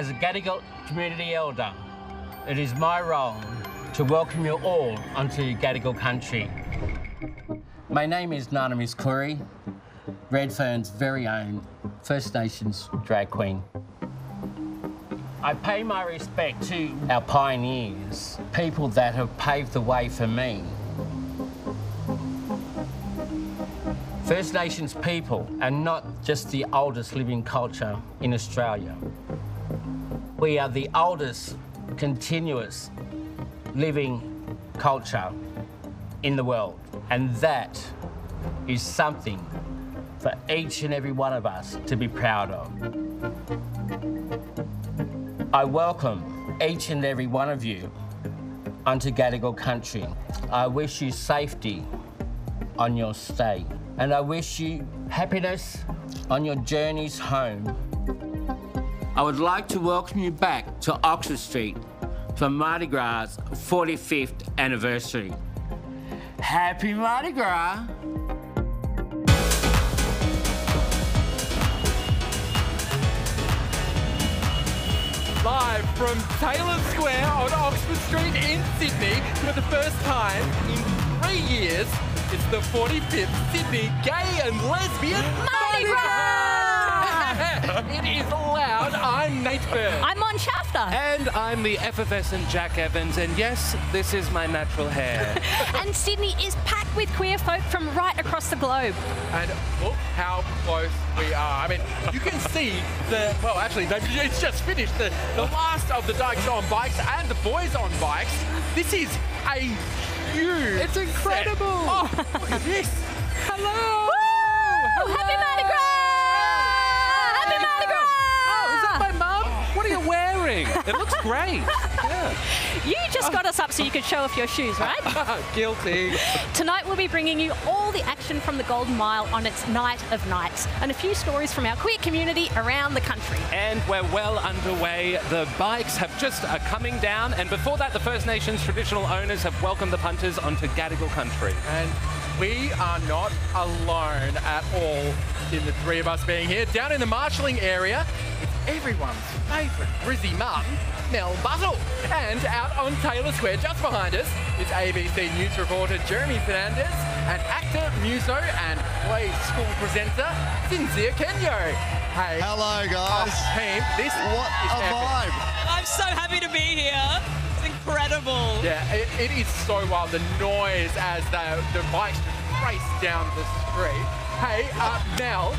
As a Gadigal community elder, it is my role to welcome you all onto Gadigal country. My name is Nana Miss Koori, Redfern's very own First Nations drag queen. I pay my respect to our pioneers, people that have paved the way for me. First Nations people are not just the oldest living culture in Australia. We are the oldest continuous living culture in the world. And that is something for each and every one of us to be proud of. I welcome each and every one of you onto Gadigal country. I wish you safety on your stay, and I wish you happiness on your journeys home. I would like to welcome you back to Oxford Street for Mardi Gras' 45th anniversary. Happy Mardi Gras! live from Taylor Square on Oxford Street in Sydney for the first time in three years. It's the 45th Sydney Gay and Lesbian Mardi Gras! It is loud. I'm Nate Byrne. I'm on Schafter. And I'm the effervescent Jack Evans, and yes, this is my natural hair. and Sydney is packed with queer folk from right across the globe. And look how close we are. I mean, you can see the, well, actually, it's just finished. The, the last of the dykes on bikes and the boys on bikes. This is a huge. It's incredible. Set. Oh, look at this. Hello. Woo! Oh, happy Mardi Gras! Happy Mardi Gras! Oh, is that my mum? What are you wearing? It looks great. Yeah. You just got us up so you could show off your shoes, right? Guilty. Tonight we'll be bringing you all the action from the Golden Mile on its night of nights and a few stories from our queer community around the country. And we're well underway. The bikes have just are coming down, and before that, the First Nations traditional owners have welcomed the punters onto Gadigal country. And we are not alone at all in the three of us being here. Down in the marshalling area, it's everyone's favourite Brizzy mum, Mel Buttle. And out on Taylor Square, just behind us, is ABC News reporter Jeremy Fernandez and actor, muso and play school presenter Zindzi Okenyo. Hey. Hello, guys. Oh, team, this What is a epic. vibe. I'm so happy to be here. It's incredible. Yeah, it, it is so wild. The noise as the, the bikes race down the street. Hey, uh, Mel,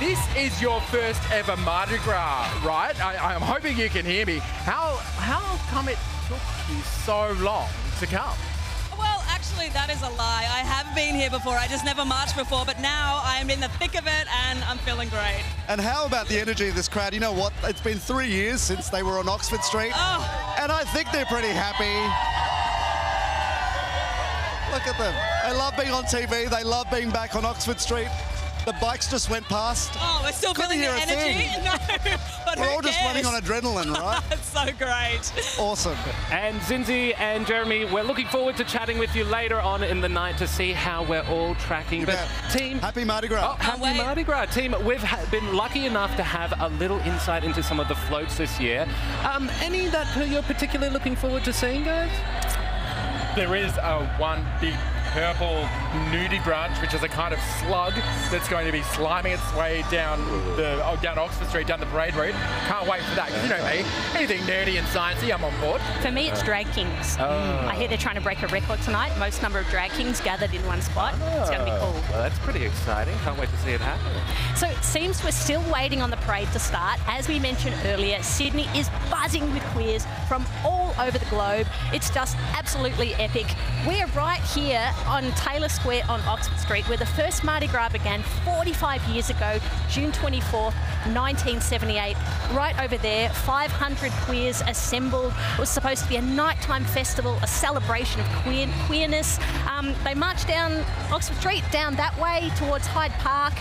this is your first ever Mardi Gras, right? I, I'm hoping you can hear me. How how come it took you so long to come? Well, actually, that is a lie. I have been here before. I just never marched before, but now I am in the thick of it and I'm feeling great. And how about the energy of this crowd? You know what? It's been three years since they were on Oxford Street, Oh, and I think they're pretty happy. Look at them. They love being on TV. They love being back on Oxford Street. The bikes just went past. oh, we're still Couldn't feeling the energy. No, but We're who all just running on adrenaline, right? That's so great. awesome. And Zindzi and Jeremy, we're looking forward to chatting with you later on in the night to see how we're all tracking. You But bet. team, Happy Mardi Gras. Oh, happy wait. Mardi Gras. Team, we've ha- been lucky enough to have a little insight into some of the floats this year. Um, any that you're particularly looking forward to seeing, guys? There is a one big purple nudibranch, which is a kind of slug that's going to be sliming its way down the oh, down Oxford Street, down the parade route. Can't wait for that. 'cause you know me, anything nerdy and sciencey, I'm on board. For me, it's Drag Kings. Oh. I hear they're trying to break a record tonight. Most number of drag kings gathered in one spot. It's going to be oh. cool. Well, that's pretty exciting. Can't wait to see it happen. So it seems we're still waiting on the parade to start. As we mentioned earlier, Sydney is buzzing with queers from all over the globe. It's just absolutely epic. We're right here on Taylor Square on Oxford Street, where the first Mardi Gras began 45 years ago, June 24th, 1978. Right over there, 500 queers assembled. It was supposed to be a nighttime festival, a celebration of queer, queerness. Um, they marched down Oxford Street, down that way towards Hyde Park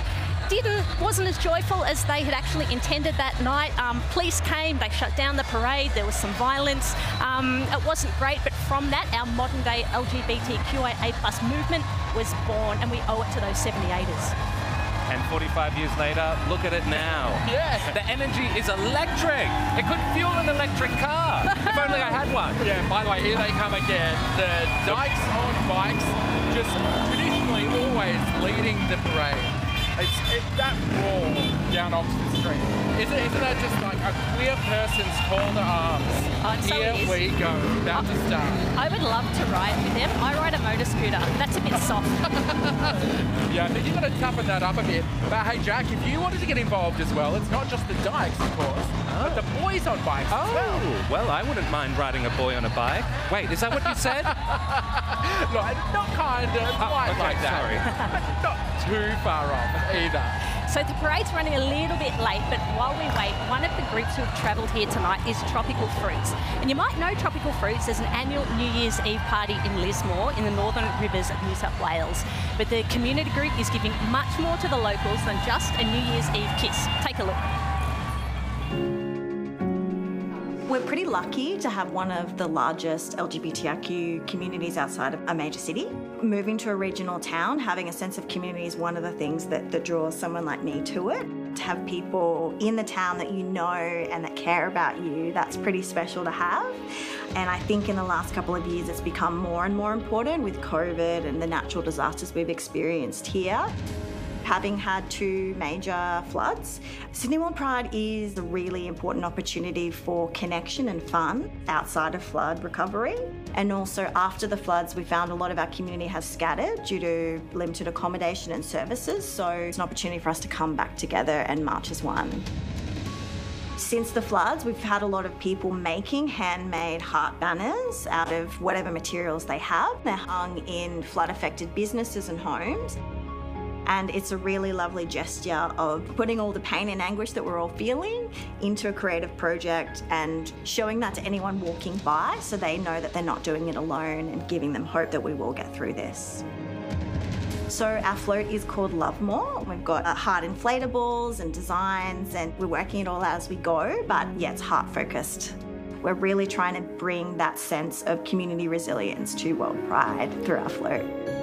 didn't wasn't as joyful as they had actually intended that night. Um, police came, they shut down the parade. There was some violence. Um, it wasn't great, but from that, our modern day LGBTQIA plus movement was born, and we owe it to those 78ers. And 45 years later, look at it now. Yeah. The energy is electric. It could fuel an electric car. if only I had one. Yeah, by the way, here they come again. The Dykes on bikes, just traditionally always leading the parade. It's it, that roar down Oxford Street. Isn't, isn't that just like a queer person's call to arms? Oh, it so we go, about to start. I would love to ride with them. I ride a motor scooter. That's a bit soft. Yeah, I think you've got to toughen that up a bit. But hey, Jack, if you wanted to get involved as well, it's not just the Dykes, of course, but the oh. boys on bikes as oh, well. Oh, well, I wouldn't mind riding a boy on a bike. Wait, is that what you said? No, not kind of, uh, quite okay, like that. sorry. Not too far off either. So the parade's running a little bit late, but while we wait, one of the groups who have travelled here tonight is Tropical Fruits. And you might know Tropical Fruits as an annual New Year's Eve party in Lismore in the Northern Rivers of New South Wales. But the community group is giving much more to the locals than just a New Year's Eve kiss. Take a look. We're pretty lucky to have one of the largest LGBTIQ communities outside of a major city. Moving to a regional town, having a sense of community is one of the things that, that draws someone like me to it. To have people in the town that you know and that care about you, that's pretty special to have. And I think in the last couple of years, it's become more and more important with COVID and the natural disasters we've experienced here having had two major floods. Sydney World Pride is a really important opportunity for connection and fun outside of flood recovery. And also after the floods, we found a lot of our community has scattered due to limited accommodation and services. So it's an opportunity for us to come back together and march as one. Since the floods, we've had a lot of people making handmade heart banners out of whatever materials they have. They're hung in flood affected businesses and homes. And it's a really lovely gesture of putting all the pain and anguish that we're all feeling into a creative project and showing that to anyone walking by so they know that they're not doing it alone and giving them hope that we will get through this. So our float is called Love More. We've got uh, heart inflatables and designs and we're working it all out as we go, but yeah, it's heart focused. We're really trying to bring that sense of community resilience to World Pride through our float.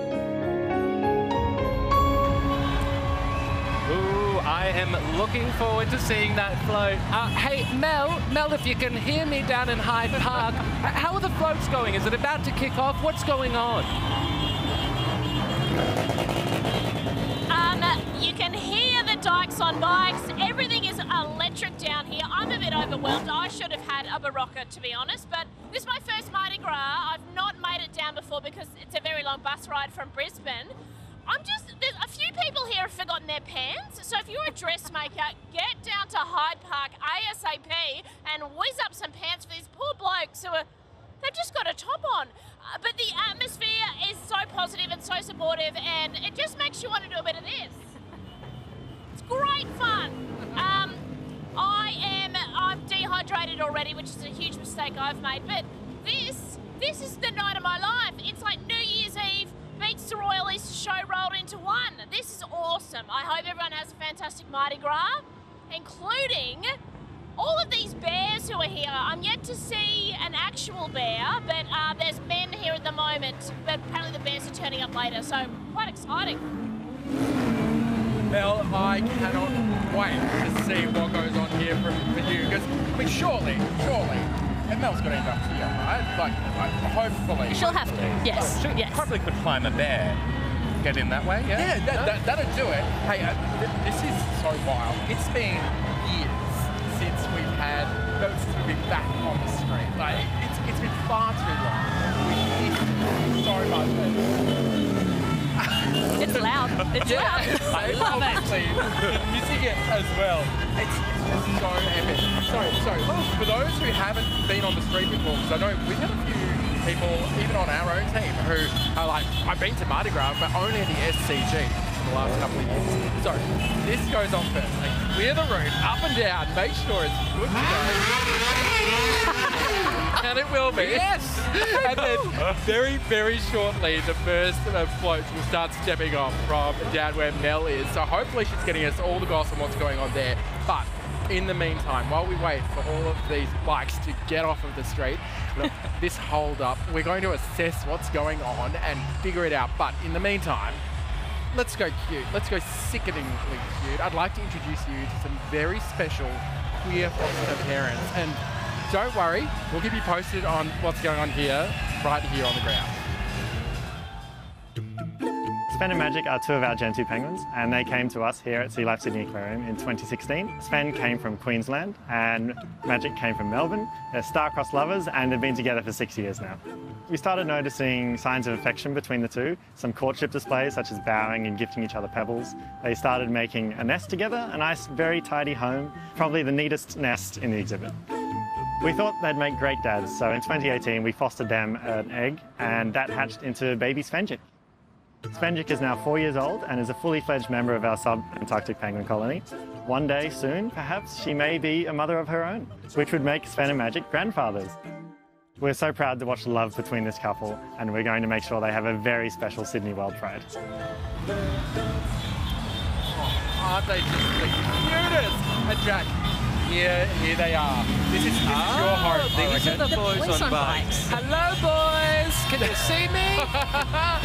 Am looking forward to seeing that float. Uh, hey, Mel, Mel, if you can hear me down in Hyde Park, how are the floats going? Is it about to kick off? What's going on? Um, you can hear the dikes on bikes. Everything is electric down here. I'm a bit overwhelmed. I should have had a Berocca, to be honest, but this is my first Mardi Gras. I've not made it down before because it's a very long bus ride from Brisbane. I'm just, there's a few people here have forgotten their pants. So if you're a dressmaker, get down to Hyde Park ASAP and whiz up some pants for these poor blokes who are They've just got a top on. Uh, but the atmosphere is so positive and so supportive, and it just makes you want to do a bit of this. It's great fun. Um, I am I'm dehydrated already, which is a huge mistake I've made. But this this is the night of my life. It's like New Year's Eve meets the Royal Easter Show rolled into one. This is awesome. I hope everyone has a fantastic Mardi Gras, including all of these bears who are here. I'm yet to see an actual bear, but uh, there's men here at the moment. But apparently the bears are turning up later, so quite exciting. Mel, I cannot wait to see what goes on here for, for you. Because, I mean, surely, surely, and Mel's got to end up here, right? Like, like, hopefully. She'll have to. Yes. She yes. probably could climb a bear. Get in that way, yeah? Yeah, that, that, that'll do it. Hey, uh, th- this is so wild. It's been years since we've had, no, since we've back on the street. Like, it's, it's been far too long. We missed so much. It's loud. It's loud. I love it. Missing it as well. It's, it's just so epic. Sorry, sorry. for those who haven't been on the street before, because I know we've had a few people, even on our own team, who are like, I've been to Mardi Gras, but only at the SCG for the last couple of years. So this goes on first. Like, clear the route, up and down, make sure it's good to go. and it will be. Yes! and then very, very shortly, the first uh, floats will start stepping off from down where Mel is. So hopefully she's getting us all the gossip on what's going on there. But in the meantime, while we wait for all of these bikes to get off of the street, look, this hold up, we're going to assess what's going on and figure it out. But in the meantime, let's go cute. Let's go sickeningly cute. I'd like to introduce you to some very special queer foster parents. And don't worry, we'll keep you posted on what's going on here, right here on the ground. Sphen and Magic are two of our Gentoo penguins, and they came to us here at Sea Life Sydney Aquarium in 2016. Sphen came from Queensland, and Magic came from Melbourne. They're star-crossed lovers, and they've been together for six years now. We started noticing signs of affection between the two, some courtship displays such as bowing and gifting each other pebbles. They started making a nest together, a nice, very tidy home, probably the neatest nest in the exhibit. We thought they'd make great dads, so in 2018 we fostered them an egg, and that hatched into baby Sphengic. Sphengic is now four years old and is a fully fledged member of our sub-Antarctic penguin colony. One day soon, perhaps she may be a mother of her own, which would make Sphen and Magic grandfathers. We're so proud to watch the love between this couple, and we're going to make sure they have a very special Sydney World Pride. Oh, aren't they just the cutest? And Jack, here, here they are. This is, this is your home. I These are the The boys, boys on on bikes. bikes. Hello, boys. Can you see me?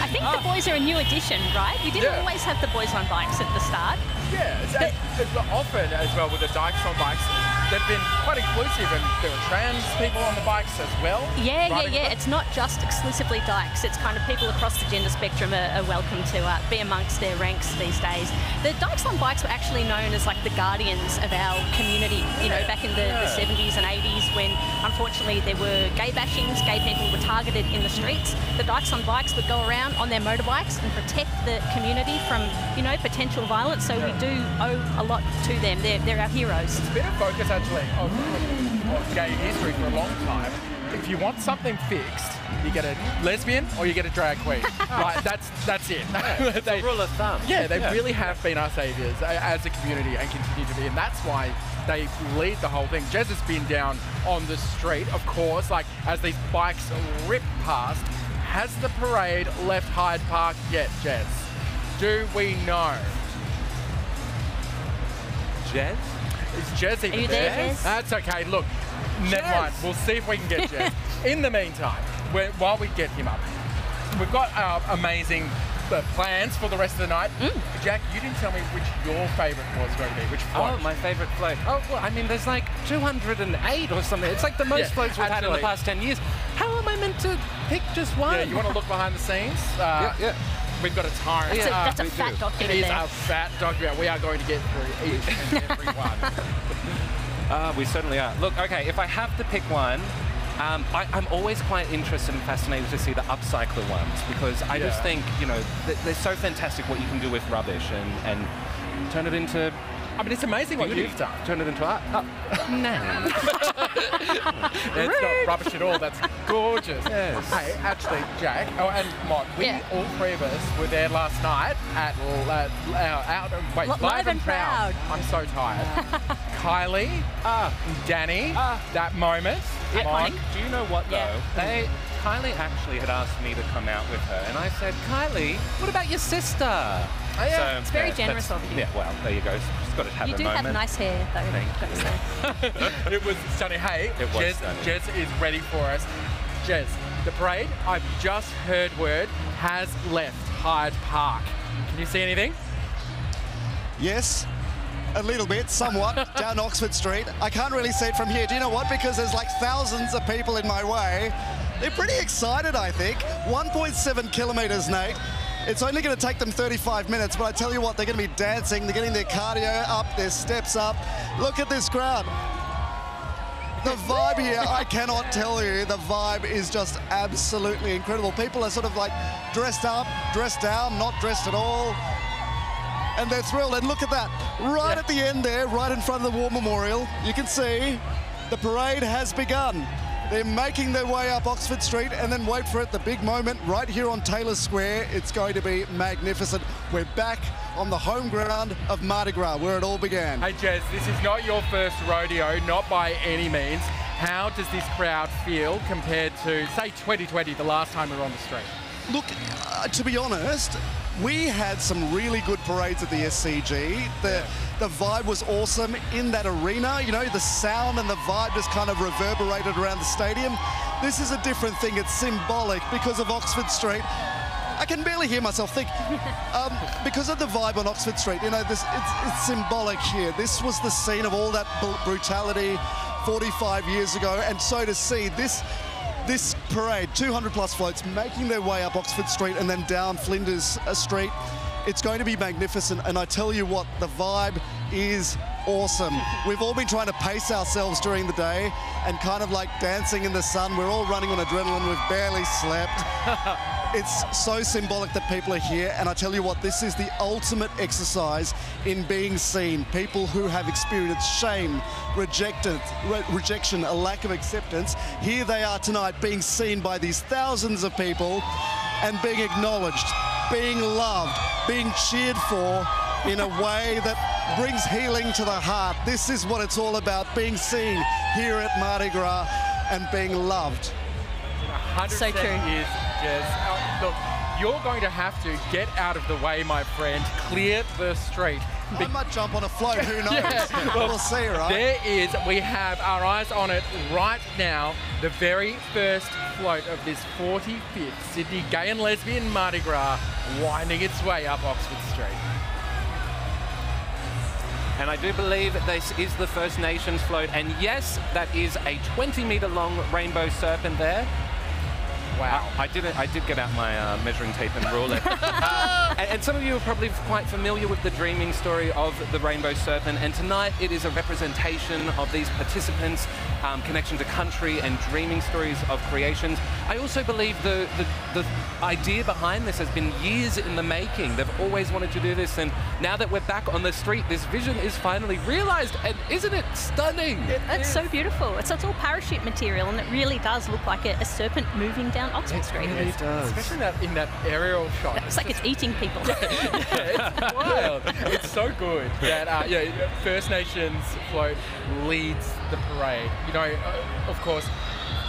I think the oh. boys are a new addition, right? We didn't Yeah. always have the boys on bikes at the start. Yeah, it's, and it's often as well with the Dykes on bikes, they've been quite inclusive and there are trans people on the bikes as well. Yeah, yeah, yeah. them. It's not just exclusively dykes. It's kind of people across the gender spectrum are, are welcome to uh, be amongst their ranks these days. The dykes on bikes were actually known as like the guardians of our community. You know, back in the, the 70s and 80s when unfortunately there were gay bashings, gay people were targeted in the streets. The dykes on bikes would go around on their motorbikes and protect the community from you know potential violence. So we do owe a lot to them. They're, they're our heroes. It's been a focus actually of, of gay history for a long time. If you want something fixed, you get a lesbian or you get a drag queen. right, that's that's it. They- Rule of thumb. Yeah, they really have been our saviours as a community and continue to be, and that's why they lead the whole thing. Jez has been down on the street, of course, like as these bikes rip past. Has the parade left Hyde Park yet, Jez? Do we know? Jez? Is Jez even Are you there, Jez? That's okay. Look, never Jez. mind. We'll see if we can get Jez. In the meantime, we while we get him up, we've got our amazing uh, plans for the rest of the night. Mm. Jack, you didn't tell me which your favourite was going to be. Which Oh, float? my favourite float. Oh, well, I mean, there's like 208 or something. It's like the most Yeah, floats we've had in the past 10 years. How am I meant to pick just one? Yeah, you want to look behind the scenes? Uh, Yeah, yeah. We've got a time. That's a, Uh, that's a fat do. it document is there. a fat document. We are going to get through each and every one. Uh, we certainly are. Look, okay, if I have to pick one, um, I, I'm always quite interested and fascinated to see the upcycler ones because I just think, you know, th- they're so fantastic what you can do with rubbish and, and turn it into I mean, it's amazing what beauty. you've done. Turn it into art. Oh, no. It's not rubbish at all. That's gorgeous. Yes. Hey, actually, Jack, oh, and Mod, we Yeah. all three of us were there last night at L- uh, uh, out. Wait, Li- live, and proud. I'm so tired. Kylie, Ah. Dannii, Ah. that moment. Mod, Do you know what though? Yeah. They Kylie actually had asked me to come out with her, and I said, Kylie, what about your sister? Oh, yeah. It's very yeah, generous of you. Yeah, well, there you go. She's got to have You a do have nice hair, though. Thank got to say. it was stunning. Hey, It was Jez, stunning. Jez is ready for us. Jez, the parade, I've just heard word, has left Hyde Park. Can you see anything? Yes, a little bit, somewhat, down Oxford Street. I can't really see it from here. Do you know what? Because there's like thousands of people in my way. They're pretty excited, I think. 1.7 kilometres, Nate. It's only going to take them 35 minutes, but I tell you what, they're going to be dancing. They're getting their cardio up, their steps up. Look at this crowd. The vibe here, I cannot tell you, the vibe is just absolutely incredible. People are sort of like dressed up, dressed down, not dressed at all and they're thrilled. And look at that, right at the end there, right in front of the War Memorial, you can see the parade has begun. They're making their way up Oxford Street, and then wait for it, the big moment right here on Taylor Square. It's going to be magnificent. We're back on the home ground of Mardi Gras, where it all began. Hey Jez, this is not your first rodeo, not by any means. How does this crowd feel compared to, say, 2020, the last time we were on the street? Look, uh, to be honest, we had some really good parades at the SCG. The the vibe was awesome in that arena. You know, the sound and the vibe just kind of reverberated around the stadium. This is a different thing. It's symbolic because of Oxford Street. I can barely hear myself think. Um, because of the vibe on Oxford Street, you know, this it's, it's symbolic here. This was the scene of all that brutality 45 years ago, and so to see this this parade, 200 plus floats, making their way up Oxford Street and then down Flinders Street, it's going to be magnificent. And I tell you what, the vibe is awesome. We've all been trying to pace ourselves during the day and kind of like dancing in the sun. We're all running on adrenaline. We've barely slept. it's so symbolic that people are here. And I tell you what, this is the ultimate exercise in being seen. People who have experienced shame, rejected, re- rejection, a lack of acceptance. Here they are tonight being seen by these thousands of people and being acknowledged, being loved, being cheered for in a way that brings healing to the heart. This is what it's all about, being seen here at Mardi Gras and being loved. 100% So true. Is Uh, look, you're going to have to get out of the way, my friend. Clear the street. I might jump on a float, who knows? Yeah, we'll see, right? There is, we have our eyes on it right now. The very first float of this 45th Sydney Gay and Lesbian Mardi Gras winding its way up Oxford Street. And I do believe this is the First Nations float. And yes, that is a 20 meter long rainbow serpent there. Wow. I, I did I did get out my uh, measuring tape and rule it. Uh, and, and some of you are probably quite familiar with the dreaming story of the Rainbow Serpent. And tonight it is a representation of these participants' um, connection to country and dreaming stories of creations. I also believe the, the the idea behind this has been years in the making. They've always wanted to do this, and now that we're back on the street, this vision is finally realised. And isn't it stunning? It's so beautiful. It's, it's all parachute material, and it really does look like a, a serpent moving down Oxford Street. It does. Especially in that, in that aerial shot. It's like it's eating people. it's wild. It's so good that uh, yeah, First Nations float leads the parade. You know, uh, of course,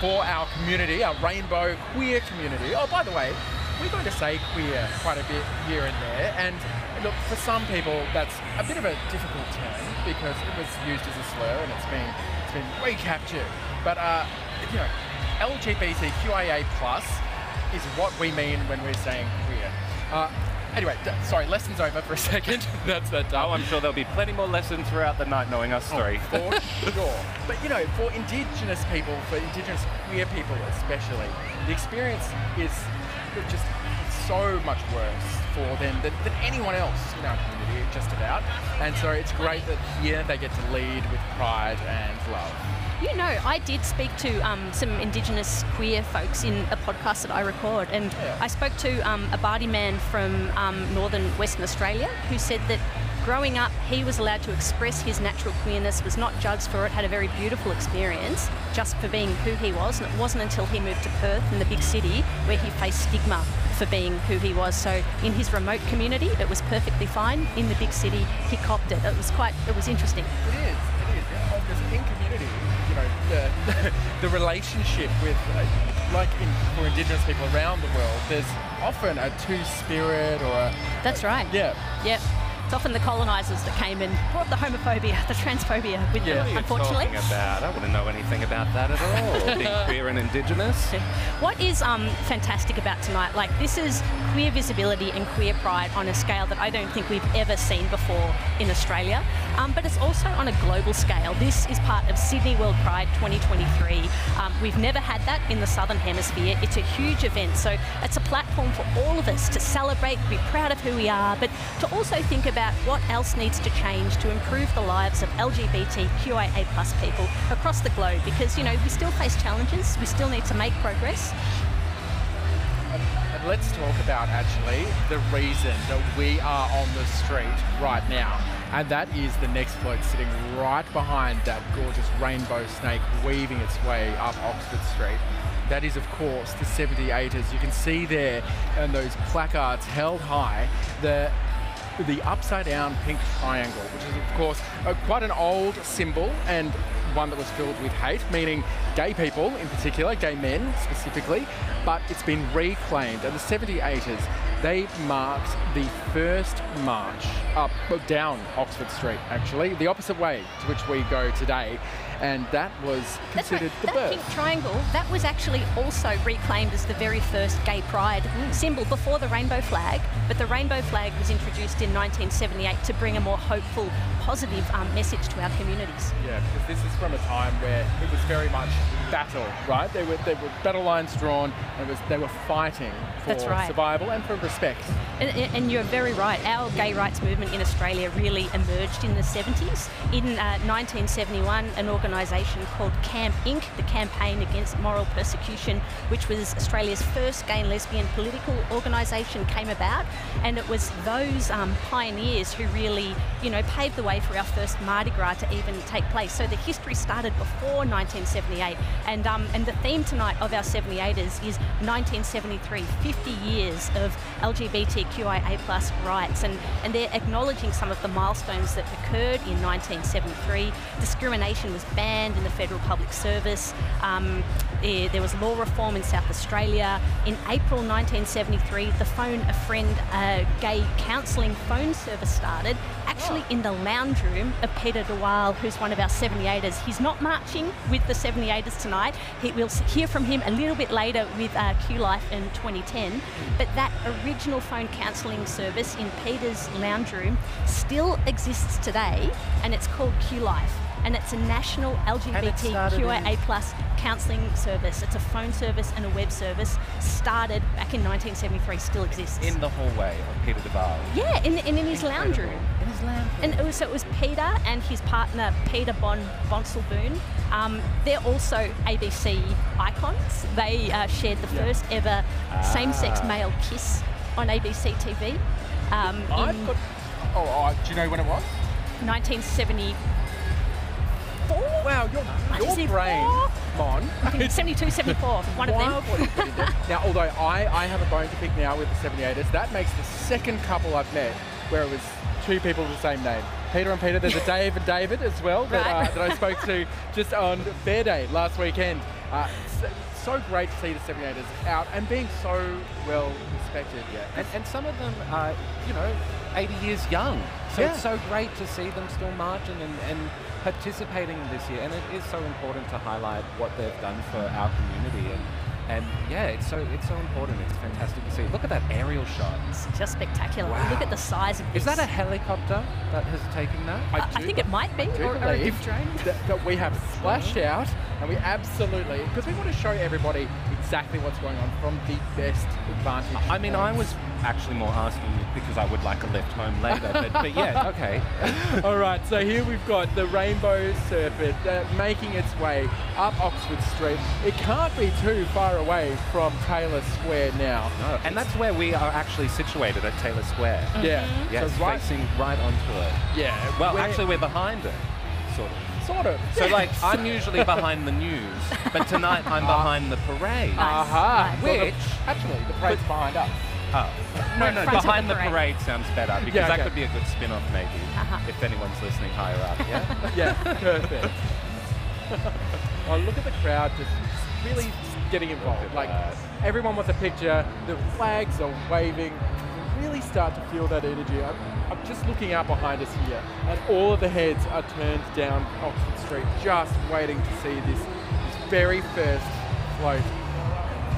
for our community, our rainbow queer community. Oh, by the way, we're going to say queer quite a bit here and there, and look, for some people, that's a bit of a difficult term because it was used as a slur and it's been it's been recaptured. But uh, you know, LGBTQIA plus is what we mean when we're saying queer. Uh, anyway, d- sorry, lessons over for a second. That's that. Oh, I'm sure there'll be plenty more lessons throughout the night knowing us three. For sure. But you know, for Indigenous people, for Indigenous queer people especially, the experience is just so much worse for them than, than anyone else in our community, just about. And so it's great that here they get to lead with pride and love. You know, I did speak to um, some Indigenous queer folks in a podcast that I record, and Yeah. I spoke to um, a Bardi man from um, northern Western Australia who said that growing up, he was allowed to express his natural queerness, was not judged for it, had a very beautiful experience just for being who he was, and it wasn't until he moved to Perth in the big city where he faced stigma for being who he was. So in his remote community, it was perfectly fine. In the big city, he copped it. It was quite, it was interesting. It is. It is. Yeah, know, the, the relationship with, uh, like in, for Indigenous people around the world, there's often a two-spirit or a That's right. yeah. Yep. It's often the colonisers that came and brought the homophobia, the transphobia with Yeah. them, unfortunately. Talking about, I wouldn't know anything about that at all. Being queer and indigenous. What is um, fantastic about tonight, like this is queer visibility and queer pride on a scale that I don't think we've ever seen before in Australia, um, but it's also on a global scale. This is part of Sydney World Pride 2023. Um, we've never had that in the Southern Hemisphere. It's a huge event, so it's a platform for all of us to celebrate, be proud of who we are, but to also think about what else needs to change to improve the lives of LGBTQIA plus people across the globe because, you know, we still face challenges, we still need to make progress. And, and let's talk about actually the reason that we are on the street right now. And that is the next float sitting right behind that gorgeous rainbow snake weaving its way up Oxford Street. That is, of course, the 78ers. You can see there and those placards held high the the upside down pink triangle, which is, of course, quite an old symbol and one that was filled with hate, meaning gay people in particular, gay men specifically, but it's been reclaimed. And the 78ers, they marked the first march up, down Oxford Street, actually, the opposite way to which we go today. And that was That's right. considered the that birth. pink triangle, that was actually also reclaimed as the very first gay pride mm. symbol before the rainbow flag. But the rainbow flag was introduced in 1978 to bring a more hopeful, positive um, message to our communities. Yeah, because this is from a time where it was very much battle, right? There were there were battle lines drawn, and it was they were fighting for That's right. survival and for respect. And, and you're very right. Our gay rights movement in Australia really emerged in the 70s. In uh, 1971, an organisation called Camp Inc., the Campaign Against Moral Persecution, which was Australia's first gay and lesbian political organisation, came about. And it was those um, pioneers who really, you know, paved the way for our first Mardi Gras to even take place. So the history started before 1978. And, um, and the theme tonight of our 78ers is 1973, 50 years of LGBTQIA plus rights. And, and they're acknowledging some of the milestones that occurred in 1973. Discrimination was banned in the federal public service. Um, eh, there was law reform in South Australia. In April 1973, the Phone a Friend uh, gay counselling phone service started, actually in the lounge room of Peter DeWaal, who's one of our 78ers. He's not marching with the 78ers tonight. He, we'll hear from him a little bit later with uh, Q Life in 2010. But that original phone counselling service in Peter's lounge room still exists today, and it's called Q Life. And it's a national LGBTQIA plus counselling service. It's a phone service and a web service. Started back in 1973, still exists. In the hallway of Peter DeWaal. yeah, in, in, in his lounge room. In his lounge And it was, so it was Peter and his partner Peter Bon Bonsall-Boone. Um, they're also ABC icons. They uh, shared the first ever same-sex Ah. male kiss on ABC TV um, I've got. Oh, oh, do you know when it was? 1974. Wow, your, your brain, Mon. I think 72, 74, one of them. wildly put in there. Now, although I, I have a bone to pick now with the 78ers, that makes the second couple I've met where it was two people with the same name. Peter and Peter, there's a Dave and David as well that, Right. uh, that I spoke to just on Fair Day last weekend. Uh, so, so great to see the 78ers out and being so well respected. Yeah, and, and some of them are, you know, 80 years young. So Yeah. it's so great to see them still marching and, and participating this year. And it is so important to highlight what they've done for our community. And, and yeah, it's so it's so important. It's fantastic to see. Look at that aerial shot. It's just spectacular. Wow. Look at the size of this. Is that a helicopter that has taken that? I think it might be, I do or, or a drone. that, that we have splashed out and we absolutely, because we want to show everybody exactly what's going on from the best advantage. I mean, I was actually more asking because I would like a lift home later. But, but yeah, okay. All right, so here we've got the Rainbow Serpent uh, making its way up Oxford Street. It can't be too far away from Taylor Square now. No, and that's where we are actually situated at Taylor Square. Yeah, Yes, so right, facing right onto it. yeah. Well, we're- actually, we're behind it, sort of. sort of. So, like, I'm usually behind the news, but tonight I'm behind the parade. Nice. Aha, Nice. well, the- Which- actually, the parade's behind us. Oh. No, no, behind the the parade. parade sounds better because Yeah, that could be a good spin off, maybe, Uh-huh. if anyone's listening higher up. Yeah? Yeah, perfect. oh, look at the crowd just really getting involved. Like that. everyone wants a picture. The flags are waving. You really start to feel that energy. I'm, I'm just looking out behind us here, and all of the heads are turned down Oxford Street, just waiting to see this, this very first float.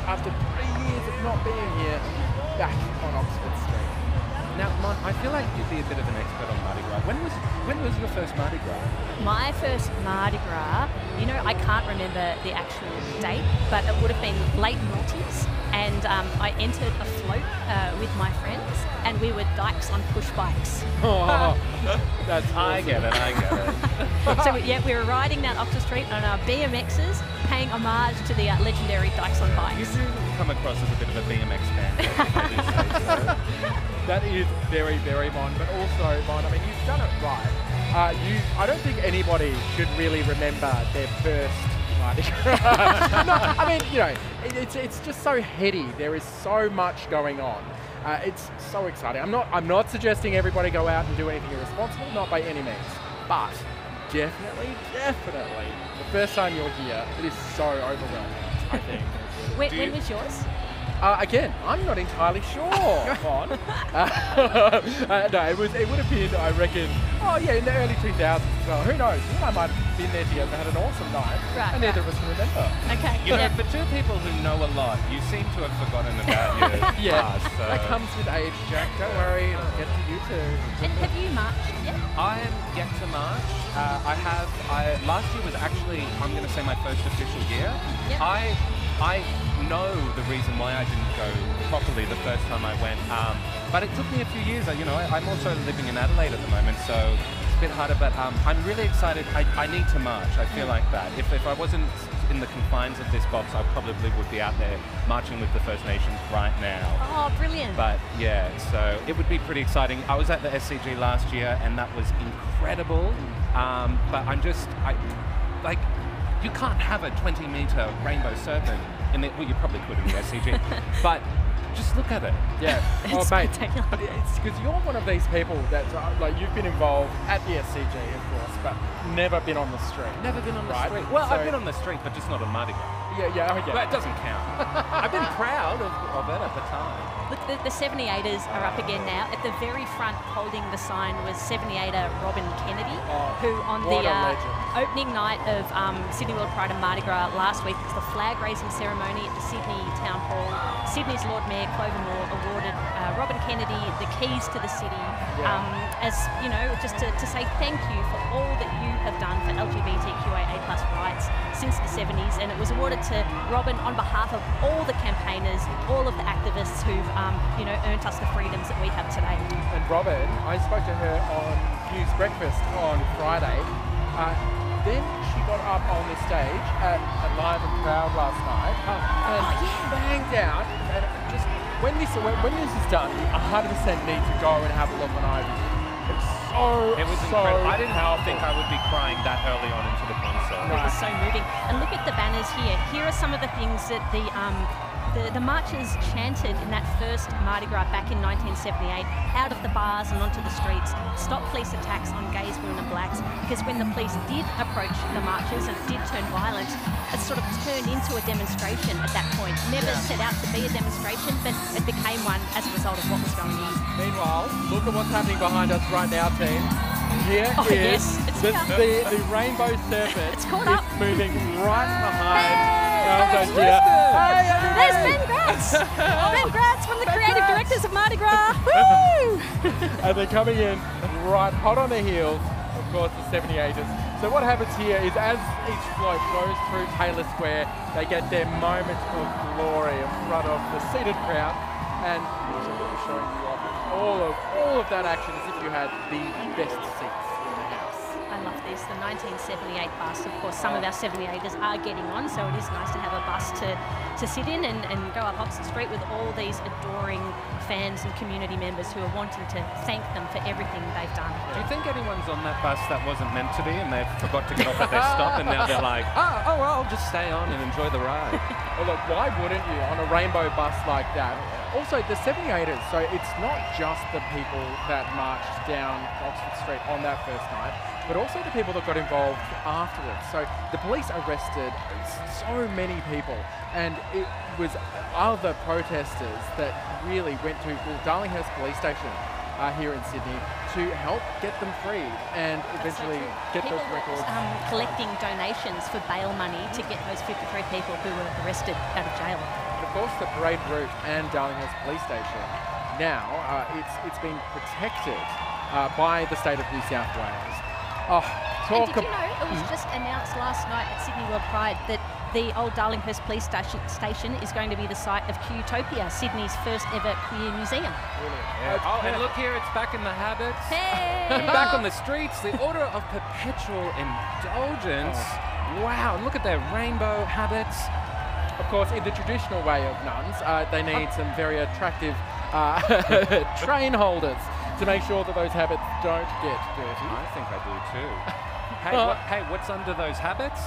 After three years of not being here, back on Oxford. Now, Mon, I feel like you'd be a bit of an expert on Mardi Gras. When was when was your first Mardi Gras? My first Mardi Gras, you know, I can't remember the actual date, but it would have been late noughties. And um, I entered a float uh, with my friends, and we were dykes on push bikes. Oh, that's I awesome. get it, I get it. so yeah, we were riding down Oxford Street on our BMXs, paying homage to the uh, legendary dykes on bikes. You do come across as a bit of a BMX fan. That is very, very Mon, but also Mon. I mean, you've done it right. Uh, you, I don't think anybody should really remember their first Mardi Gras. no, I mean, you know, it, it's it's just so heady. There is so much going on. Uh, it's so exciting. I'm not I'm not suggesting everybody go out and do anything irresponsible, not by any means, but definitely, definitely, the first time you're here, it is so overwhelming. I think. When, when was yours? Uh, again, I'm not entirely sure. Mon. Uh, uh, no, it was. It would have been, I reckon, Oh yeah, in the early 2000s as well. Who knows? You and I might have been there together and had an awesome night. Right, and neither right. of us can remember. Okay. You know, for two people who know a lot, you seem to have forgotten about your Yeah, past. So that comes with age, Jack. Don't worry, it'll get to you too. And have you marched yet? I am yet to march. Uh, I have. I last year was actually. I'm going to say my first official year. Yep. I I know the reason why I didn't go properly the first time I went. Um, but it took me a few years. uh, You know, I, I'm also living in Adelaide at the moment, so it's a bit harder. But um, I'm really excited. I, I need to march. I feel like that. If, if I wasn't in the confines of this box, I probably would be out there marching with the First Nations right now. Oh, brilliant. But yeah, so it would be pretty exciting. I was at the SCG last year and that was incredible. Um, but I'm just, I, like, you can't have a 20 meter rainbow serpent in the, well, you probably could in the SCG, but just look at it. Yeah. oh, It's mate. spectacular. It's because you're one of these people that, uh, like, you've been involved at the SCG, of course, but never been on the street. Never been on the Right. street. Well, So- I've been on the street, but just not on Mardi Gras. Yeah, yeah, yeah. But it doesn't count. I've been proud of, of it at the time. Look, the, the 78ers are up again now. At the very front, holding the sign was 78er Robin Kennedy, Oh, who on the uh, opening night of um, Sydney World Pride and Mardi Gras last week was the flag raising ceremony at the Sydney Town Hall. Sydney's Lord Mayor Clover Moore awarded uh, Robin Kennedy the keys to the city, Yeah. um, as you know, just to, to say thank you for all that you have done for LGBTQIA plus rights since the 70s, and it was awarded to Robin on behalf of all the campaigners, all of the activists who've um, you know earned us the freedoms that we have today. And Robin, I spoke to her on News Breakfast on Friday. Uh, then she got up on the stage at, Live and Proud last night and banged out. And just when this when, when this is done, you 100% need to go and have a look on iView. It's so It was so incredible. I didn't powerful. think I would be crying that early on into the concert. It was so moving. And look at the banners here. Here are some of the things that the um, the, the marchers chanted in that first Mardi Gras back in 1978, out of the bars and onto the streets. Stop police attacks on gays, women, and blacks. Because when the police did approach the marchers and it did turn violent, it sort of turned into a demonstration at that point. Never set out to be a demonstration, but it became one as a result of what was going on. Meanwhile, look at what's happening behind us right now, team. Here Oh, is yes, the, the, the rainbow serpent. It's caught up. moving right behind. Hey, Ramsay it's here. Winston. Hey, hey, There's. Ben Graetz. ben Graetz from the Ben creative Graetz. directors of Mardi Gras. Woo! and they're coming in right hot on the heels, of course, the 78ers. So what happens here is as each float goes through Taylor Square, they get their moment of glory in front of the seated crowd, and showing you all of all of that action as if you had the best seats in the house. I this, the 1978 bus. Of course, some of our 78ers are getting on, so it is nice to have a bus to, to sit in and, and go up Oxford Street with all these adoring fans and community members who are wanting to thank them for everything they've done. Do you think anyone's on that bus that wasn't meant to be and they forgot to get off at their stop and now they're like, oh, oh well, I'll just stay on and enjoy the ride? Well, look, why wouldn't you on a rainbow bus like that? Also, the 78ers, so it's not just the people that marched down Oxford Street on that first night, but also the people that got involved afterwards. So the police arrested so many people, and it was other protesters that really went to well, Darlinghurst Police Station uh, here in Sydney to help get them freed and eventually get People those records. um, collecting donations for bail money to get those 53 people who were arrested out of jail. And of course, the parade route and Darlinghurst Police Station now uh, it's it's been protected uh, by the state of New South Wales. Oh, And did you know it was just announced last night at Sydney World Pride that the old Darlinghurst Police Station, station is going to be the site of Qtopia, Sydney's first ever queer museum. Uh, Oh, and look here, it's back in the habits. Hey! Back on the streets, the Order of Perpetual Indulgence. Wow, look at their rainbow habits. Of course, in the traditional way of nuns, uh, they need some very attractive uh, train holders to make sure that those habits don't get dirty. I think I do too. Hey, oh. what, hey, what's under those habits?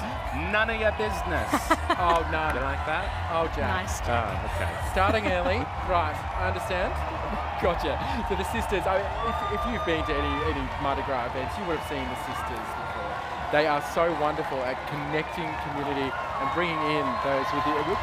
None of your business. Oh no. you no! like that? Oh, Jack. Nice. Oh, okay. Starting early, right? I understand. Gotcha. So the sisters, I mean, if, if you've been to any any Mardi Gras events, you would have seen the sisters before. They are so wonderful at connecting community and bringing in those with, the, with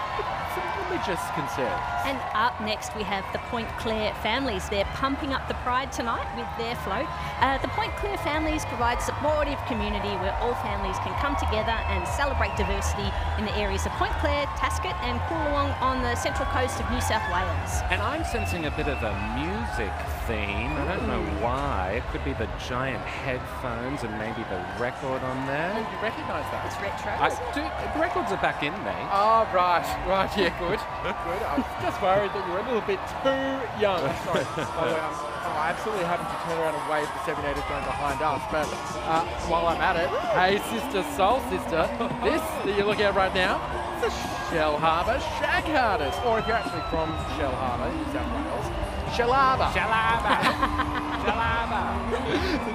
some religious concerns. And up next, we have the Point Clare families. They're pumping up the pride tonight with their float. Uh, the Point Clare families provide supportive community where all families can come together and celebrate diversity in the areas of Point Clare, Tascott, and Koolewong on the central coast of New South Wales. And I'm sensing a bit of a music theme. I don't know why. It could be the giant headphones and maybe the record on there. Oh, you recognise that? It's retro. I, do, the records are back in, mate. Oh, right, right, yeah, good, good. I was just worried that you were a little bit too young. Sorry, by the way, I'm, oh, I absolutely happened to turn around and wave the 78ers going behind us, but uh, while I'm at it, hey, sister, soul sister, this that you're looking at right now, it's a Shell Harbour Shag Hardest, or if you're actually from Shell Harbour, New South Wales, Shellharbour. so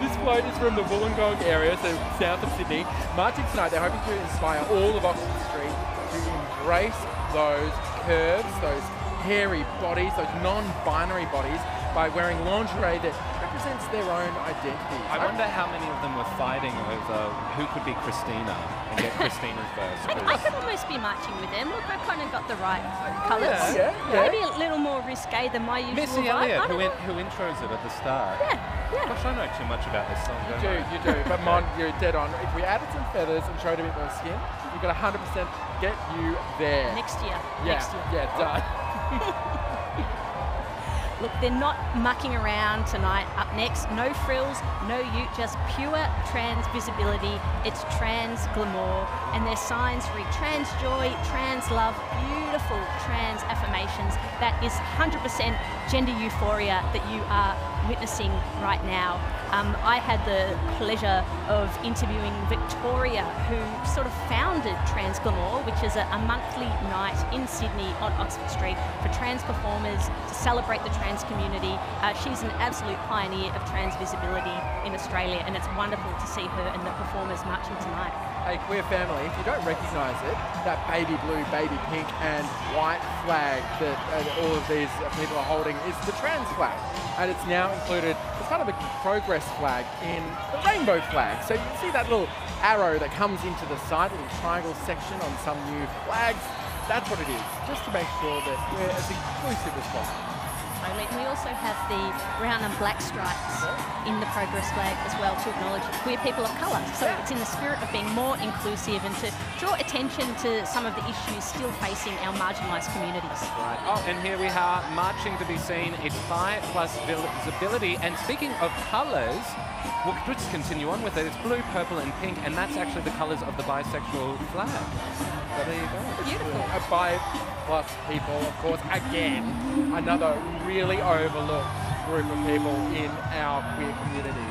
this float is from the Wollongong area, so south of Sydney. Marching tonight, they're hoping to inspire all of Oxford Street to embrace those curves, those hairy bodies, those non-binary bodies, by wearing lingerie that represents their own identity. I wonder how many of them were fighting over who could be Christina and get Christina's verse. I, I could almost be marching with them. Look, I've kind of got the right colours. Yeah, yeah. Maybe a little more risque than my usual Missy. Elliott, who, in, who intros it at the start. Yeah, yeah. Gosh, I know too much about this song, You don't do, I? you do. But Mon, you're dead on. If we added some feathers and showed a bit more skin, you could 100% get you there. Next year. yeah, Next year. yeah, done. Look, they're not mucking around tonight. Up next, no frills, no ute, just pure trans visibility. It's trans glamour, and their signs read trans joy, trans love, beautiful trans affirmations. That is 100% gender euphoria that you are witnessing right now. Um, I had the pleasure of interviewing Victoria, who sort of founded Trans Glamour, which is a, a monthly night in Sydney on Oxford Street for trans performers to celebrate the trans community. Uh, she's an absolute pioneer of trans visibility in Australia, and it's wonderful to see her and the performers marching tonight. Hey, queer family, if you don't recognise it, that baby blue, baby pink, and white flag that uh, all of these people are holding is the trans flag. And it's now included as part of a progress flag in the rainbow flag. So you can see that little arrow that comes into the side, little triangle section on some new flags. That's what it is, just to make sure that we're as inclusive as possible. And we also have the brown and black stripes in the progress flag as well to acknowledge queer people of colour. So it's in the spirit of being more inclusive and to draw attention to some of the issues still facing our marginalised communities. Right. Oh, and here we are marching to be seen. It's bi plus visibility. And speaking of colours, we'll just continue on with it. It's blue, purple, and pink, and that's actually the colours of the bisexual flag. So there you go. Beautiful. A bi plus people, of course, again, another really overlooked group of people in our queer community.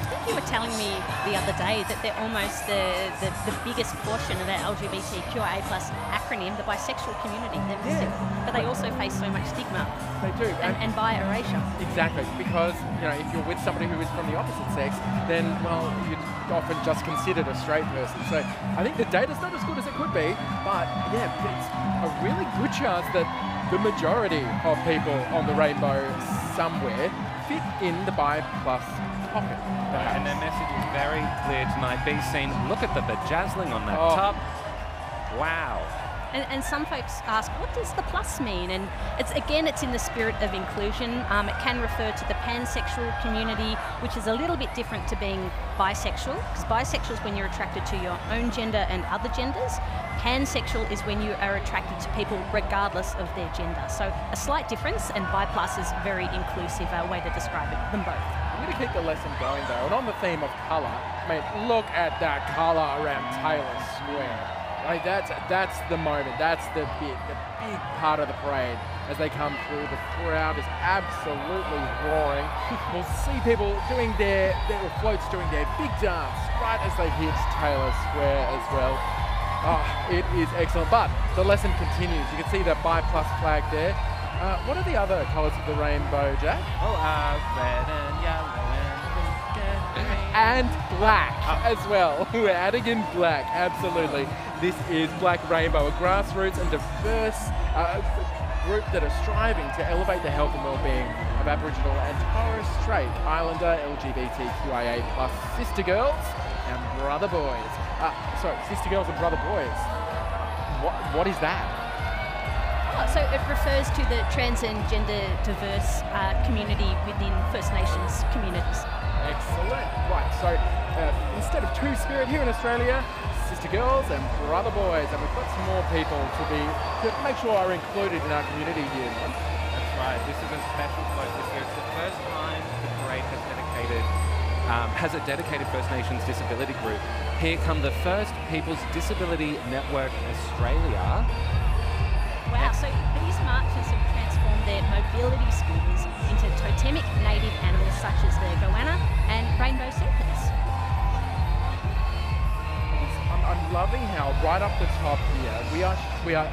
I think you were telling me the other day that they're almost the, the, the biggest portion of our LGBTQIA plus acronym, the bisexual community. They're but they also face so much stigma They do. and, and bi erasure. Exactly, because you know if you're with somebody who is from the opposite sex, then well you're often just considered a straight person. So I think the data's not as good as it could be, but yeah, it's a really good chance that the majority of people on the rainbow somewhere fit in the bi plus pocket. And their message is very clear tonight. Be seen. Look at the bedazzling on that Oh. top. Wow. And, and some folks ask, what does the plus mean? And it's again, it's in the spirit of inclusion. Um, it can refer to the pansexual community, which is a little bit different to being bisexual, because bisexual is when you're attracted to your own gender and other genders. Pansexual is when you are attracted to people regardless of their gender. So a slight difference, and bi plus is very inclusive uh, way to describe it, them both. I'm going to keep the lesson going though, and on the theme of colour, mate, look at that colour around Taylor Square. Like that's that's the moment, that's the bit, the big part of the parade as they come through. The crowd is absolutely roaring. we'll see people doing their their floats doing their big dance right as they hit Taylor Square as well. Oh, it is excellent. But the lesson continues. You can see the bi plus flag there. Uh, what are the other colours of the rainbow, Jack? Oh, uh, red and yellow and black as well. We're adding in black, absolutely. This is Black Rainbow, a grassroots and diverse uh, group that are striving to elevate the health and well-being of Aboriginal and Torres Strait Islander LGBTQIA plus sister girls and brother boys. Uh, sorry, sister girls and brother boys. What, what is that? Oh, so it refers to the trans and gender diverse uh, community within First Nations communities. Excellent. Right, so uh, instead of two spirit here in Australia, sister girls and brother boys, and we've got some more people to be to make sure are included in our community here. That's right. This is a special float this year. It's the first time the parade has dedicated um, has a dedicated First Nations disability group. Here come the first People's Disability Network Australia. Wow, so these marches have transformed their mobility scooters into totemic native animals such as the goanna and rainbow serpents. I'm, I'm loving how right up the top here we are we are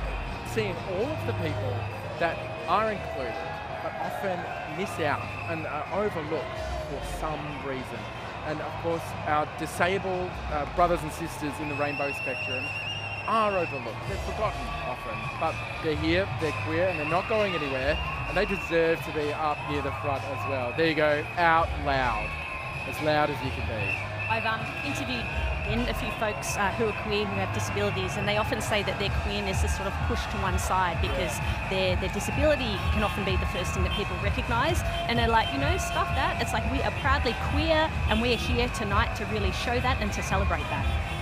seeing all of the people that are included but often miss out and are overlooked for some reason. And of course, our disabled uh, brothers and sisters in the rainbow spectrum are overlooked. They're forgotten often, but they're here, they're queer, and they're not going anywhere, and they deserve to be up near the front as well. There you go, out loud, as loud as you can be. I've um, interviewed a few folks uh, who are queer who have disabilities, and they often say that their queerness is sort of pushed to one side because their their disability can often be the first thing that people recognise, and they're like, you know, stuff that. It's like we are proudly queer, and we're here tonight to really show that and to celebrate that.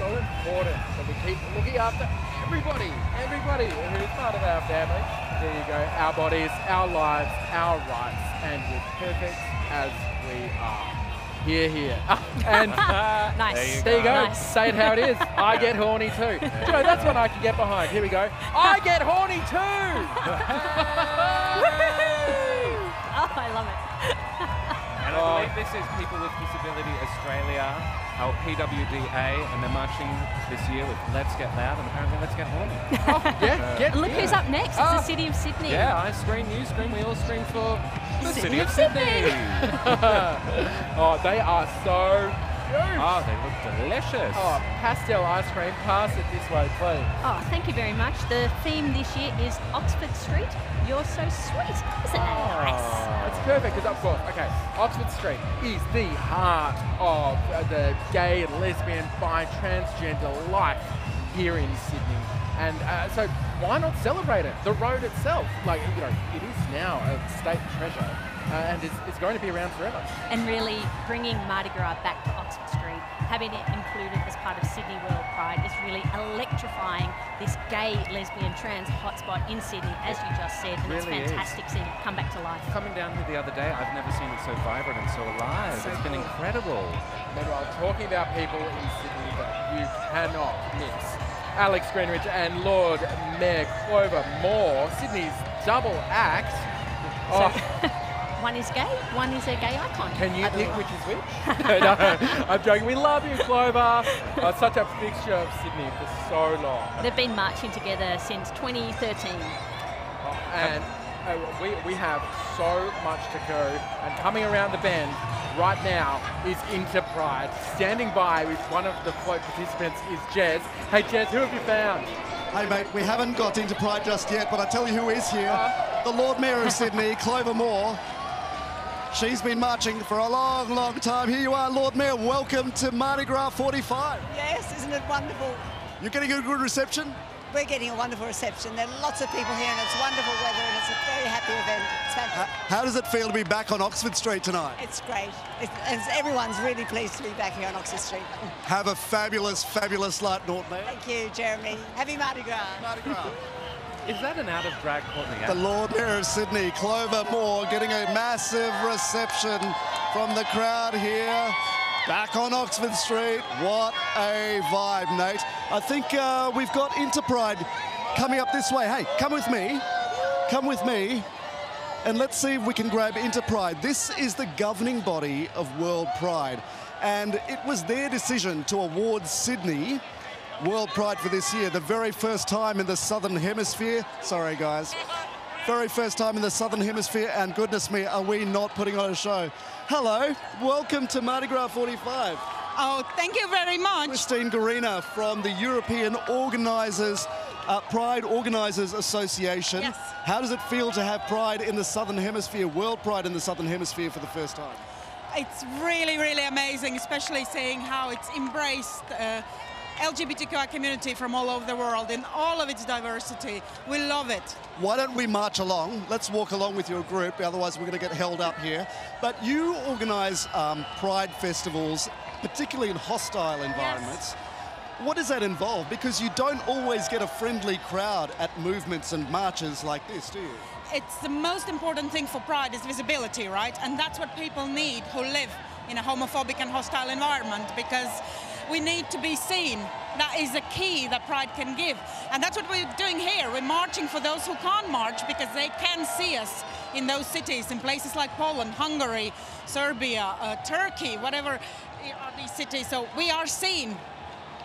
It's so important that we keep looking after everybody, everybody who's part of our family. There you go, our bodies, our lives, our rights, and we're perfect as we are. Here, here. and Nice. There you there you go. Nice. Say it how it is. I get horny too. Do you know, that's what I can get behind. Here we go. I get horny too. Oh, I love it. And I oh. believe this is People with Disability Australia, our PWDA, and they're marching this year with Let's Get Loud and apparently Let's Get Horny. yeah, get Look who's up next. It's Ah. the City of Sydney. yeah, I scream, you scream, we all scream for the City City of of Sydney. oh, they are so cute. Oh, they look delicious. Oh, pastel ice cream. Pass it this way, please. Oh, thank you very much. The theme this year is Oxford Street. You're so sweet. Isn't that nice? It's perfect because, of course, okay, Oxford Street is the heart of uh, the gay and lesbian, bi, transgender life here in Sydney. And uh, so, why not celebrate it? The road itself, like, you know, it is now a state treasure uh, and it's, it's going to be around forever. And really bringing Mardi Gras back to Oxford Street, having it included as part of Sydney World Pride is really electrifying this gay, lesbian, trans hotspot in Sydney, as you just said. And it's really is. fantastic seeing it come back to life. Coming down here the other day, I've never seen it so vibrant and so alive. So it's been incredible. Meanwhile, talking about people in Sydney that you cannot miss. Alex Greenwich and Lord Mayor Clover Moore, Sydney's double act. Oh, One is gay, one is a gay icon. can you I pick which is which? no, no, I'm joking. We love you, Clover. Uh, such a fixture of Sydney for so long. They've been marching together since 2013. Oh, and uh, we, we have so much to go. And coming around the bend right now is Interpride. Standing by with one of the float participants is Jez. Hey, Jez, who have you found? Hey, mate, we haven't got into Pride just yet, but I tell you who is here. The Lord Mayor of Sydney, Clover Moore. She's been marching for a long, long time. Here you are, Lord Mayor. Welcome to Mardi Gras 45. Yes, isn't it wonderful? You're getting a good reception? We're getting a wonderful reception. There are lots of people here, and it's wonderful weather, and it's a very happy event. It's How, fantastic. how does it feel to be back on Oxford Street tonight? It's great. It's, it's, everyone's really pleased to be back here on Oxford Street. Have a fabulous, fabulous night, Lord Mayor. Thank you, Jeremy. Happy Mardi Gras. Mardi Gras. Is that an out of drag Courtney? The Lord Mayor of Sydney, Clover Moore, getting a massive reception from the crowd here. Back on Oxford Street. What a vibe, Nate. I think uh, we've got Interpride coming up this way. Hey, come with me. Come with me. And let's see if we can grab Interpride. This is the governing body of World Pride. And it was their decision to award Sydney World Pride for this year, the very first time in the Southern Hemisphere. Sorry, guys. Very first time in the Southern Hemisphere, and goodness me, are we not putting on a show? Hello, welcome to Mardi Gras 45. Oh, thank you very much. Kristine Garina from the European Organisers, uh, Pride Organisers Association. Yes. How does it feel to have Pride in the Southern Hemisphere, World Pride in the Southern Hemisphere for the first time? It's really, really amazing, especially seeing how it's embraced uh, LGBTQI community from all over the world in all of its diversity. We love it. Why don't we march along? Let's walk along with your group, otherwise we're going to get held up here. But you organise um, pride festivals, particularly in hostile environments. Yes. What does that involve? Because you don't always get a friendly crowd at movements and marches like this, do you? It's the most important thing for Pride is visibility, right? And that's what people need who live in a homophobic and hostile environment because we need to be seen. That is a key that Pride can give. And that's what we're doing here. We're marching for those who can't march because they can see us in those cities, in places like Poland, Hungary, Serbia, uh, Turkey, whatever are these cities. So we are seen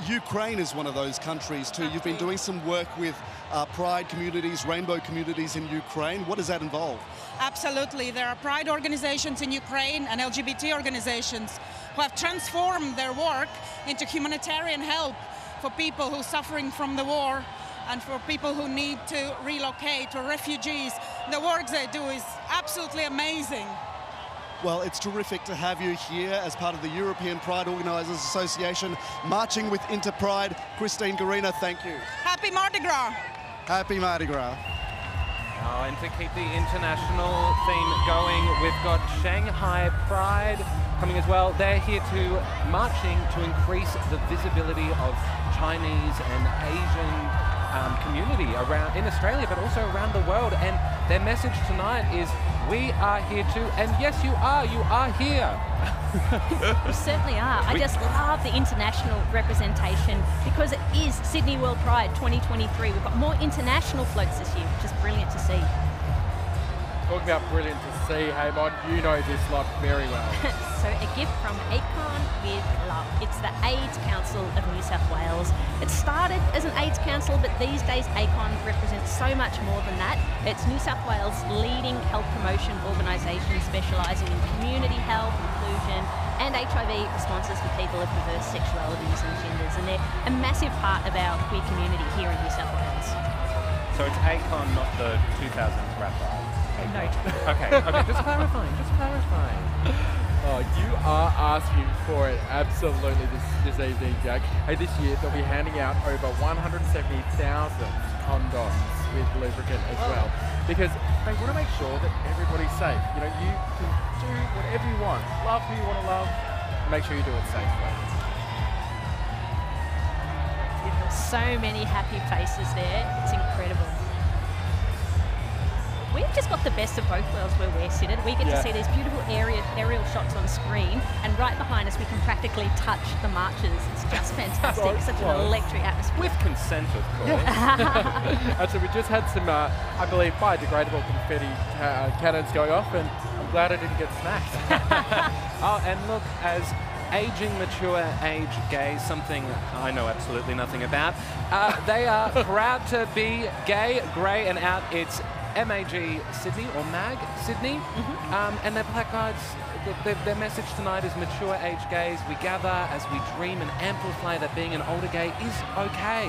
Ukraine is one of those countries too. You've been doing some work with uh, pride communities, rainbow communities in Ukraine. What does that involve? Absolutely. There are pride organizations in Ukraine and LGBT organizations who have transformed their work into humanitarian help for people who are suffering from the war and for people who need to relocate or refugees. The work they do is absolutely amazing. Well, it's terrific to have you here as part of the European Pride Organisers Association, marching with Interpride. Kristine Garina, thank you. Happy Mardi Gras. Happy Mardi Gras. Oh, and to keep the international theme going, we've got Shanghai Pride coming as well. They're here to marching to increase the visibility of Chinese and Asian um, community around in Australia, but also around the world. And their message tonight is, "We are here too." And yes, you are. You are here. we certainly are. I just love the international representation because it is Sydney World Pride 2023. We've got more international floats this year, which is brilliant to see. Talking about brilliant to see, Haymon, you know this lot very well. so a gift from ACON with Love. It's the AIDS Council of New South Wales. It started as an AIDS council, but these days ACON represents so much more than that. It's New South Wales' leading health promotion organisation specialising in community health, inclusion and HIV responses for people of diverse sexualities and genders. And they're a massive part of our queer community here in New South Wales. So it's ACON, not the 2000s rap Note. okay, okay, just clarifying, just clarifying. Oh, you are asking for it absolutely this, this evening, Jack. Hey, this year they'll be handing out over 170,000 condoms with lubricant as oh. well, because they want to make sure that everybody's safe. You know, you can do whatever you want, love who you want to love, make sure you do it safely. So many happy faces there. It's incredible we've just got the best of both worlds where we're seated. We get yeah. to see these beautiful aerial, aerial shots on screen, and right behind us we can practically touch the marches. It's just fantastic. Such an electric atmosphere. With consent, of course. Actually, we just had some, uh, I believe, biodegradable confetti uh, cannons going off, and I'm glad I didn't get smacked. oh, and look, as aging, mature, age, gay, something I know absolutely nothing about. Uh, they are proud to be gay, grey, and out. It's MAG Sydney or MAG Sydney, mm-hmm. um, and their placards. Their, their, message tonight is mature age gays. We gather as we dream and amplify that being an older gay is okay.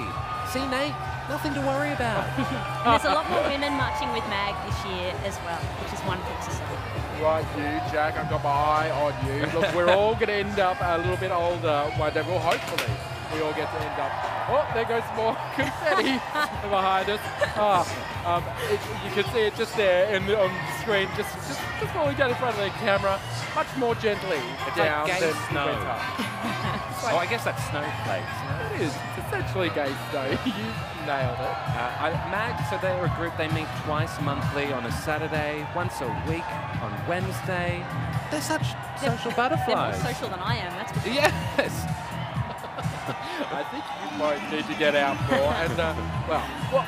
See, Nate, nothing to worry about. and there's a lot more women marching with MAG this year as well, which is wonderful to see. Right, you, Jack, I've got my eye on you. Look, we're all going to end up a little bit older one day, well, hopefully we all get to end up. Oh, there goes more confetti behind us. Ah, um, it, you can see it just there in the, on the screen, just, just just falling down in front of the camera, much more gently it's down like than snow. like, oh, I guess that's snowflakes. It is. It's essentially gay snow. you nailed it. Uh, I, MAG, so they're a group, they meet twice monthly on a Saturday, once a week on Wednesday. They're such they're, social butterflies. They're more social than I am, that's for sure. Yes. I think you might need to get out more. And, uh, well,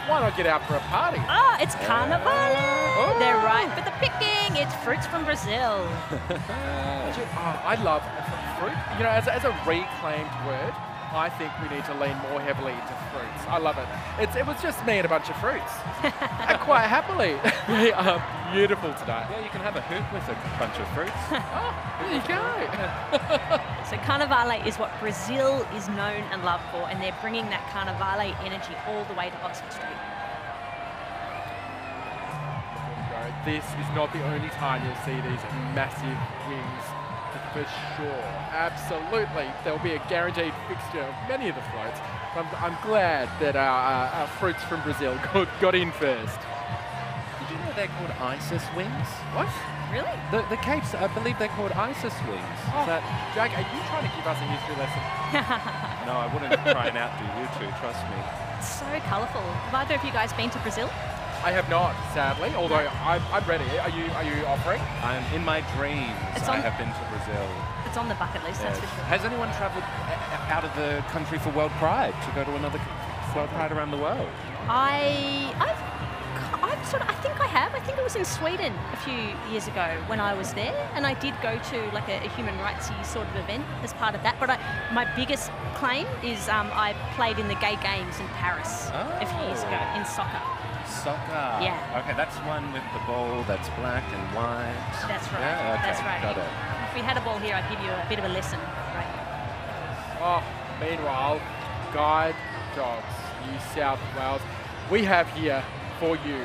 why not get out for a party? Ah, it's Carnival. Oh. They're right for the picking. It's fruits from Brazil. oh, I love fruit. You know, as, as a reclaimed word, I think we need to lean more heavily into fruits. I love it. It's, it was just me and a bunch of fruits. and quite happily. they are beautiful today. Yeah, you can have a hoop with a bunch of fruits. oh, there you go. so Carnivale is what Brazil is known and loved for, and they're bringing that Carnivale energy all the way to Oxford Street. This is not the only time you'll see these massive wings for sure. Absolutely. There'll be a guaranteed fixture of many of the floats. I'm, I'm glad that our, uh, our fruits from Brazil got, got in first. Did you know they're called ISIS wings? What? Really? The, the capes, I believe they're called ISIS wings. Oh, Is that, Jack, are you trying to give us a history lesson? no, I wouldn't try and outdo you two, trust me. so colourful. Have either of you guys been to Brazil? I have not, sadly, although I'm, I'm ready. Are you, are you offering? I'm in my dreams. It's I on- have been to Brazil. It's on the bucket list, that's Yes. for sure. Has anyone travelled uh, out of the country for World Pride to go to another c- World Pride around the world? I, I've, I've sort of, I think I have. I think it was in Sweden a few years ago when I was there, and I did go to like a, a human rightsy sort of event as part of that. But I, my biggest claim is um, I played in the Gay Games in Paris a few years ago in soccer. Soccer. Yeah. Okay, that's one with the ball that's black and white. That's right. Yeah, okay, That's right. Got it. If we had a ball here, I'd give you a bit of a lesson. Right. Oh, meanwhile, guide dogs, New South Wales. We have here for you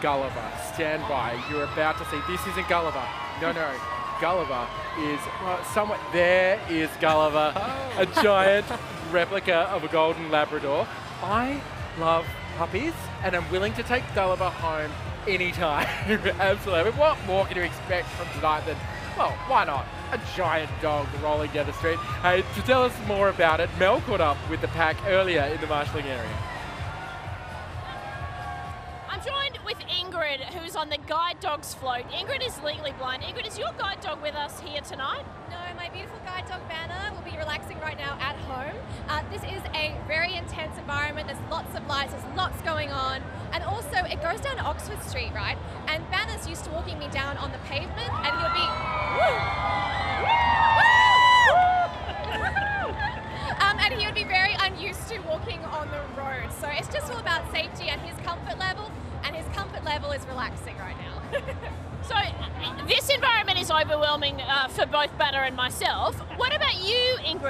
Gulliver. Stand by. You're about to see. This isn't Gulliver. No, no. Gulliver is well, somewhat. There is Gulliver, oh. a giant replica of a golden Labrador. I love puppies, and I'm willing to take Gulliver home anytime. Absolutely. What more can you expect from tonight than, well, why not? A giant dog rolling down the street. Hey, to tell us more about it, Mel caught up with the pack earlier in the marshalling area. I'm joined with Ingrid, who's on the guide dogs float. Ingrid is legally blind. Ingrid, is your guide dog with us here tonight? No, my beautiful guide dog Banner will be relaxing right now at home. Uh, this is a very intense environment. There's lots of lights, there's lots going on. And also, it goes down Oxford Street, right? And Banner's used to walking me down on the pavement, and he'll be.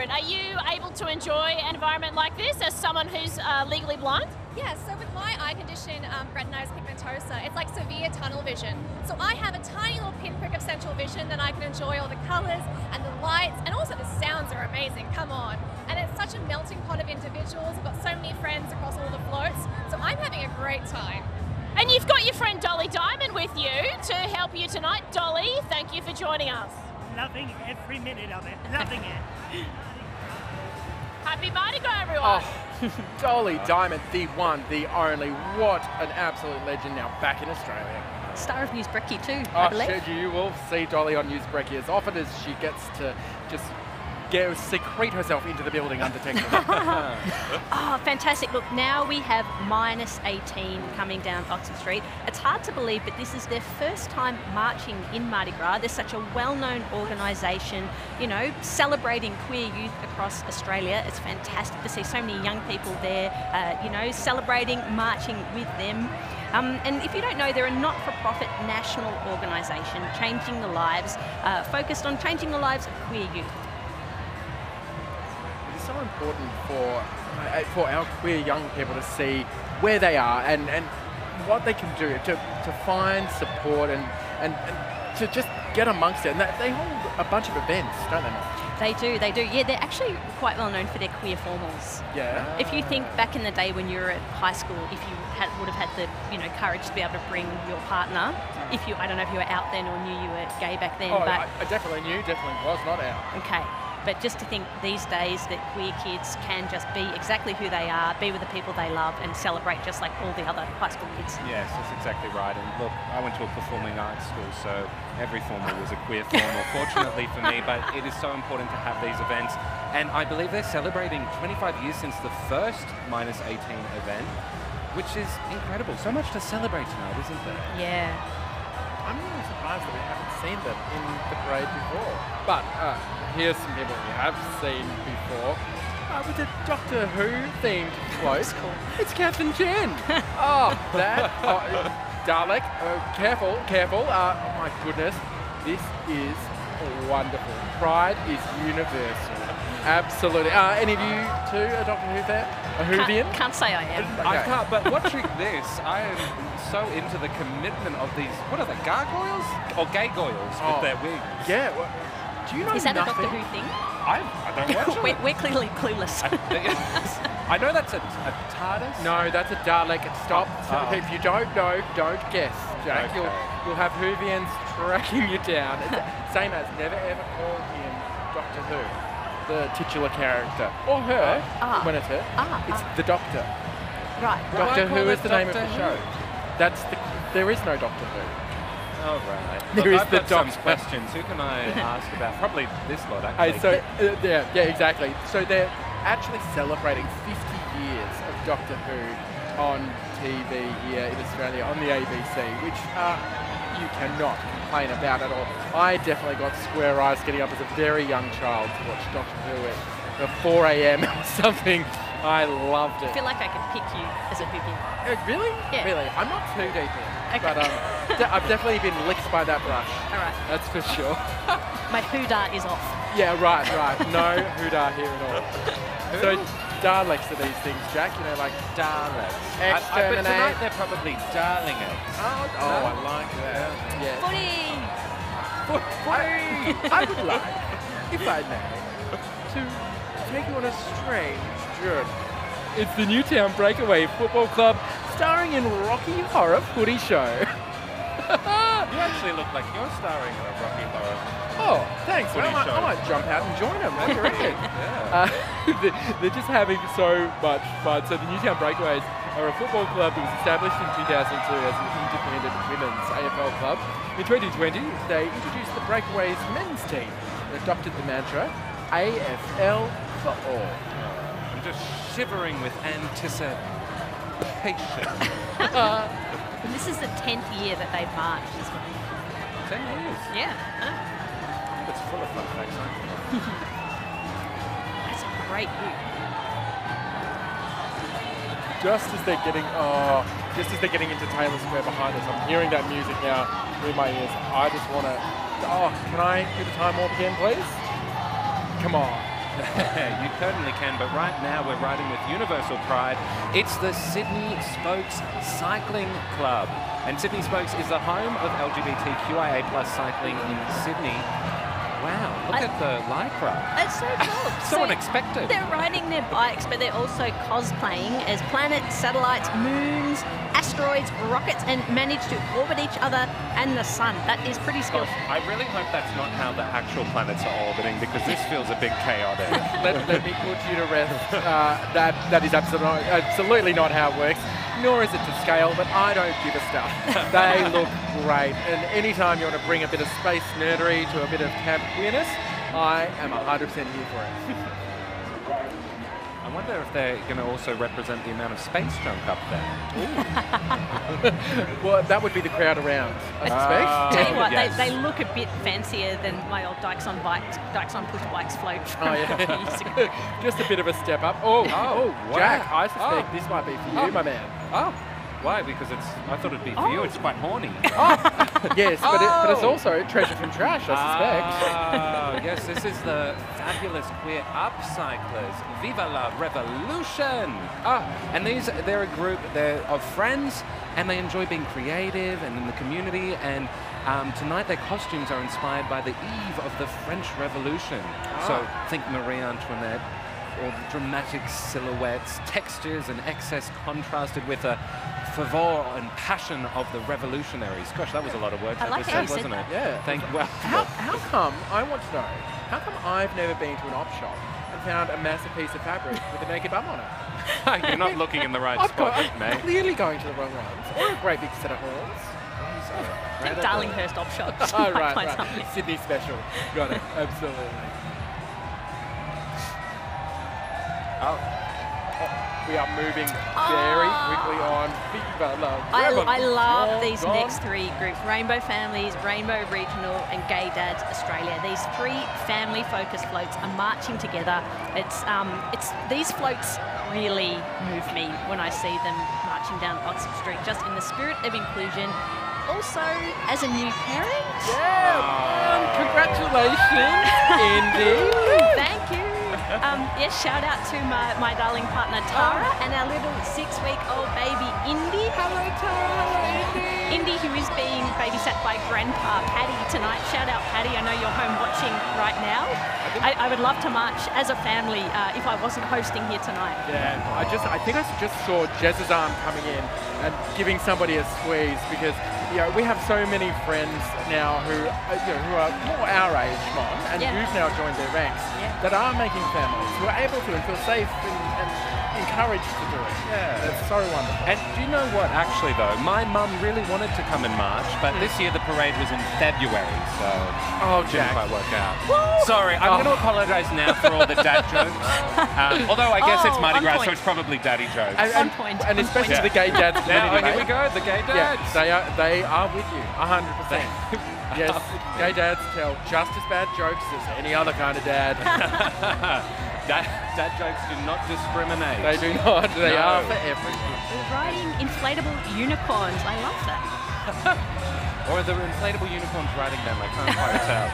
You, Ingrid? Are you able to enjoy an environment like this as someone who's uh, legally blind? Yeah, so with my eye condition, um, retinitis pigmentosa, it's like severe tunnel vision. So I have a tiny little pinprick of central vision that I can enjoy all the colours and the lights, and also the sounds are amazing. Come on. And it's such a melting pot of individuals. I've got so many friends across all the floats, so I'm having a great time. And you've got your friend Dolly Diamond with you to help you tonight. Dolly, thank you for joining us. Loving every minute of it. Loving it. Happy Mardi Gras, everyone. Oh, Dolly Diamond, the one, the only. What an absolute legend now back in Australia. Star of News Brekkie too, I Oh, believe. shit, you will see Dolly on News Brekkie as often as she gets to just get, secrete herself into the building undetected. Oh, fantastic. Look, now we have minus 18 coming down Oxford Street. It's hard to believe, but this is their first time marching in Mardi Gras. They're such a well known organisation, you know, celebrating queer youth across Australia. It's fantastic to see so many young people there, uh, you know, celebrating, marching with them. Um, and if you don't know, they're a not for profit national organisation changing the lives, uh, focused on changing the lives of queer youth. So important for uh, for our queer young people to see where they are and, and what they can do to, to find support and, and, and to just get amongst it. And they, they hold a bunch of events, don't they? Mel? They do, they do. Yeah, they're actually quite well known for their queer formals. Yeah. If you think back in the day when you were at high school, if you had, would have had the you know courage to be able to bring your partner, if you I don't know if you were out then or knew you were gay back then, Oh, but I, I definitely knew, definitely was not out. okay. But just to think these days that queer kids can just be exactly who they are, be with the people they love, and celebrate just like all the other high school kids. Yes, that's exactly right. And look, I went to a performing arts school, so every formal was a queer formal, fortunately for me. But it is so important to have these events. And I believe they're celebrating 25 years since the first minus 18 event, which is incredible. So much to celebrate tonight, isn't there? Yeah. I'm really surprised that we haven't seen them in the parade before. But uh, here's some people we have seen before. Uh, with the Doctor Who themed float. It's Captain Jen. oh, that. Oh, Dalek, uh, careful, careful. Uh, oh my goodness. This is wonderful. Pride is universal. Absolutely. Uh, any of you two a Doctor Who fan? A Whovian? Can't, can't say I am. I can't, but watching this, I am so into the commitment of these, what are they, gargoyles? Or gay goyles Oh, with their wigs. Yeah. Well, Do you know Is that nothing? a Doctor Who thing? I, I don't watch we're, we're clearly clueless. I know that's a, a TARDIS. No, that's a Dalek. Stop. Oh. If you don't know, don't guess, Jack. Okay. You'll, you'll have Whovians tracking you down. It's same as never ever call him Doctor Who, the titular character, or her Ah. when it's her. Ah, it's ah. the Doctor. Right. Doctor call Who it is the name of Doctor the Who? show. That's the. There is no Doctor Who. All right. There Look, is I've the got some questions. Who can I ask about? Probably this lot, Hey, actually. so uh, yeah, yeah, exactly. So they're actually celebrating 50 years of Doctor Who on TV here in Australia on the ABC, which uh, you cannot complain about at all. I definitely got square eyes getting up as a very young child to watch Doctor Who at uh, 4 a.m. or something. I loved I it. feel like I could pick you as a Whovian. Uh, really? Yeah. Really? I'm not too deep in, Okay. but um, de- I've definitely been licked by that brush. All right. That's for sure. My Who dart is off. Yeah, right, right. No Huda here at all. so Daleks are these things, Jack. You know, like Daleks. I, I, but Exterminate. tonight they're probably darling eggs. Oh, oh, I like that. Yeah. Footy! I, I would like, if I may, to take you on a strange journey. It's the Newtown Breakaway Football Club, starring in Rocky Horror Footy Show. You actually look like you're starring in a Rocky Horror. Oh, thanks. Footy I might, I might jump out and join them. What do? Yeah. Uh, they- they're just having so much fun. So the Newtown Breakaways are a football club that was established in 2002 as an independent women's AFL club. In 2020, they introduced the Breakaways men's team and adopted the mantra AFL for all. I'm just shivering with anticipation. And this is the 10th year that they've marched as well. Ten years. Yeah. I know. It's full of fun facts, aren't? That's a great group. Just as they're getting, oh, just as they're getting into Taylor Square behind us, I'm hearing that music now through my ears. I just want to, oh, can I do the time warp again, please? Come on. you certainly can, but right now we're riding with Universal Pride. It's the Sydney Spokes Cycling Club. And Sydney Spokes is the home of LGBTQIA plus cycling in Sydney. Wow, look I- at the lycra. It's so cool. So unexpected. They're riding their bikes, but they're also cosplaying as planets, satellites, moons, asteroids, rockets, and manage to orbit each other and the sun. That is pretty Gosh, skillful. I really hope that's not how the actual planets are orbiting because this feels a bit chaotic. let, let me put you to rest. Uh, that that is absolutely absolutely not how it works. Nor is it to scale, but I don't give a stuff. they look great, and anytime you want to bring a bit of space nerdery to a bit of camp queerness, I am 100% here for it. I wonder if they're going to also represent the amount of space junk up there. well, that would be the crowd around, I ah. suspect. Tell you what, yes. they, they look a bit fancier than my old Dykes on bikes, Dykes on push bikes float oh, from Oh, yeah. Just a bit of a step up. Oh, Oh, oh, Jack, wow. I suspect Oh. this might be for you, Oh. my man. Oh, why? Because it's. I thought it'd be for you. Oh. It's quite horny. Yes, but, it, but it's Oh. also treasure from trash, I suspect. Ah, yes, this is the fabulous queer upcyclers. Viva la revolution! Ah, and these, they're a group they're of friends, and they enjoy being creative and in the community. And um, tonight, their costumes are inspired by the eve of the French Revolution. So think Marie Antoinette. all the dramatic silhouettes, textures, and excess contrasted with a fervor and passion of the revolutionaries. Gosh, that was a lot of words I I, like just said, said wasn't it? Yeah. Thank you. well. How, how come, I want to know, how come I've never been to an op shop and found a massive piece of fabric with a naked bum on it? You're not looking in the right I've spot, got, I'm mate. clearly going to the wrong ones. Or a great big set of horns. I think Darlinghurst op shop. Oh, right, find right. something. Sydney special. Got it, absolutely. Oh, We are moving very quickly on. I, I love these Gone. next three groups Rainbow Families, Rainbow Regional, and Gay Dads Australia. These three family focused floats are marching together. It's, um, it's These floats really move me when I see them marching down Oxford Street, just in the spirit of inclusion. Also, as a new parent. Yeah, um, congratulations, Indy. Thank you. Um, yes, shout out to my, my darling partner Tara and our little six week old baby Indy. Hello, Tara. Hello, Indy. Indy, who is being babysat by Grandpa Paddy tonight. Shout out, Paddy. I know you're home watching right now. I, I would love to march as a family uh, if I wasn't hosting here tonight. Yeah, I just I think I just saw Jez's arm coming in and giving somebody a squeeze because you know we have so many friends now who uh, you know, who are more our age, Mon, and Yeah. who've now joined their ranks Yeah. that are making families who are able to and feel safe and, and encouraged to do it. Yeah. it's so wonderful. And do you know what, actually, though? My mum really wanted to come in March, but this year the parade was in February, so Oh, it Jack. didn't quite work out. Sorry, I'm Oh. going to apologise now for all the dad jokes. Um, although I guess it's Oh, Mardi Gras, point. so it's probably daddy jokes. And, On and- point, and especially point. the gay dads. Now, community, here we go, the gay dads. Yeah, they are they are with you, hundred percent. Yes, gay dads tell just as bad jokes as any other kind of dad. Dad, dad jokes do not discriminate. they do not. They No. are for everyone. We're riding inflatable unicorns. I love that. Or the inflatable unicorns riding them, I can't quite tell.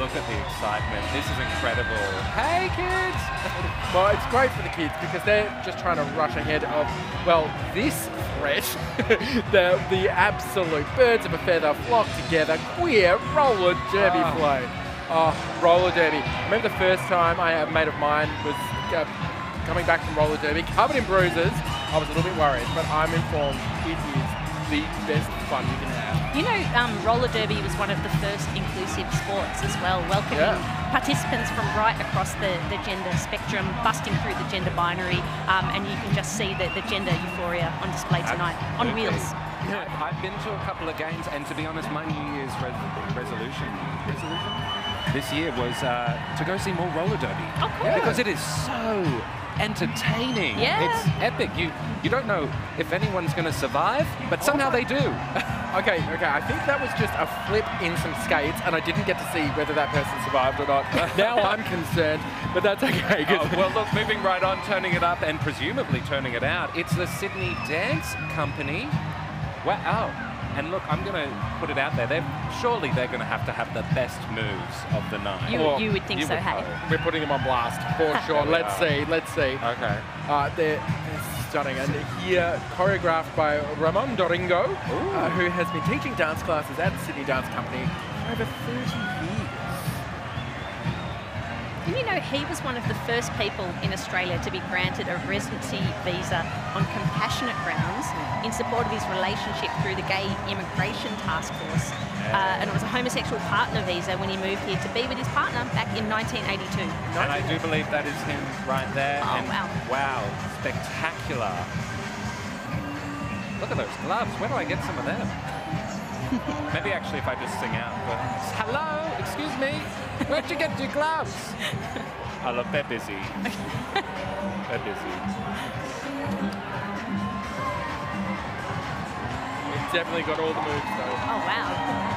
Look at the excitement. This is incredible. Hey, kids! Well, it's great for the kids because they're just trying to rush ahead of, well, this threat. the, the absolute birds of a feather flock together, queer roller derby Ah. float. Oh, roller derby. I remember the first time I, a mate of mine was uh, coming back from roller derby, covered in bruises. I was a little bit worried, but I'm informed it is the best fun you can have. You know, um, roller derby was one of the first inclusive sports as well, welcoming Yeah. participants from right across the, the gender spectrum, busting through the gender binary, um, and you can just see the, the gender euphoria on display tonight on wheels. Yeah, I've been to a couple of games, and to be honest, my New Year's res- resolution, resolution this year was uh, to go see more roller derby. Oh, cool. Because it is so entertaining. Yeah. It's epic. You you don't know if anyone's going to survive, but somehow they do. Okay, okay. I think that was just a flip in some skates, and I didn't get to see whether that person survived or not. now I'm concerned, but that's okay. Oh, well, look, moving right on, turning it up, and presumably turning it out. It's the Sydney Dance Company. Wow. And look, I'm going to put it out there. They're, surely they're going to have to have the best moves of the night. You, Well, you would think you so, would hey? hope. We're putting them on blast for sure. let's see, let's see. Okay. Uh, they're, they're stunning, and here choreographed by Ramon Doringo, uh, who has been teaching dance classes at the Sydney Dance Company for over 30 years. Did you know he was one of the first people in Australia to be granted a residency visa on compassionate grounds in support of his relationship through the Gay Immigration Task Force? Uh, and it was a homosexual partner visa when he moved here to be with his partner back in 1982. And I do believe that is him right there. Oh, and wow. Wow, spectacular. Look at those gloves. Where do I get some of them? Maybe actually if I just sing out. But, Hello, excuse me. Where'd you get your gloves? I look, they're busy. they're busy. He's definitely got all the moves, though. Oh, wow.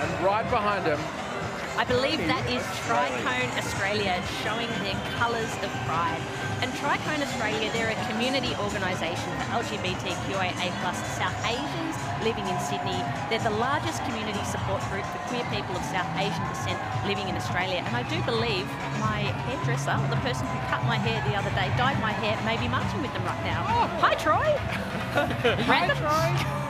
And right behind him, I believe that is Trikone Australia showing their colours of pride. And Trikone Australia, they're a community organisation for LGBTQIA plus South Asians living in Sydney. They're the largest community support group for queer people of South Asian descent living in Australia. And I do believe my hairdresser, the person who cut my hair the other day, dyed my hair, may be marching with them right now. Oh! Hi, Troy. Random.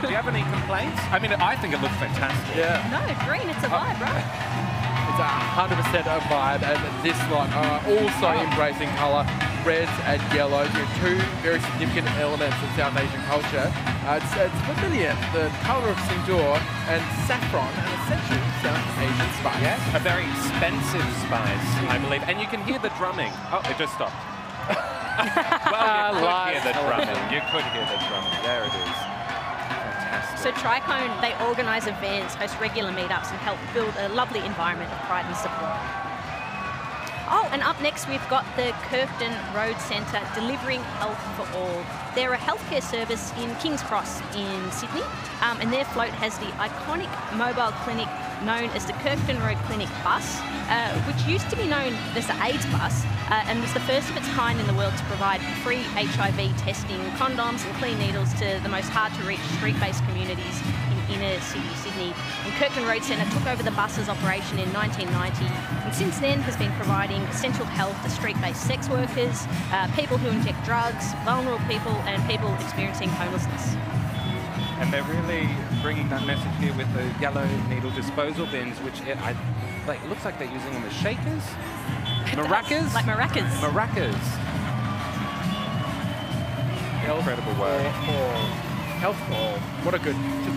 Do you have any complaints? I mean, I think it looks fantastic. yeah, No, green, it's a oh. vibe, right? It's 100% a vibe, and this lot are also embracing colour. Reds and yellows, you know, two very significant elements of South Asian culture. Uh, it's, it's vermilion, the colour of sindoor, and saffron, an essential South Asian spice. Yes, a very expensive spice, I believe. And you can hear the drumming. Oh, it just stopped. well, you could hear the drumming. You could hear the drumming. There it is. So Trikone, they organise events, host regular meetups and help build a lovely environment of pride and support. Oh, and up next we've got the Kirketon Road Centre delivering health for all. They're a healthcare service in King's Cross in Sydney, um, and their float has the iconic mobile clinic known as the Kirketon Road Clinic Bus, uh, which used to be known as the AIDS Bus, uh, and was the first of its kind in the world to provide free HIV testing, condoms, and clean needles to the most hard-to-reach street-based communities in inner city Sydney. And Kirketon Road Centre took over the buses operation in 1990 and since then has been providing essential help to street-based sex workers, uh, people who inject drugs, vulnerable people and people experiencing homelessness. And they're really bringing that message here with the yellow needle disposal bins, which it, I, like, it looks like they're using them as shakers. Maracas? Like maracas. Maracas. Incredible work. For all. Health for all. What a good, just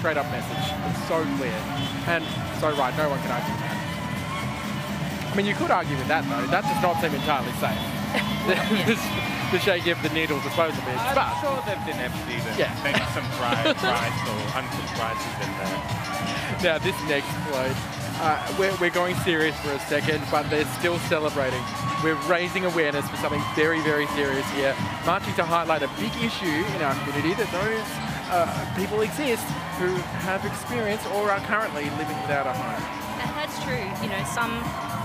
straight up message. It's so clear. And so right, no one can argue with that. I mean, you could argue with that though. That does not seem entirely safe. the, the shaking of the needle disposal bins. I'm But sure they've been emptied and Yeah. maybe some fried rice or uncooked rice is in there. now this next float, uh, we're, we're going serious for a second, but they're still celebrating. We're raising awareness for something very, very serious here, marching to highlight a big issue in our community that those uh, people exist who have experienced or are currently living without a home. And that's true. You know, some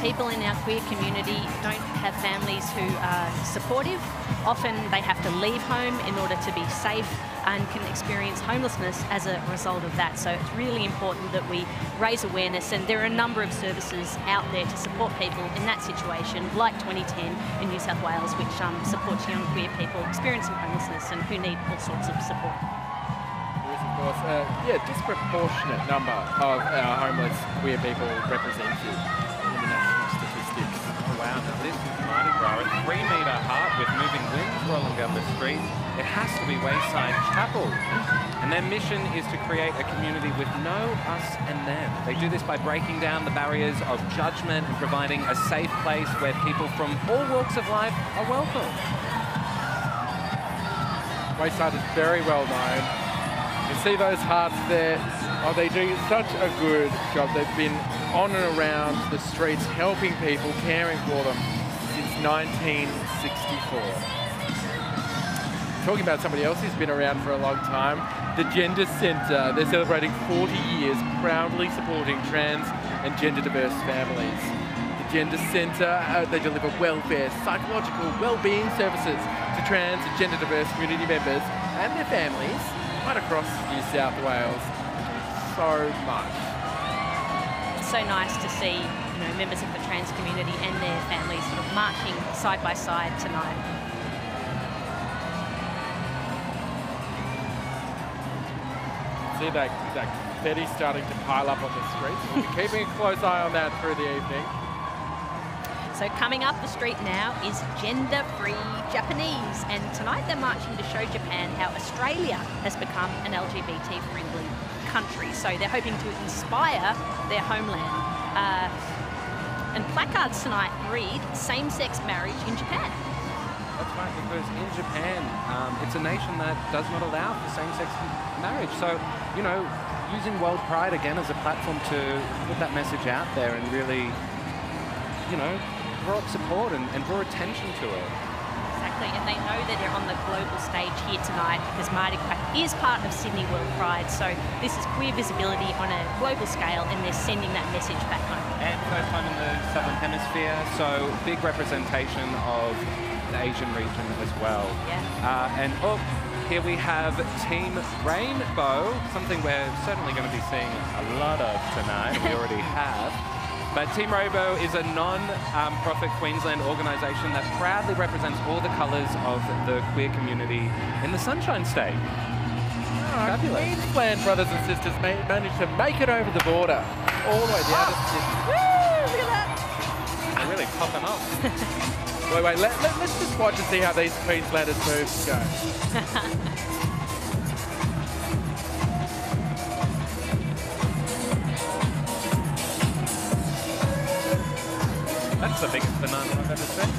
people in our queer community don't have families who are supportive. Often they have to leave home in order to be safe and can experience homelessness as a result of that. So it's really important that we raise awareness and there are a number of services out there to support people in that situation, like Twenty10 in New South Wales, which um, supports young queer people experiencing homelessness and who need all sorts of support. There is, of course, a yeah, disproportionate number of our homeless queer people represented in the national statistics. Oh wow, now this is Mardi Gras. A three metre heart with moving winds rolling down the street. It has to be Wayside Chapel. And their mission is to create a community with no us and them. They do this by breaking down the barriers of judgment and providing a safe place where people from all walks of life are welcome. Wayside is very well known. You see those hearts there. Oh, they do such a good job. They've been on and around the streets helping people, caring for them since 1964. Talking about somebody else who's been around for a long time, the Gender Centre. They're celebrating 40 years proudly supporting trans and gender diverse families. The Gender Centre, uh, they deliver welfare, psychological well-being services to trans and gender diverse community members and their families right across New South Wales. So much. It's so nice to see you know, members of the trans community and their families sort of marching side by side tonight. See that, that confetti starting to pile up on the streets. We'll be keeping a close eye on that through the evening. So coming up the street now is gender-free Japanese, and tonight they're marching to show Japan how Australia has become an LGBT-friendly country. So they're hoping to inspire their homeland. Uh, and placards tonight read "Same-sex marriage in Japan." That's right, because in Japan, um, it's a nation that does not allow for same-sex marriage. So, you know, using World Pride again as a platform to put that message out there and really, you know, draw up support and, and draw attention to it. Exactly, and they know that they're on the global stage here tonight because Mardi Gras is part of Sydney World Pride. So this is queer visibility on a global scale, and they're sending that message back home. And first time in the Southern Hemisphere, so big representation of the Asian region as well. Yeah. Uh, and oh, here we have Team Rainbow, something we're certainly going to be seeing a lot of tonight. We already have. But Team Rainbow is a non-profit Queensland organisation that proudly represents all the colours of the queer community in the Sunshine State. Ah, Our Queensland brothers and sisters ma- managed to make it over the border, all the way down ah! to Sydney. Woo, look at that. They're really popping off. Wait, wait, let, let, us just watch and see how these Queenslanders moves go. That's the biggest banana I've ever seen.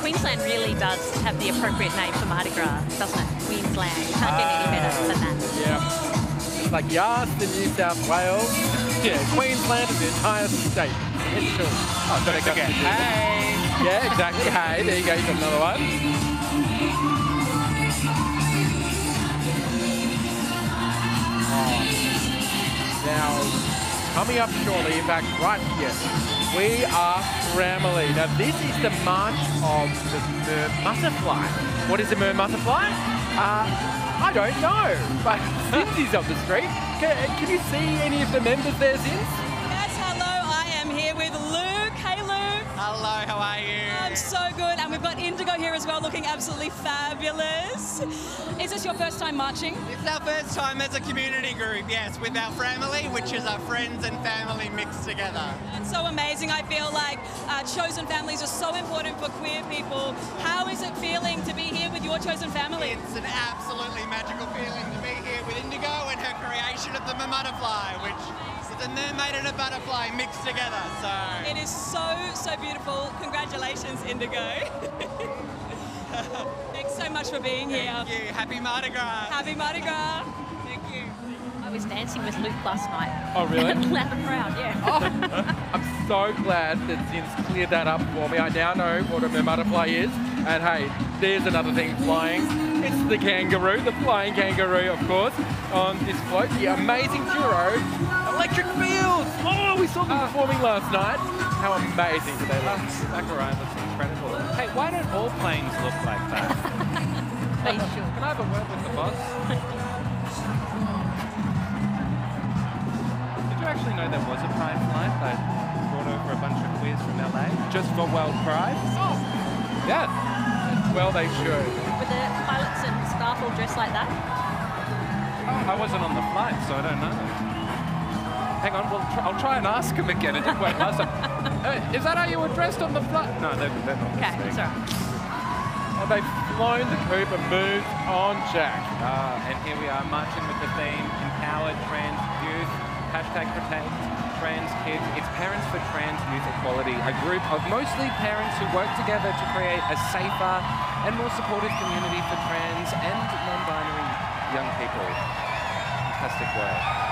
Queensland really does have the appropriate name for Mardi Gras, doesn't it? Queensland. You can't get any ah, better than that. Yeah. It's like Yas in New South Wales. Yeah, Queensland is the entire state. It's true. Oh, don't forget, hey. Yeah, exactly. Hey, there you go. You got another one. Oh. Now, coming up shortly, in fact, right here, we are Family. Now, this is the march of the Mer Butterfly. What is the Mer Butterfly? Uh, I don't know, but Cindy's on the street. Can, can you see any of the members there, Cindy? Yes, hello. I am here with Luke. Hey, Luke. Hello, how are you? I'm so good. And we've got Indigo here as well, looking absolutely fabulous. Is this your first time marching? It's our first time as a community group, yes, with our family, which is our friends and family mixed together. It's so amazing. I feel like uh, chosen families are so important for queer people. How is it feeling to be here with your chosen family? It's an absolutely magical feeling to be here with Indigo and her creation of the butterfly, which is a mermaid and a butterfly mixed together. So It is so, so beautiful. Congratulations, Indigo. Thanks so much for being here. Thank you. Happy Mardi Gras. Happy Mardi Gras. Thank you. I was dancing with Luke last night. Oh, really? Loud and proud, yeah. Oh, I'm so glad that Zin's cleared that up for me. I now know what a butterfly is. And hey, there's another thing flying. It's the kangaroo, the flying kangaroo, of course, on this float. The amazing duo, Electric Fields. Oh, we saw them ah. performing last night. How amazing do they look? Ah, Zaachariaha looks incredible. Hey, why don't all planes look like that? They should. Can I have a word with the boss? Actually know there was a Pride flight that brought over a bunch of queers from LA just for World Pride? Oh, yeah. Well, they should. With the pilots and staff all dressed like that. I wasn't on the flight, so I don't know. Hang on, we'll tr- I'll try and ask him again. It didn't work last time. Uh, is that how you were dressed on the flight? No, they're, they're not Okay. Oh, they've flown the coop and moved on, Jack. Ah, and here we are marching with the theme Empowered Trans hashtag protect trans kids. It's Parents for Trans Youth Equality, a group of mostly parents who work together to create a safer and more supportive community for trans and non-binary young people. Fantastic work.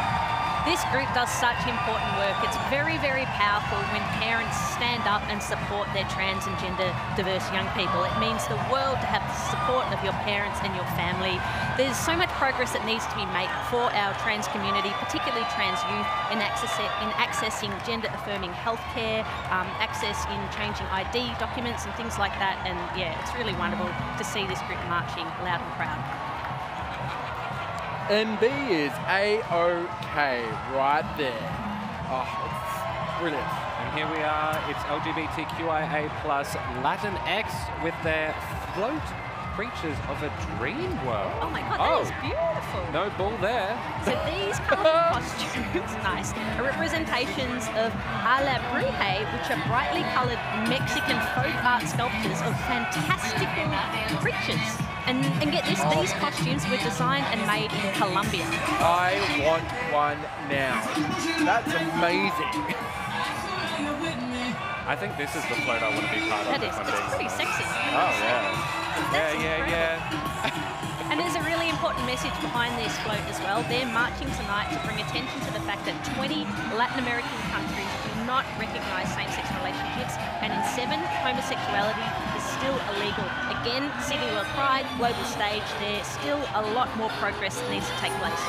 This group does such important work. It's very, very powerful when parents stand up and support their trans and gender diverse young people. It means the world to have the support of your parents and your family. There's so much progress that needs to be made for our trans community, particularly trans youth, in, access, in accessing gender affirming healthcare, um, access in changing ID documents and things like that. And yeah, it's really wonderful to see this group marching loud and proud. NB is A-OK right there. Oh, it's brilliant. And here we are, it's LGBTQIA plus Latinx with their float creatures of a dream world. Oh my god, that oh. is beautiful. No bull there. So these colourful costumes, nice, are representations of alebrije, which are brightly coloured Mexican folk art sculptures of fantastical creatures. And, and get this, these costumes were designed and made in Colombia. I want one now. That's amazing. I think this is the float I want to be part of. That is, it's being pretty sexy. Oh, yeah. Yeah, yeah, yeah. And there's a really important message behind this float as well. They're marching tonight to bring attention to the fact that 20 Latin American countries do not recognise same-sex relationships, and in seven, homosexuality still illegal. Again, Sydney World Pride, global stage, there's still a lot more progress that needs to take place.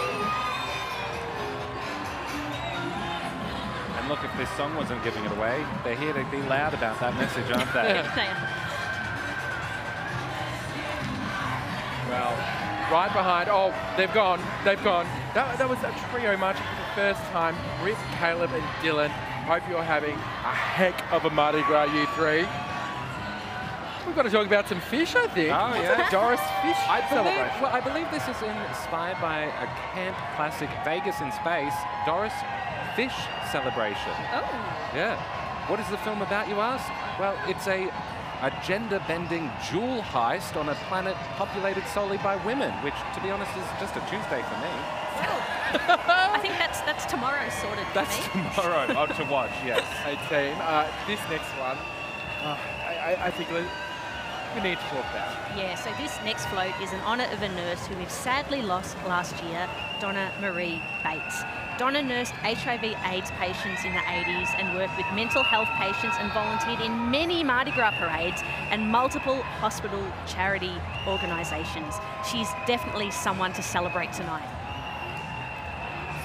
And look, if this song wasn't giving it away, they're here to be loud about that message, aren't they? Well, right behind. Oh, they've gone. They've gone. That, that was a trio marching for the first time. Rip, Caleb, and Dylan. Hope you're having a heck of a Mardi Gras, you three. We've got to talk about some fish, I think. Oh, What's yeah. Doris fish I believe, celebration? well, I believe this is inspired by a camp classic Vegas in space, Doris Fish Celebration. Oh. Yeah. What is the film about, you ask? Well, it's a, a gender-bending jewel heist on a planet populated solely by women, which, to be honest, is just a Tuesday for me. I think that's that's tomorrow sorted for That's me. tomorrow oh, to watch, yes. Hey, team. Uh, this next one, uh, I, I, I think we, we need to talk about. Yeah, so this next float is in honour of a nurse who we've sadly lost last year, Donna Marie Bates. Donna nursed HIV AIDS patients in the 80s and worked with mental health patients and volunteered in many Mardi Gras parades and multiple hospital charity organisations. She's definitely someone to celebrate tonight.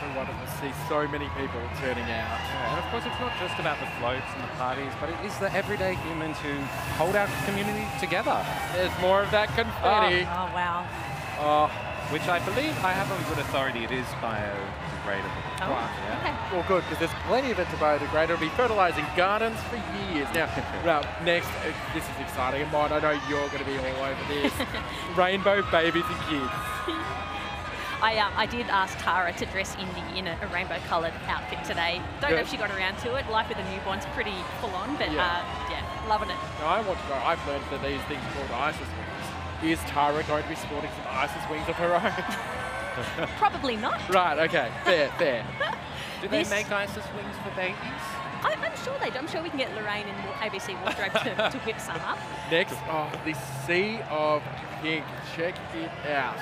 So to see so many people turning out. Yeah, and of course, it's not just about the floats and the parties, but it is the everyday humans who hold our community together. There's more of that confetti. Oh, wow. Oh, which I believe I have on good authority. It is biodegradable. Oh, Yeah. Well, good, because there's plenty of it to biodegrade. It'll be fertilising gardens for years. Now, well, next, uh, this is exciting. And Mon, I know you're going to be all over this. Rainbow babies and kids. I, uh, I did ask Tara to dress Indy in a, a rainbow-coloured outfit today. Don't know if she got around to it. Life with a newborn's pretty full on, but Yeah. uh, yeah, loving it. Now, I want to know, I've learned that these things are called ISIS wings. Is Tara going to be sporting some ISIS wings of her own? Probably not. right, okay, fair, fair. Do they This- make ISIS wings for babies? I, I'm sure they do. I'm sure we can get Lorraine in wa- ABC Wardrobe to, to whip some up. Next, oh, the sea of pink. Check it out.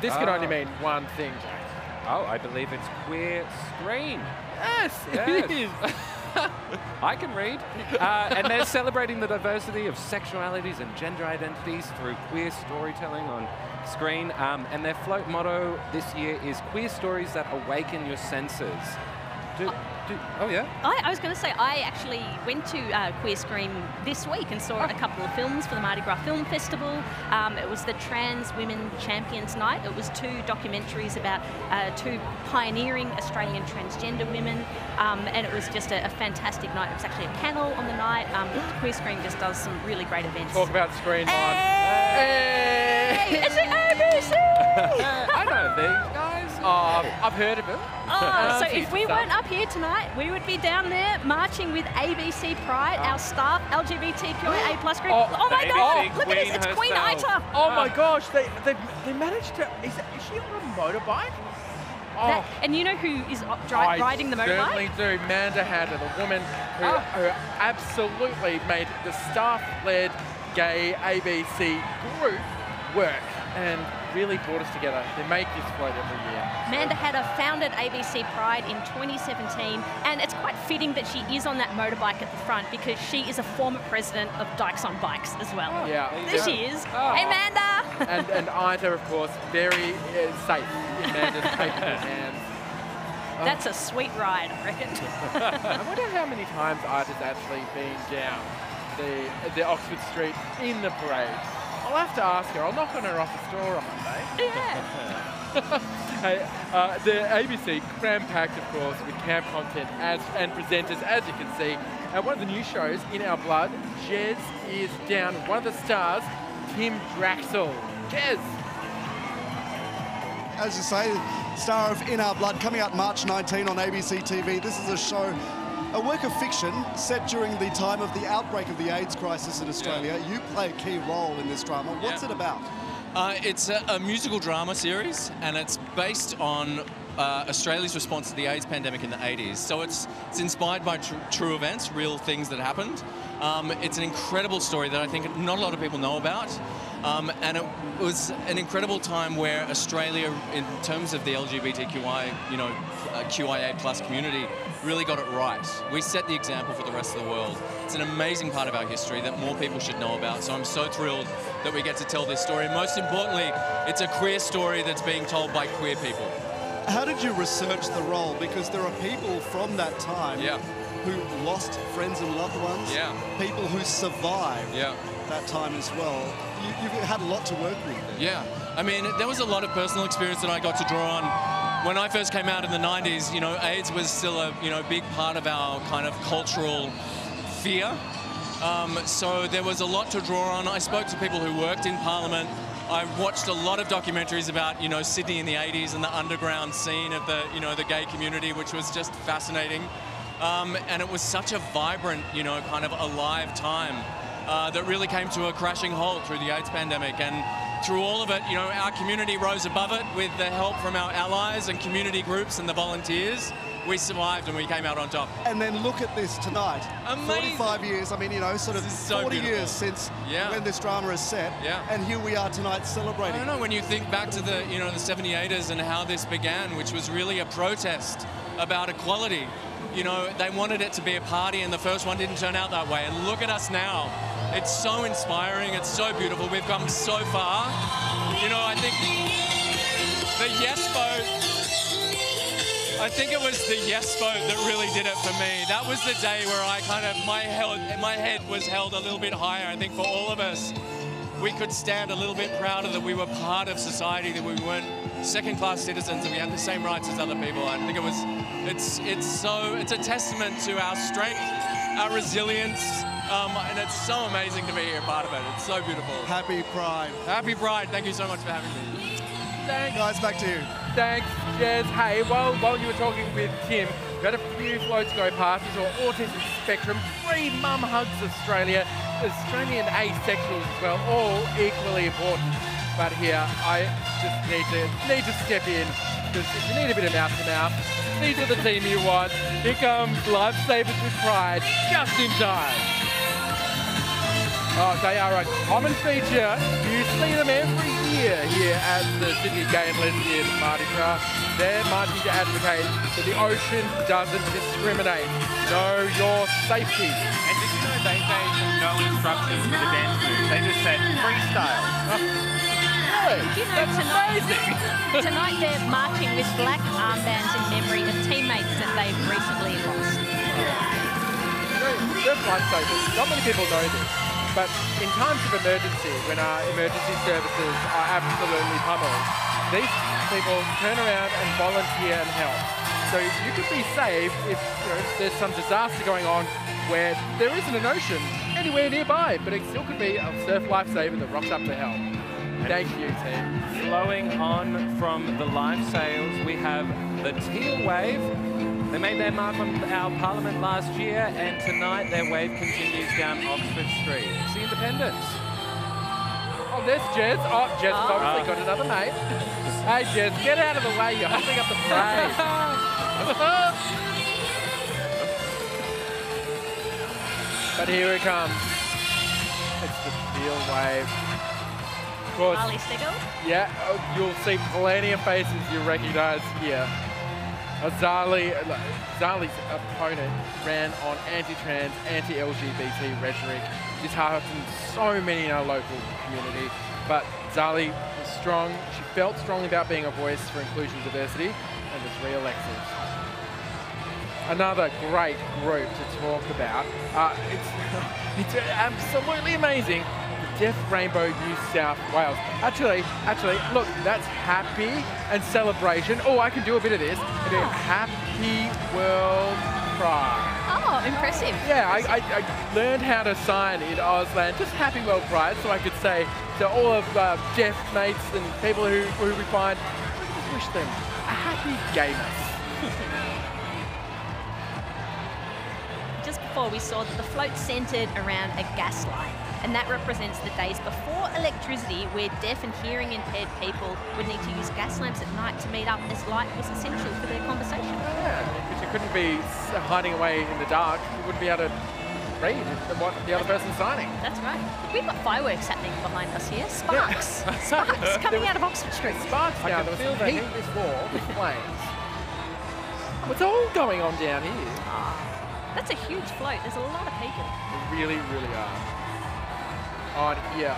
This can only Ah. mean one thing, Jack. Oh, I believe it's queer screen. Yes, Yes. it is. I can read. Uh, and they're celebrating the diversity of sexualities and gender identities through queer storytelling on screen. Um, and their float motto this year is queer stories that awaken your senses. Do, do, oh, yeah? I, I was going to say, I actually went to uh, Queer Screen this week and saw a couple of films for the Mardi Gras Film Festival. Um, it was the Trans Women Champions Night. It was two documentaries about uh, two pioneering Australian transgender women, um, and it was just a, a fantastic night. It was actually a panel on the night. Um, Queer Screen just does some really great events. Talk about screen, Mon. Hey, it's the ABC! I know these guys. Oh, I've heard of it. Oh, so if we weren't up here tonight, we would be down there marching with ABC Pride, our staff, LGBTQIA plus group. Oh, Oh, my God! Look at this, Queen it's Queen herself. Ita. Oh my gosh, they, they, they managed to. Is, is she on a motorbike? Oh, That- and you know who is uh, dri- I riding the certainly motorbike? do. Manda Hatter, the woman who, Oh. who absolutely made the staff-led gay ABC group work and really brought us together. They make this float every year. Amanda Hatter founded ABC Pride in 2017, and it's quite fitting that she is on that motorbike at the front because she is a former president of Dykes on Bikes as well. Yeah. There she is. Oh. Hey, Amanda! and, and Ita, of course, very uh, safe in Amanda's capable hands. Oh. That's a sweet ride, I reckon. I wonder how many times Ita's actually been down the the Oxford Street in the parade. I'll have to ask her. I'll knock on her office door on Monday. Yeah. hey, uh, the ABC cram-packed, of course, with camp content as and presenters, as you can see. And one of the new shows, In Our Blood, Jez is down. One of the stars, Tim Draxl. Jez. As you say, star of In Our Blood coming out March 19 on ABC TV. This is a show, a work of fiction set during the time of the outbreak of the AIDS crisis in Australia. You play a key role in this drama. What's Yeah. it about? Uh, it's a, a musical drama series, and it's based on uh, Australia's response to the AIDS pandemic in the 80s. So it's it's inspired by tr- true events, real things that happened. Um, it's an incredible story that I think not a lot of people know about. Um, and it was an incredible time where Australia, in terms of the LGBTQI, you know, uh, QIA plus community, really got it right. We set the example for the rest of the world. It's an amazing part of our history that more people should know about. So I'm so thrilled that we get to tell this story. And Most importantly, it's a queer story that's being told by queer people. How did you research the role? Because there are people from that time Yeah. who lost friends and loved ones. Yeah. People who survived Yeah. that time as well. You, you've had a lot to work with. There. Yeah, I mean, there was a lot of personal experience that I got to draw on. When I first came out in the 90s, you know, AIDS was still a you know big part of our kind of cultural fear. Um, so there was a lot to draw on. I spoke to people who worked in Parliament. I watched a lot of documentaries about you know Sydney in the 80s and the underground scene of the you know the gay community, which was just fascinating. Um, and it was such a vibrant, you know, kind of alive time uh, that really came to a crashing halt through the AIDS pandemic. And through all of it, you know, our community rose above it with the help from our allies and community groups and the volunteers. We survived and we came out on top. And then look at this tonight. Amazing. 45 years, I mean, you know, sort of so 40 beautiful. years since Yeah. when this drama is set. Yeah. And here we are tonight celebrating. I don't know, when you think back to the, you know, the 78ers and how this began, which was really a protest about equality. You know, they wanted it to be a party and the first one didn't turn out that way. And look at us now. It's so inspiring, it's so beautiful. We've come so far. You know, I think the yes vote I think it was the yes vote that really did it for me. That was the day where I kind of my held, my head was held a little bit higher. I think for all of us, we could stand a little bit prouder that we were part of society, that we weren't second-class citizens, and we had the same rights as other people. I think it was, it's, it's so, it's a testament to our strength, our resilience, um, and it's so amazing to be here, part of it. It's so beautiful. Happy Pride. Happy Pride. Thank you so much for having me. Thanks. Guys, back to you. Thanks, Jez. Hey, while, while you were talking with Tim, we had a few floats go past. We saw Autism Spectrum, Free Mum Hugs Australia, Australian asexuals as well, all equally important. But here, I just need to need to step in because if you need a bit of mouth to mouth, these are the team you want. Here comes Lifesavers with Pride, just in time. Oh, they are a common feature. You see them every year here at the Sydney Gay and Lesbian Mardi Gras. They're marching to advocate that the ocean doesn't discriminate. Know your safety. And did you know they gave no instructions for the dance move? They just said freestyle. Really? Do you know tonight, tonight they're marching with black armbands in memory of teammates that they've recently lost. They're lifesavers. Not many people know this. But in times of emergency, when our emergency services are absolutely pummeled, these people turn around and volunteer and help. So you could be saved if you know, there's some disaster going on where there isn't an ocean anywhere nearby, but it still could be a surf lifesaver that rocks up to help. Thank you, team. Flowing on from the live sails, we have the Teal Wave. They made their mark on our Parliament last year, and tonight their wave continues down Oxford Street. It's the Independence. Oh, there's Jez. Oh, Jez has Oh. obviously got another mate. Hey, Jez, get out of the way. You're holding up the parade. but here it comes. It's the Teal Wave. Of course, Marley Steggall. yeah, oh, you'll see plenty of faces you recognise here. Azali, Zali's opponent ran on anti-trans, anti-LGBT rhetoric, disheartened so many in our local community. But Zali was strong. She felt strongly about being a voice for inclusion and diversity and was re-elected. Another great group to talk about. Uh, it's, it's absolutely amazing. Deaf Rainbow New South Wales. Actually, actually, look, that's happy and celebration. Oh, I can do a bit of this. Happy World Pride. Oh, impressive. Yeah, I, I, I learned how to sign in Auslan, just Happy World Pride, so I could say to all of uh, Jeff mates and people who, who we find, just wish them a happy gayness. Just before we saw that the float centred around a gas line, and that represents the days before electricity, where deaf and hearing impaired people would need to use gas lamps at night to meet up, as light was essential for their conversation. Yeah, because you couldn't be hiding away in the dark. You wouldn't be able to read what the other person's signing. That's right. We've got fireworks happening behind us here. Sparks. Sparks coming was out of Oxford Street. Sparks I now. can There was feel the heat heat. before with flames. What's all going on down here? Ah, that's a huge float. There's a lot of people. They really, really are. On here.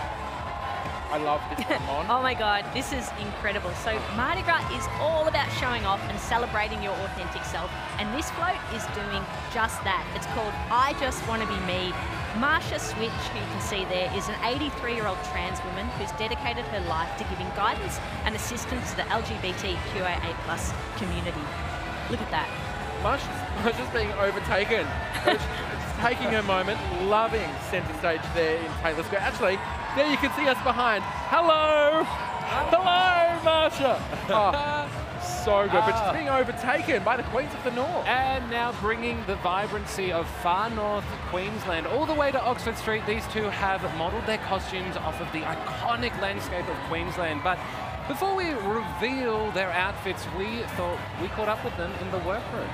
I love this oh my god, this is incredible. So Mardi Gras is all about showing off and celebrating your authentic self, and this float is doing just that. It's called I Just Want to Be Me. Marsha Switch, who you can see there, is an 83-year-old trans woman who's dedicated her life to giving guidance and assistance to the LGBTQIA plus community. Look at that. Marsha's, Marsha's being overtaken. Taking her moment, loving centre stage there in Taylor Square. Actually, there you can see us behind. Hello! Hello, Marsha! Oh, so good. But she's ah. being overtaken by the Queens of the North. And now bringing the vibrancy of far north Queensland all the way to Oxford Street, these two have modelled their costumes off of the iconic landscape of Queensland. But before we reveal their outfits, we thought we caught up with them in the workroom.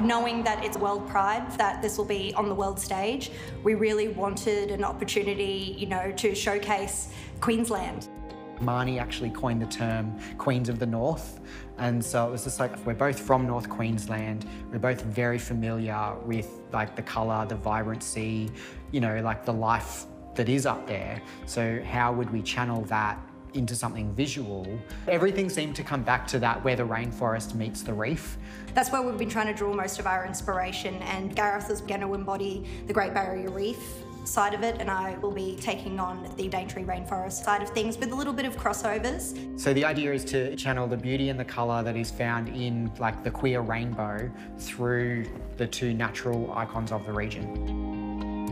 Knowing that it's World Pride, that this will be on the world stage, we really wanted an opportunity, you know, to showcase Queensland. Marnie actually coined the term Queens of the North. And so it was just like, we're both from North Queensland. We're both very familiar with like the colour, the vibrancy, you know, like the life that is up there. So how would we channel that into something visual? Everything seemed to come back to that where the rainforest meets the reef. That's where we've been trying to draw most of our inspiration, and Gareth is going to embody the Great Barrier Reef side of it, and I will be taking on the Daintree Rainforest side of things with a little bit of crossovers. So the idea is to channel the beauty and the colour that is found in like the queer rainbow through the two natural icons of the region.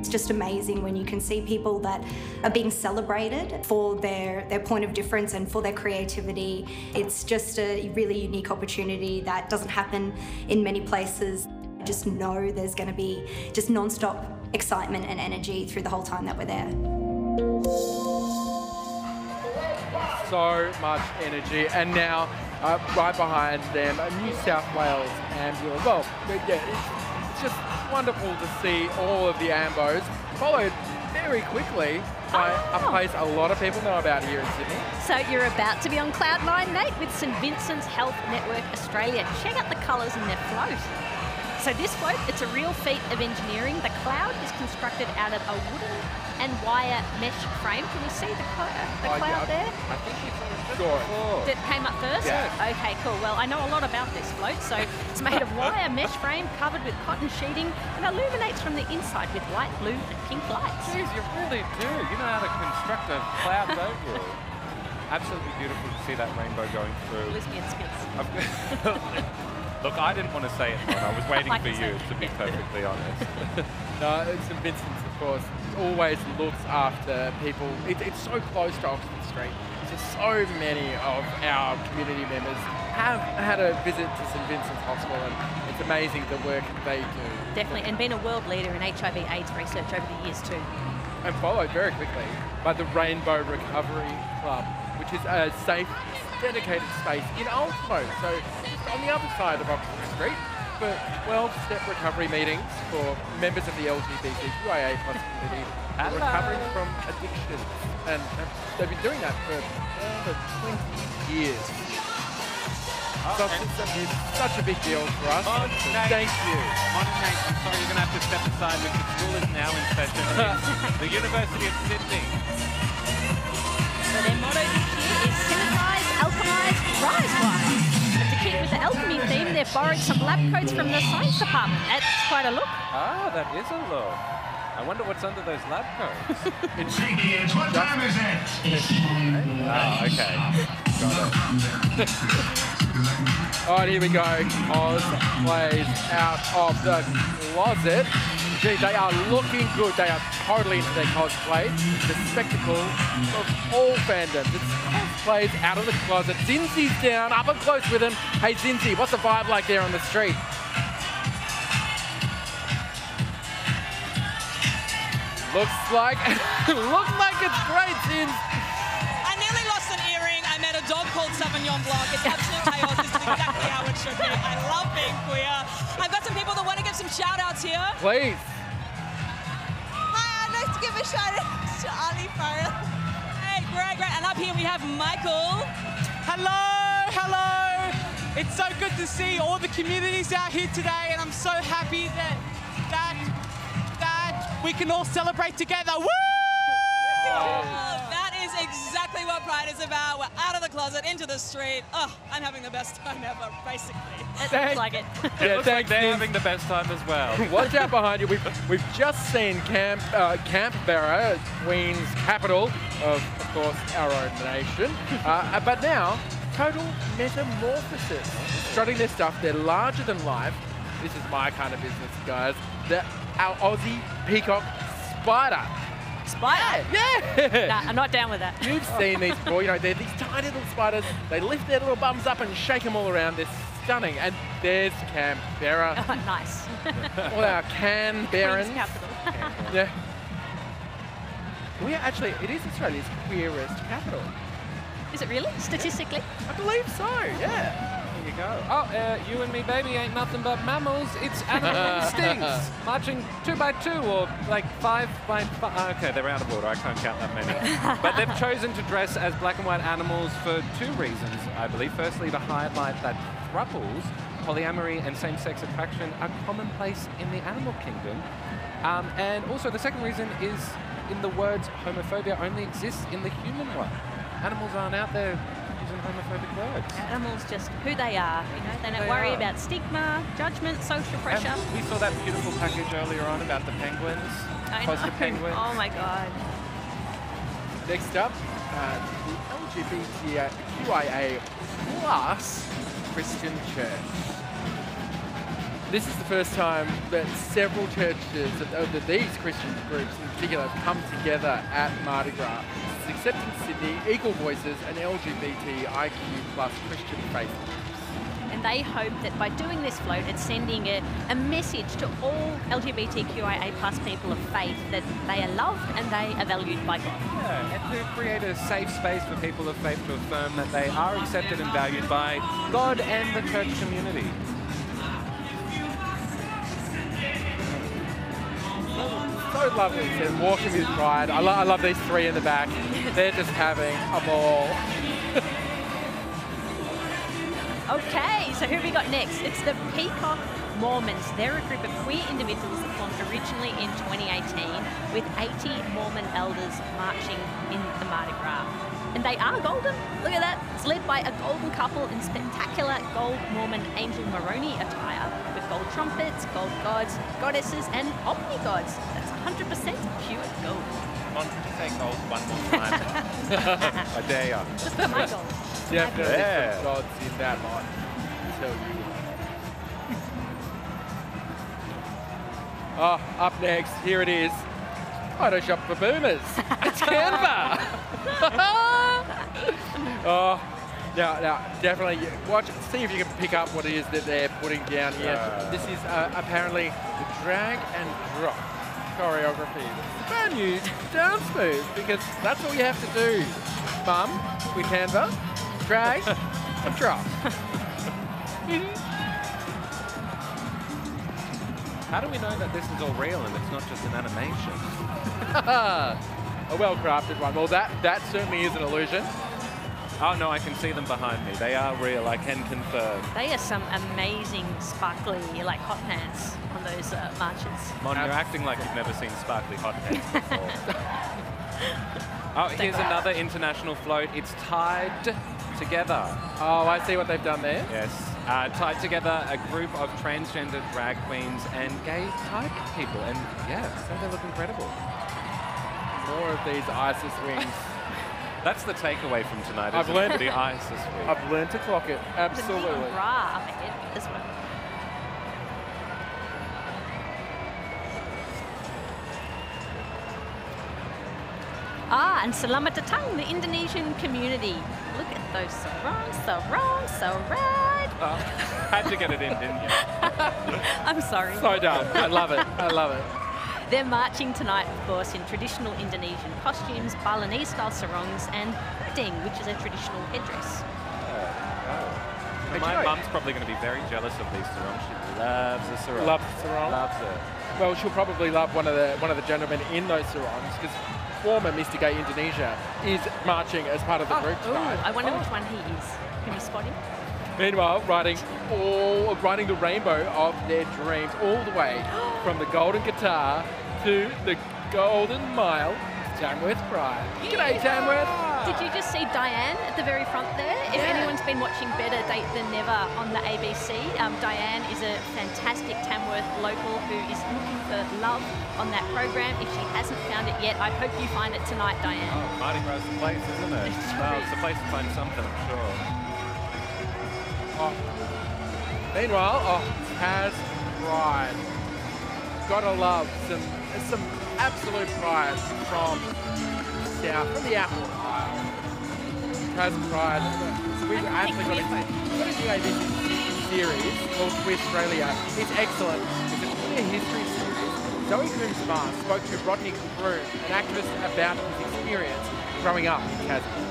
It's just amazing when you can see people that are being celebrated for their, their point of difference and for their creativity. It's just a really unique opportunity that doesn't happen in many places. I just know there's going to be just non-stop excitement and energy through the whole time that we're there. So much energy, and now uh, right behind them, New South Wales ambulance. Well, yeah, it's just wonderful to see all of the ambos followed very quickly by oh. a place a lot of people know about here in Sydney. So you're about to be on Cloud Nine, Nate, with St Vincent's Health Network Australia. Check out the colours in their float. So this float, it's a real feat of engineering. The cloud is constructed out of a wooden and wire mesh frame. Can you see the, uh, the Oh, cloud yeah, there? I think it's sure. That came up first? Yes. Okay, cool. Well, I know a lot about this float. So it's made of wire mesh frame covered with cotton sheeting and illuminates from the inside with light blue and pink lights. Jeez, you really do. You know how to construct a cloud, don't you? Absolutely beautiful to see that rainbow going through. Lesbian skits. Look, I didn't want to say it, but I was waiting I for can you, to be perfectly honest. no, St Vincent's, of course, always looks after people. It, it's so close to Oxford Street. So, so many of our community members have had a visit to St Vincent's Hospital, and it's amazing the work they do. Definitely, and been a world leader in HIV AIDS research over the years too. And followed very quickly by the Rainbow Recovery Club, which is a safe, dedicated space in Ultimo. So just on the other side of Oxford Street for 12-step recovery meetings for members of the LGBTQIA plus community who are Hello. recovering from addiction. And uh, they've been doing that for over 20 years. So it's, it's such a big deal for us. Oh, thank you. Modern Nate, I'm sorry you're going to have to step aside because school is now in session. The University of Sydney. So their motto they've borrowed some lab coats from the science department. That's quite a look. ah, that is a look. I wonder what's under those lab coats. it's kids, what time is it? Ah, okay. Got it. All right, here we go. Oz plays out of the closet. Gee, they are looking good. They are totally into their cosplay. The spectacle of all fandoms. It's cosplays out of the closet. Zindzi's down, up and close with him. Hey, Zinzi, what's the vibe like there on the street? Looks like, looks like it's great, Zinz. Dog called Sauvignon Blanc. It's absolute chaos. This is exactly how it should be. I love being queer. I've got some people that want to give some shout outs here. Please. Hi, I'd like to give a shout out to Ali Farrell. Hey, great, great. And up here we have Michael. Hello, hello. It's so good to see all the communities out here today, and I'm so happy that that that we can all celebrate together. Woo! That is exactly what Pride is about. We're out of the closet, into the street. Oh, I'm having the best time ever, basically. It looks like it. It Yeah, looks like they're Zinz. having the best time as well. Watch out behind you. We've, we've just seen Camp uh, Canberra, Queen's capital of, of course, our own nation. Uh, but now, total metamorphosis. Strutting their stuff, they're larger than life. This is my kind of business, guys. The, our Aussie peacock spider. Spider? Yeah. Nah, I'm not down with that. You've seen these before. You know, they're these tiny little spiders. They lift their little bums up and shake them all around. They're stunning. And there's Canberra. nice. all our Canberrans. Yeah. We are actually, it is Australia's queerest capital. Is it really? Statistically? I believe so, yeah. Go. Oh, uh, you and me, baby, ain't nothing but mammals. It's animal instincts. Marching two by two or like five by five. Okay, they're out of order. I can't count that many. but they've chosen to dress as black and white animals for two reasons, I believe. Firstly, to highlight that thruples, polyamory, and same-sex attraction are commonplace in the animal kingdom. Um, and also, the second reason is in the words homophobia only exists in the human one. Animals aren't out there homophobic words. Animals just who they are, you know. They don't They worry are. about stigma, judgment, social pressure. And we saw that beautiful package earlier on about the penguins, I know. penguins. Oh my god. Next up, uh, the LGBTQIA plus Christian Church. This is the first time that several churches, that, that these Christian groups in particular, have come together at Mardi Gras. It's Accepting Sydney, Equal Voices, and LGBTIQ plus Christian faith And they hope that by doing this float, it's sending a, a message to all LGBTQIA plus people of faith that they are loved and they are valued by God. Yeah, and to create a safe space for people of faith to affirm that they are accepted and valued by God and the church community. So lovely to walking with pride. I, lo- I love these three in the back. They're just having a ball. Okay, so who have we got next? It's the Peacock Mormons. They're a group of queer individuals that formed originally in 2018 with 80 Mormon elders marching in the Mardi Gras. And they are golden. Look at that. It's led by a golden couple in spectacular gold Mormon angel Moroni attire with gold trumpets, gold gods, goddesses, and omni gods. That's 100% pure gold. Mon, could you say gold one more time? I dare ya. Just for my gold. Definitely Yeah. some gods in that lot. I tell you. Oh, up next, here it is. Photoshop for boomers. It's Canva. oh, now, now, definitely watch, see if you can pick up what it is that they're putting down here. Uh. this is uh, apparently the drag and drop choreography. Brand new dance move because that's all you have to do, mum, with Canva. Drag and drop. How do we know that this is all real and it's not just an animation? a well-crafted one. Well, that that certainly is an illusion. Oh no, I can see them behind me. They are real, I can confirm. They are some amazing, sparkly, like hot pants on those uh, marches. Mon, you're acting like you've never seen sparkly hot pants before. oh, here's another international float. It's tied together. Oh, I see what they've done there. Yes. Uh, tied together a group of transgender drag queens and gay type people. And yeah, so they look incredible. More of these ISIS wings. That's the takeaway from tonight, I've learned it? The ISIS wing. I've learned to clock it. The Absolutely. neon bra up ahead as well. Ah, and Selamat Datang, the Indonesian community. Look at those sarongs, sarongs, sarang. Oh, had to get it in, didn't you? I'm sorry. So dumb. I love it. I love it. They're marching tonight, of course, in traditional Indonesian costumes, Balinese-style sarongs, and huding, which is a traditional headdress. Hey, do you My know- mum's probably going to be very jealous of these sarongs. She loves a sarong. Loves sarong. Loves it. Well, she'll probably love one of the one of the gentlemen in those sarongs because former Mr. Gay Indonesia is marching as part of the oh, group Ooh, tonight. I wonder oh. which one he is. Can we spot him? Meanwhile, riding all riding the rainbow of their dreams all the way from the golden guitar to the golden mile, Tamworth Pride. G'day, Tamworth. Did you just see Diane at the very front there? If Yeah. anyone's been watching Better Date Than Never on the ABC, um, Diane is a fantastic Tamworth local who is looking for love on that program. If she hasn't found it yet, I hope you find it tonight, Diane. Mardi Gras is the place, isn't it? It sure well, it's the place to find something, I'm sure. Oh. Meanwhile, oh, Taz Pride. Gotta love some some absolute pride from South, from the Apple Isle. Taz Pride. We've actually got a, got a new ABC series called Queerstralia. It's excellent. It's a queer history series. Zoe Coombs Marr spoke to Rodney Croome, an activist, about his experience growing up in Tasman.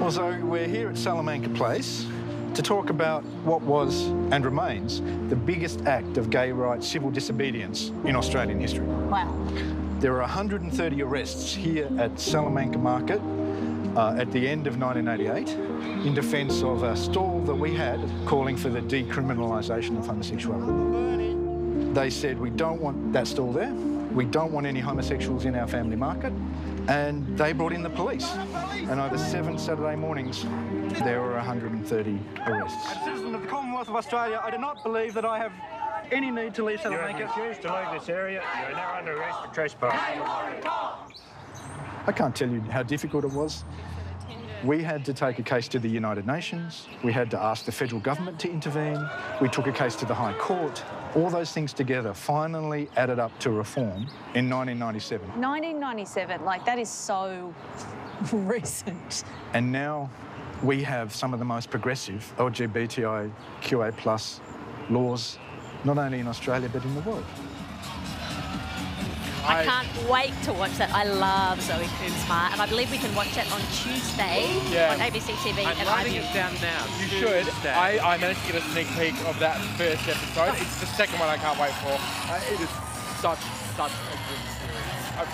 Well, so we're here at Salamanca Place to talk about what was and remains the biggest act of gay rights civil disobedience in Australian history. Wow. There were 130 arrests here at Salamanca Market uh, at the end of 1988 in defence of a stall that we had calling for the decriminalisation of homosexuality. They said, we don't want that stall there. We don't want any homosexuals in our family market. And they brought in the police. And over seven Saturday mornings, there were 130 arrests. As a citizen of the Commonwealth of Australia, I do not believe that I have any need to leave You Salamanca. refuse to leave this area. You are now under arrest for trespass. I can't tell you how difficult it was. We had to take a case to the United Nations. We had to ask the federal government to intervene. We took a case to the High Court. All those things together finally added up to reform in 1997. 1997, like that is so recent. And now we have some of the most progressive LGBTIQA plus laws, not only in Australia but in the world. I can't wait to watch that. I love Zoe Coombs Marr, and I believe we can watch that on Tuesday Yeah. on ABC TV. I'm and writing it down now. You should. I, I managed to get a sneak peek of that first episode. It's the second one I can't wait for. Uh, it is such, such a good series. I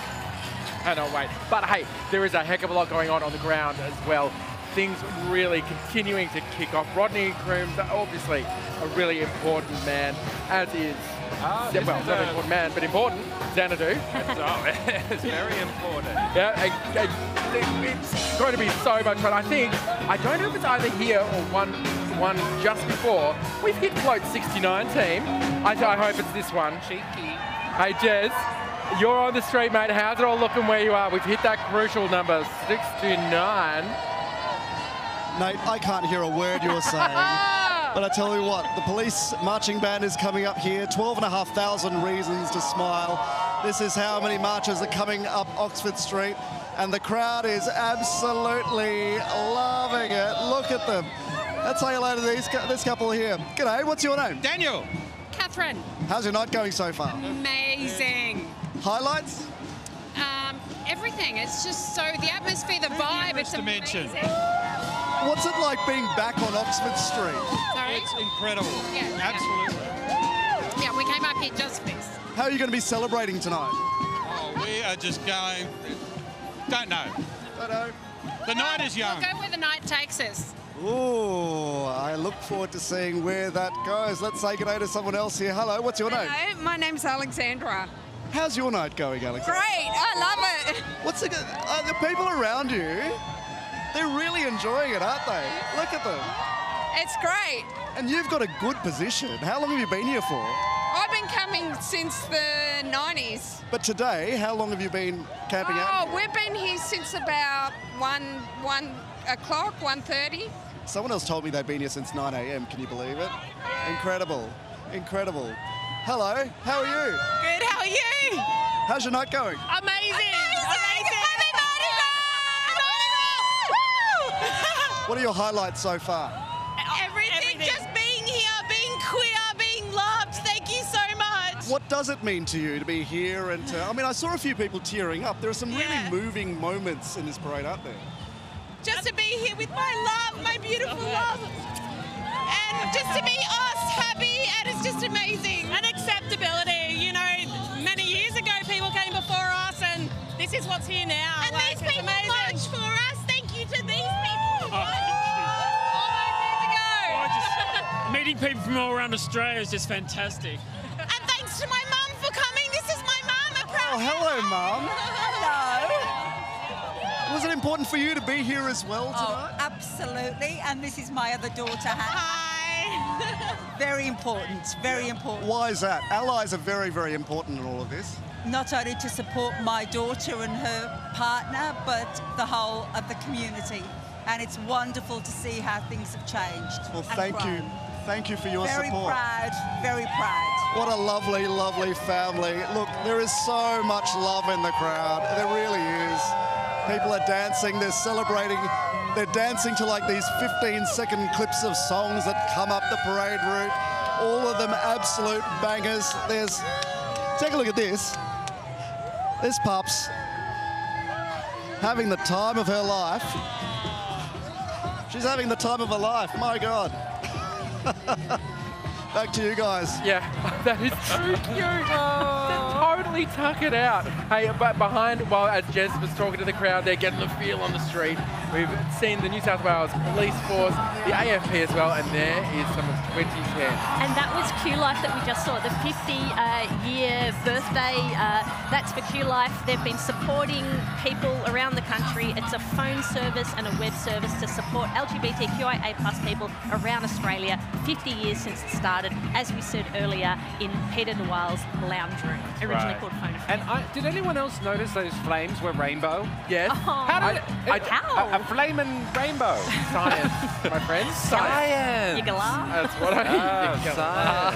cannot wait. But hey, there is a heck of a lot going on on the ground as well. Things really continuing to kick off. Rodney Croome's, obviously a really important man, as is, Ah, yeah, this well, is not a- important man, but important, Xanadu. oh, it's very important. Yeah, I- I- it's going to be so much fun. I think, I don't know if it's either here or one one just before. We've hit float 69 team. I, I hope it's this one. Cheeky. Hey, Jez, you're on the street, mate. How's it all looking where you are? We've hit that crucial number, 69. Nate, I can't hear a word you're saying. But I tell you what, the police marching band is coming up here. 12,500 reasons to smile. This is how many marchers are coming up Oxford Street. And the crowd is absolutely loving it. Look at them. Let's say hello to these, this couple here. G'day, what's your name? Daniel. Catherine. How's your night going so far? Amazing. Highlights? Um, everything. It's just so the atmosphere, the vibe. It's amazing. What's it like being back on Oxford Street? Sorry? It's incredible. Yeah, Absolutely. Yeah, we came up here just for this. How are you going to be celebrating tonight? Oh, we are just going. Don't know. Don't know. The night is young. We'll go where the night takes us. Ooh, I look forward to seeing where that goes. Let's say good day to someone else here. Hello, what's your name? Hello, my name's Alexandra. How's your night going, Alex? Great, I love it. What's the, uh, the people around you? They're really enjoying it, aren't they? Look at them. It's great. And you've got a good position. How long have you been here for? I've been coming since the 90s. But today, how long have you been camping out? Oh, we've been here since about 1, 1 o'clock, 1.30. Someone else told me they've been here since 9 a.m. Can you believe it? Incredible. Incredible. Hello, how are you? Good, how are you? How's your night going? Amazing. Amazing. What are your highlights so far? Everything, just being here, being queer, being loved. Thank you so much. What does it mean to you to be here and to, I mean, I saw a few people tearing up. There are some really Yeah. moving moments in this parade, aren't there? Just to be here with my love, my beautiful love. And just to be us happy, and it's just amazing. Meeting people from all around Australia is just fantastic. And thanks to my mum for coming. This is my mum. Oh, hello, Mum. Hello. Was it important for you to be here as well oh, tonight? Oh, absolutely. And this is my other daughter. Hi. very important. Very important. Why is that? Allies are very, very important in all of this. Not only to support my daughter and her partner, but the whole of the community. And it's wonderful to see how things have changed. Well, and thank you. Thank you for your very support. proud. Very proud. What a lovely, lovely family. Look, there is so much love in the crowd. There really is. People are dancing, they're celebrating. They're dancing to like these 15 second clips of songs that come up the parade route. All of them absolute bangers. There's, take a look at this. This pup's having the time of her life. She's having the time of her life, my God. Back to you guys. Yeah, that is too cute. They totally tuck it out. Hey, but behind, while as Jez was talking to the crowd, they're getting the feel on the street. We've seen the New South Wales Police Force, the AFP as well, and there is some of Twenty10. And that was Q Life that we just saw, the 50 uh, year birthday. Uh, that's for Q Life. They've been supporting people around the country. It's a phone service and a web service to support LGBTQIA plus people around Australia. 50 years since it started, as we said earlier, in Peter DeWaal's lounge room, originally Right. called Phone And I, did anyone else notice those flames were rainbow? Yes. Oh, How did I- it, how? A, a flaming rainbow. Science, my friends. Science. You can laugh. That's what I Ah,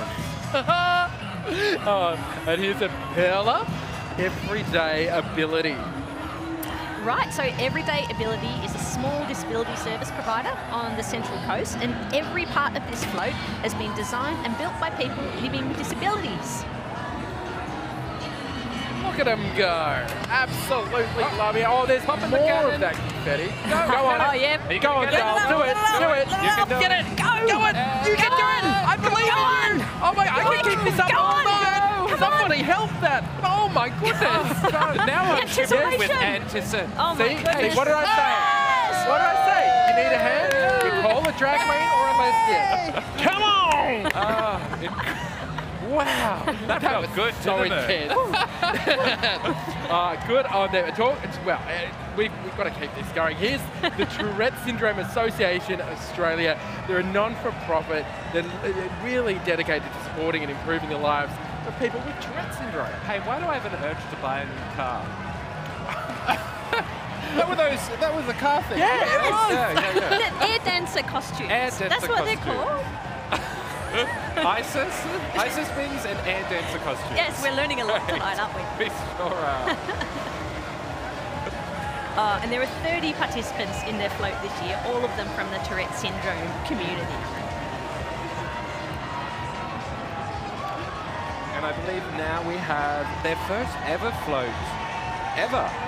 think. oh, and here's a Perla everyday ability. Right, so Everyday Ability is a small disability service provider on the Central Coast, and every part of this float has been designed and built by people living with disabilities. Look at him go. Absolutely oh. love it. Oh, there's Popping more the of cannon. that confetti. Go, Oh, go on. oh, yeah. it. Go on, it Do it. Do it. get it up. Get it. Go. Do it. You can do it. I believe Go in on. you. Oh my, I can keep this up Go all on. night. Somebody help that. Oh my goodness. now I'm shivering with Anticipation. Oh my See, goodness. see, what did I say? What did I say? You need a hand? You call the drag queen or a lesbian? Come on! Ah, It- Wow, That felt good, so didn't it? intense. uh, good on them. It's all, it's, well, uh, we've, we've got to keep this going. Here's the Tourette Syndrome Association Australia. They're a non-for-profit. They're really dedicated to supporting and improving the lives of people with Tourette syndrome. Hey, why do I have an urge to buy a new car? That was those. That was the car thing. Yeah, it was. Yeah, yeah, yeah. The air dancer costumes. Air dancer That's what they're called. ISIS? ISIS wings and air dancer costumes. Yes, we're learning a lot Right. tonight, aren't we? We sure are. Uh, and there are 30 participants in their float this year, all of them from the Tourette syndrome community. And I believe now we have their first ever float. Ever.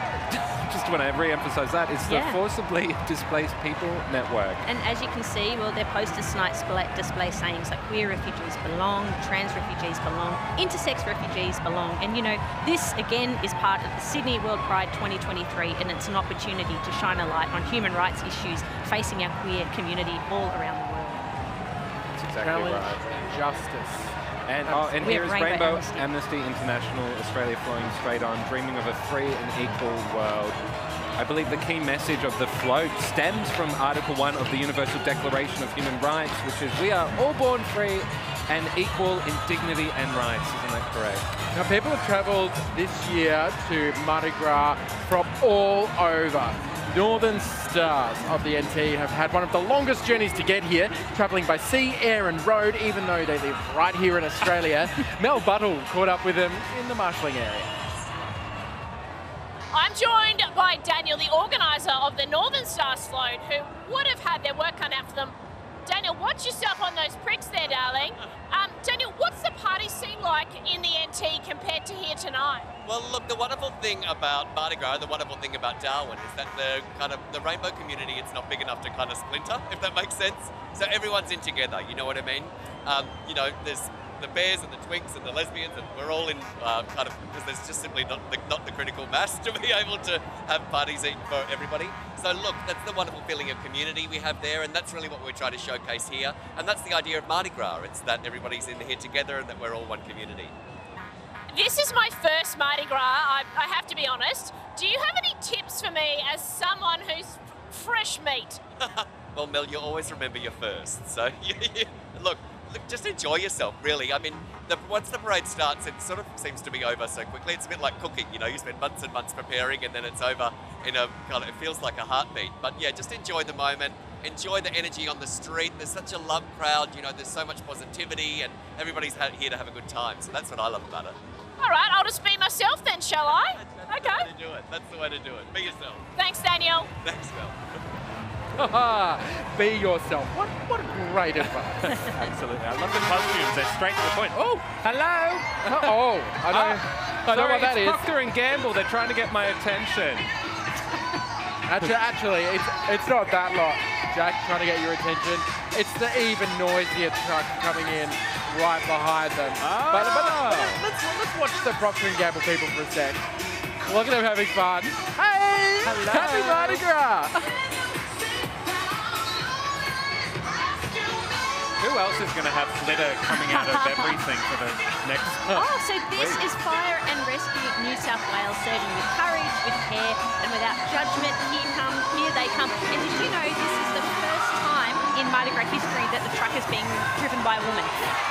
Just want to re-emphasize that. It's the Forcibly Displaced People Network. And as you can see, well, their posters tonight display, display sayings like queer refugees belong, trans refugees belong, intersex refugees belong. And you know, this again is part of the Sydney World Pride 2023, and it's an opportunity to shine a light on human rights issues facing our queer community all around the world. That's exactly Challenge right. justice. And, um, oh, and We here have is Rainbow Rainbow Amnesty. Amnesty. International Australia flowing straight on, dreaming of a free and equal world. I believe the key message of the float stems from Article 1 of the Universal Declaration of Human Rights, which is we are all born free and equal in dignity and rights. Isn't that correct? Now, people have travelled this year to Mardi Gras from all over. Northern Stars of the NT have had one of the longest journeys to get here, travelling by sea, air and road, even though they live right here in Australia. Mel Buttle caught up with them in the marshalling area. I'm joined by Daniel, the organiser of the Northern Stars float, who would have had their work cut out for them. Daniel, watch yourself on those pricks there, darling. Um, Daniel, what's the party scene like in the NT compared to here tonight? Well, look, the wonderful thing about Mardi Gras, the wonderful thing about Darwin is that the kind of the rainbow community, it's not big enough to kind of splinter, if that makes sense. So everyone's in together, you know what I mean? Um, you know, there's the bears and the twinks and the lesbians, and we're all in uh, kind of because there's just simply not the, not the critical mass to be able to have parties for everybody. So look, that's the wonderful feeling of community we have there, and that's really what we're trying to showcase here. And that's the idea of Mardi Gras. It's that everybody's in here together and that we're all one community. This is my first Mardi Gras, I, I have to be honest. Do you have any tips for me as someone who's fresh meat? Well, Mel, you always remember your first. So, you, you- look, look, just enjoy yourself, really. I mean, the, once the parade starts, it sort of seems to be over so quickly. It's a bit like cooking, you know, you spend months and months preparing and then it's over in a kind of, it feels like a heartbeat. But yeah, just enjoy the moment. Enjoy the energy on the street. There's such a love crowd, you know, there's so much positivity and everybody's here to have a good time. So that's what I love about it. All right, I'll just be myself then, shall I? That's the Okay. way to do it. That's the way to do it. Be yourself. Thanks, Daniel. Thanks, Mel. Be yourself. What, what great advice. Absolutely. I love the costumes. They're straight to the point. Oh, hello. oh, I know, ah, I know Sorry, what that it's is. Procter and Gamble. They're trying to get my attention. Actually, actually, it's it's not that lot, Jack, trying to get your attention. It's the even noisier truck coming in right behind them. But, but, but ah! let's, let's watch the Procter and Gamble people for a sec. Look at them having fun. Hey! Hello. Happy Mardi Gras! Else is going to have glitter coming out of everything for the next? Oh, so this is Fire and Rescue New South Wales serving with courage, with care, and without judgment. Here come, here they come. And did you know this is the first time in Mardi Gras history that the truck is being driven by a woman?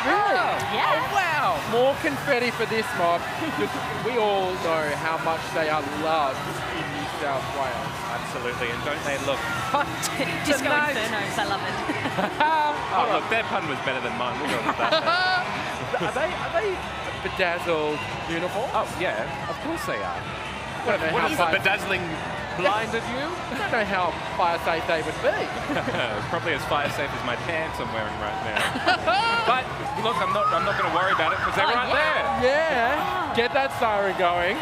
Really? Oh, yeah. Oh, wow. More confetti for this mob. we all know how much they are loved South Wales. Absolutely, and don't they look? Disco Tonight. Infernos, I love it. Oh, look, their pun was better than mine. We'll go with that. are they are they bedazzled uniforms? Oh yeah, of course they are. What, What is the bedazzling blinded you? I don't know how fire safe they would be. Probably as fire safe as my pants I'm wearing right now. but look, I'm not. I'm not going to worry about it because they're Oh, right yeah. there. Yeah. Ah. Get that siren going.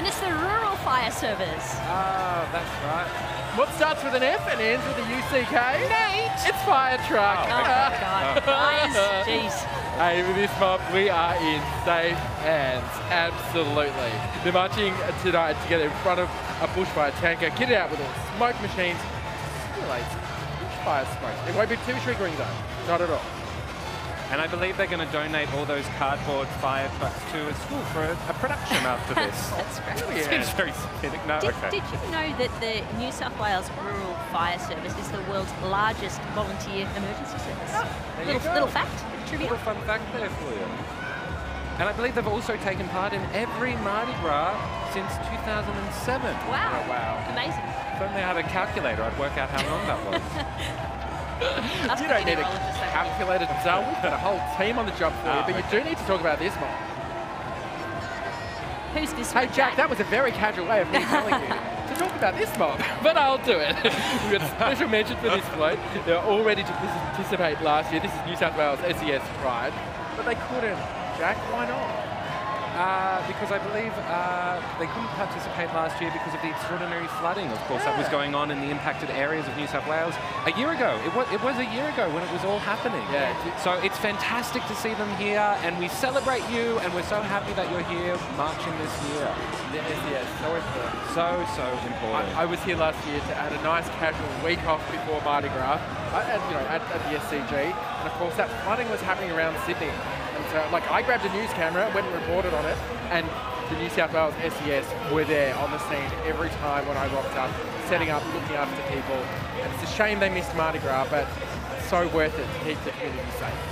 And it's the Rural Fire Service. Ah, that's right. What starts with an F and ends with a UCK? Nate! It's fire truck. Oh, my God. Guys, jeez. Hey, with this mob, we are in safe hands. Absolutely. They're marching tonight together in front of a bushfire tanker, get it out with all smoke machines. Simulates bushfire smoke. It won't be too triggering though. Not at all. And I believe they're going to donate all those cardboard fire trucks to a school for a, a production after this. That's great. Seems very cynic. No, Did, okay. did you know that the New South Wales Rural Fire Service is the world's largest volunteer emergency service? Ah, you little, little fact, trivia. Little fun fact there for you. And I believe they've also taken part in every Mardi Gras since 2007. Wow. Oh, wow. Amazing. If only I had a calculator, I'd work out how long that was. You don't need a beginner-ologist over here. calculator, Dale. We've got a whole team on the job for you, but you do need to talk about this mob. Who's this Hey, one, Jack, that was a very casual way of me telling you to talk about this mob, but I'll do it. We've got special mention for this float. They were all ready to participate last year. This is New South Wales SES Pride, but they couldn't. Jack, why not? Uh, because I believe uh, they couldn't participate last year because of the extraordinary flooding, of course, that was going on in the impacted areas of New South Wales a year ago. It was, it was a year ago when it was all happening. Yeah. So it's fantastic to see them here, and we celebrate you, and we're so happy that you're here marching this year. SES, so important. So, so important. I, I was here last year to add a nice casual week off before Mardi Gras, uh, at, you know, at, at the SCG, and of course that flooding was happening around Sydney. So, uh, like, I grabbed a news camera, went and reported on it, and the New South Wales SES were there on the scene every time when I rocked up, setting up, looking after people. And it's a shame they missed Mardi Gras, but it's so worth it to keep the community safe.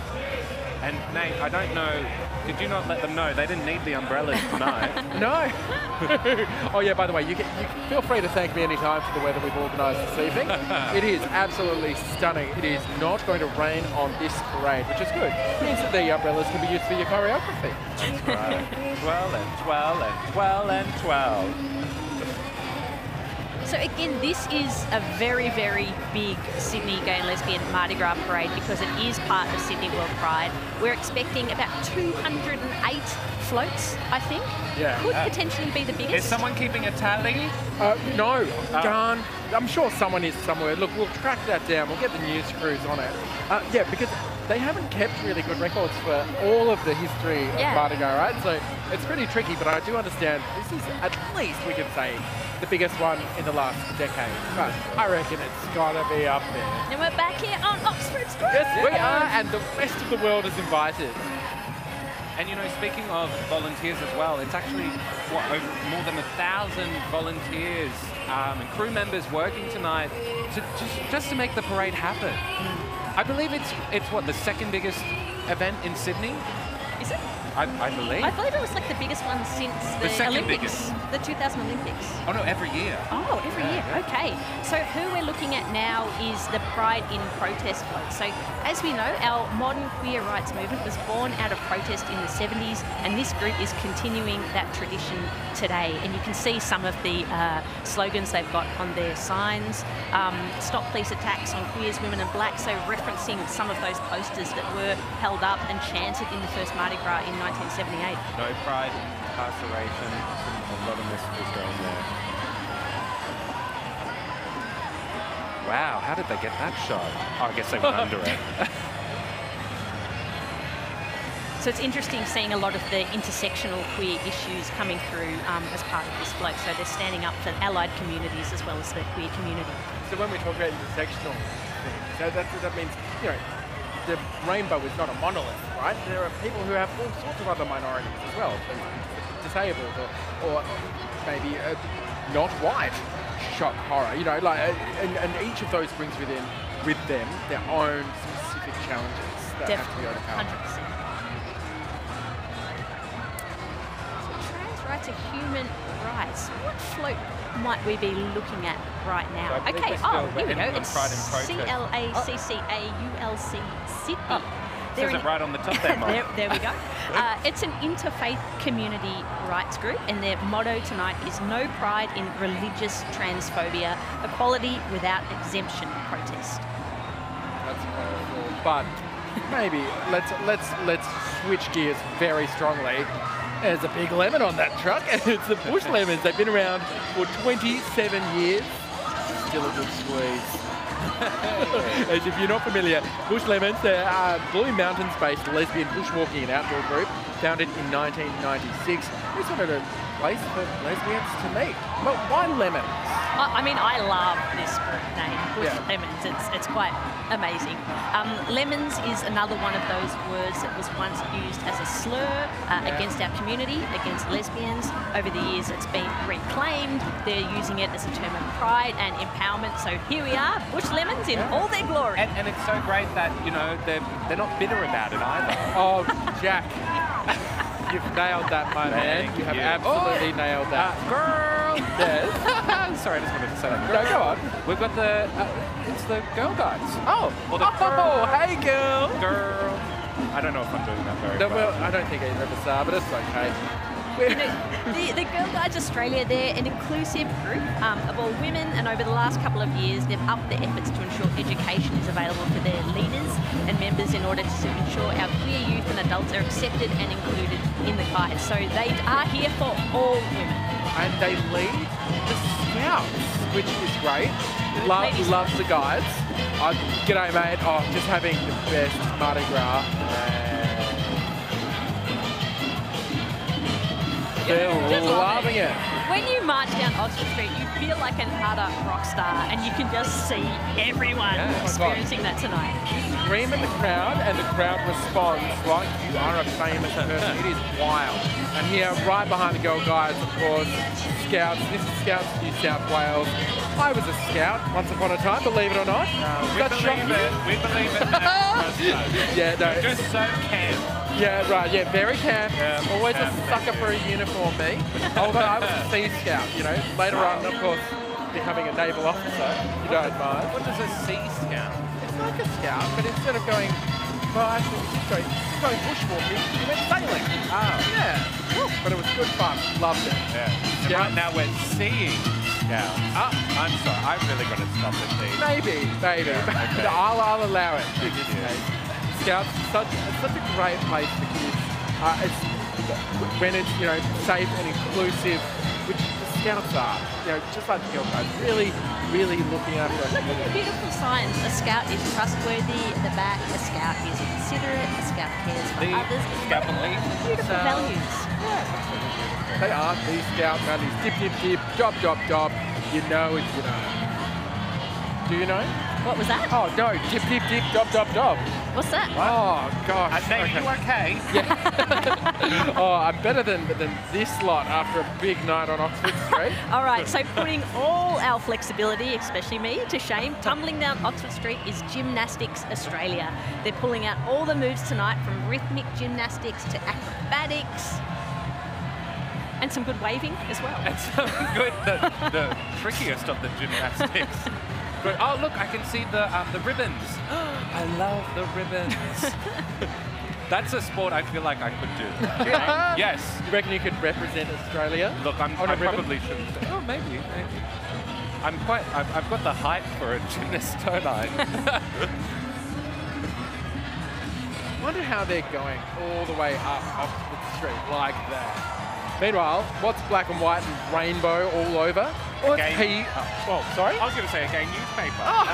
And Nate, I don't know, did you not let them know they didn't need the umbrellas tonight? No. oh yeah. By the way, you can, you feel free to thank me anytime for the weather we've organised this evening. it is absolutely stunning. It is not going to rain on this parade, which is good. It means that the umbrellas can be used for your choreography. right. 12 and 12 and 12 and 12. So again, this is a very, very big Sydney Gay and Lesbian Mardi Gras parade because it is part of Sydney World Pride. We're expecting about 208 floats, I think. Yeah. Could Uh, potentially be the biggest. Is someone keeping a tally? Uh, no, darn. I'm sure someone is somewhere. Look, we'll track that down. We'll get the news crews on it. Uh, yeah, because they haven't kept really good records for all of the history Yeah. of Mardi Gras, right? So it's pretty tricky, but I do understand this is at least, we could say, the biggest one in the last decade. But I reckon it's got to be up there. And we're back here on Oxford Street. Yes, we are, and the rest of the world is invited. And you know, speaking of volunteers as well, it's actually what over more than a thousand volunteers um, and crew members working tonight to just just to make the parade happen. I believe it's it's what the second biggest event in Sydney. I, I believe. I believe it was like the biggest one since the, The second Olympics, biggest. the 2000 Olympics. oh no, every year. Oh, every year. Okay. So who we're looking at now is the Pride in Protest float. So as we know, our modern queer rights movement was born out of protest in the 70s, and this group is continuing that tradition today. And you can see some of the uh, slogans they've got on their signs. Um, Stop police attacks on queers, women and blacks. So referencing some of those posters that were held up and chanted in the first Mardi Gras in 1978. No pride, incarceration. A lot of messages going there. Wow, how did they get that shot? Oh, I guess they went under it. So it's interesting seeing a lot of the intersectional queer issues coming through um, as part of this bloke. So they're standing up for allied communities as well as the queer community. So when we talk about intersectional things, so that, that means, you know, the rainbow is not a monolith, right? There are people who have all sorts of other minorities as well, disabled or, or maybe uh, not white. Shock horror, you know, like, uh, and, and each of those brings within with them their own specific challenges that have to be overcome. 100%. So trans rights are human rights. What float might we be looking at right now? So okay, oh, here we go. It's C-L-A-C-C-A-U-L-C Sydney. They're Says an- it right on the top there, there, there we go. Uh, it's an interfaith community rights group, and their motto tonight is "No pride in religious transphobia, equality without exemption." Protest. That's horrible. But maybe let's let's let's switch gears very strongly. There's a big lemon on that truck, and it's the Bush Lemons. They've been around for 27 years. Still a good squeeze. As if you're not familiar, Bush Lemons, they're a Blue Mountains-based lesbian bushwalking and outdoor group founded in 1996. They wanted a place for lesbians to meet. But why lemons? I, I mean, I love this group name, Bush Yeah. Lemons. It's it's quite amazing. Um, lemons is another one of those words that was once used as a slur uh, Yeah. against our community, against lesbians. Over the years, it's been reclaimed. They're using it as a term of pride and empowerment. So here we are, Bush Lemons in all their glory. And, and it's so great that, you know, they're, they're not bitter about it either. Oh, Jack. You've nailed that, my man. Thank You have you. absolutely nailed that. girl! Yes. Sorry, I just wanted to say that. No, go on. We've got the, uh, it's the girl guides. Oh, Or the oh, hey, girl. Girl. I don't know if I'm doing that very No, well. well, I don't think either of us are, but it's okay. You know, the, the Girl Guides Australia, they're an inclusive group um, of all women, and over the last couple of years, they've upped their efforts to ensure education is available for their leaders and members in order to ensure our queer youth and adults are accepted and included in the guides. So they are here for all women. And they lead the Scouts, which is great. Love, loves the guides. Uh, g'day, mate. Oh, just having the best Mardi Gras. They're Just loving it. When you march down Oxford Street, you feel like an utter rock star, and you can just see everyone Yeah, oh experiencing that tonight. Scream at the crowd, and the crowd responds like you are a famous person. It is wild. And here, right behind the Girl Guides, of course, Scouts. This is Scouts New South Wales. I was a scout once upon a time, believe it or not. we Does that shock believe you? it. We believe it. Yeah, no. You're just so camp. Yeah, right. Yeah, very camp. Yeah, Always camp. a sucker for a uniform, me. Although I was a Sea Scout, you know. Later on, of course, becoming a naval officer. You don't mind. What does a sea scout? It's like a scout, but instead of going, well, actually, sorry, going bushwalking, you went sailing. Oh. Yeah. Woo. But it was good fun. Loved it. Yeah. And right now we're seeing scouts. Ah. I'm sorry, I've really got to stop scene. Maybe, maybe. Yeah, okay. I'll, I'll allow it in Thank this you. case. Scouts, is such, such a great place for kids. Uh, it's when it's you know safe and inclusive, which the Scouts are. You know, just like the Girl Guides, really, really looking after our Look at the beautiful signs. A scout is trustworthy at the back. A scout is considerate. A scout cares for The others. scout believes Beautiful themselves. values. They are these Scout values. Dip, dip, dip, job, job, job. You know it, you know. Do you know? What was that? Oh no, dip, dip, dip, job, job, job. What's that? Oh gosh. Uh, Nate, you okay? Yeah. oh, I'm better than than this lot after a big night on Oxford Street. All right, so putting all our flexibility, especially me, to shame, tumbling down Oxford Street is Gymnastics Australia. They're pulling out all the moves tonight from rhythmic gymnastics to acrobatics and some good waving as well. And so good, the, the trickiest of the gymnastics. But, oh, look, I can see the um, the ribbons. I love the ribbons. That's a sport I feel like I could do. you know? yes. You reckon you could represent Australia? Look, I'm, On a I ribbon? probably shouldn't. Oh, maybe, maybe. I'm quite. I've, I've got the height for a gymnast, don't I? wonder how they're going all the way up Oxford Street like that. Meanwhile, what's black and white and rainbow all over? Again- P. Oh, sorry. I was going to say a gay newspaper. Oh,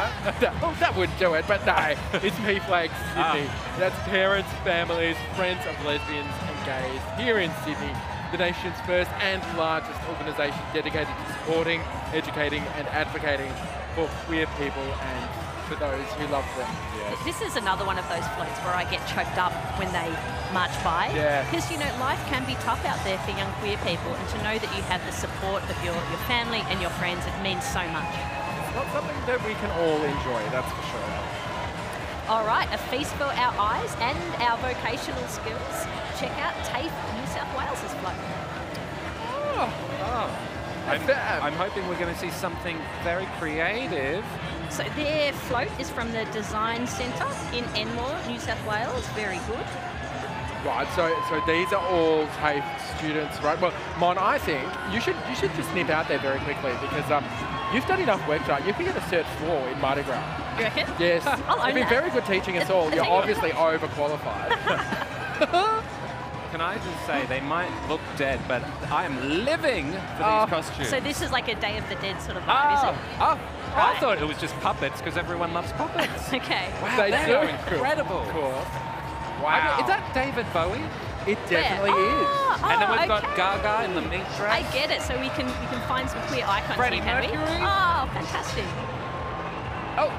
that, oh, that would do it, but no, it's PFLAG Sydney. Ah. That's parents, families, friends of lesbians and gays here in Sydney, the nation's first and largest organisation dedicated to supporting, educating and advocating for queer people and for those who love them. This is another one of those floats where I get choked up when they march by. Yeah. Because, you know, life can be tough out there for young queer people, and to know that you have the support of your, your family and your friends, it means so much. It's not something that we can all enjoy, that's for sure. All right, a feast for our eyes and our vocational skills. Check out TAFE New South Wales' float. Oh, oh. I'm, I'm hoping we're going to see something very creative. So their float is from the Design Centre in Enmore, New South Wales. Very good. Right, so so these are all TAFE students, right? Well, Mon, I think you should you should just nip out there very quickly because um, you've done enough work, right? You can get a cert four in Mardi Gras. You reckon? Yes. I'll own You've been that. very good teaching us all. You're obviously overqualified. Can I just say, they might look dead, but I am living for Oh. these costumes. So this is like a Day of the Dead sort of vibe, Oh, is it? oh, I thought it was just puppets because everyone loves puppets. Okay. Wow, they, they are incredible. Cool. I mean, Wow. is that David Bowie? It definitely ah, Oh, and then oh, we've got. Gaga in the meat dress. I get it. So we can we can find some queer icons Freddie here, can we? Mercury? Oh, fantastic. Oh.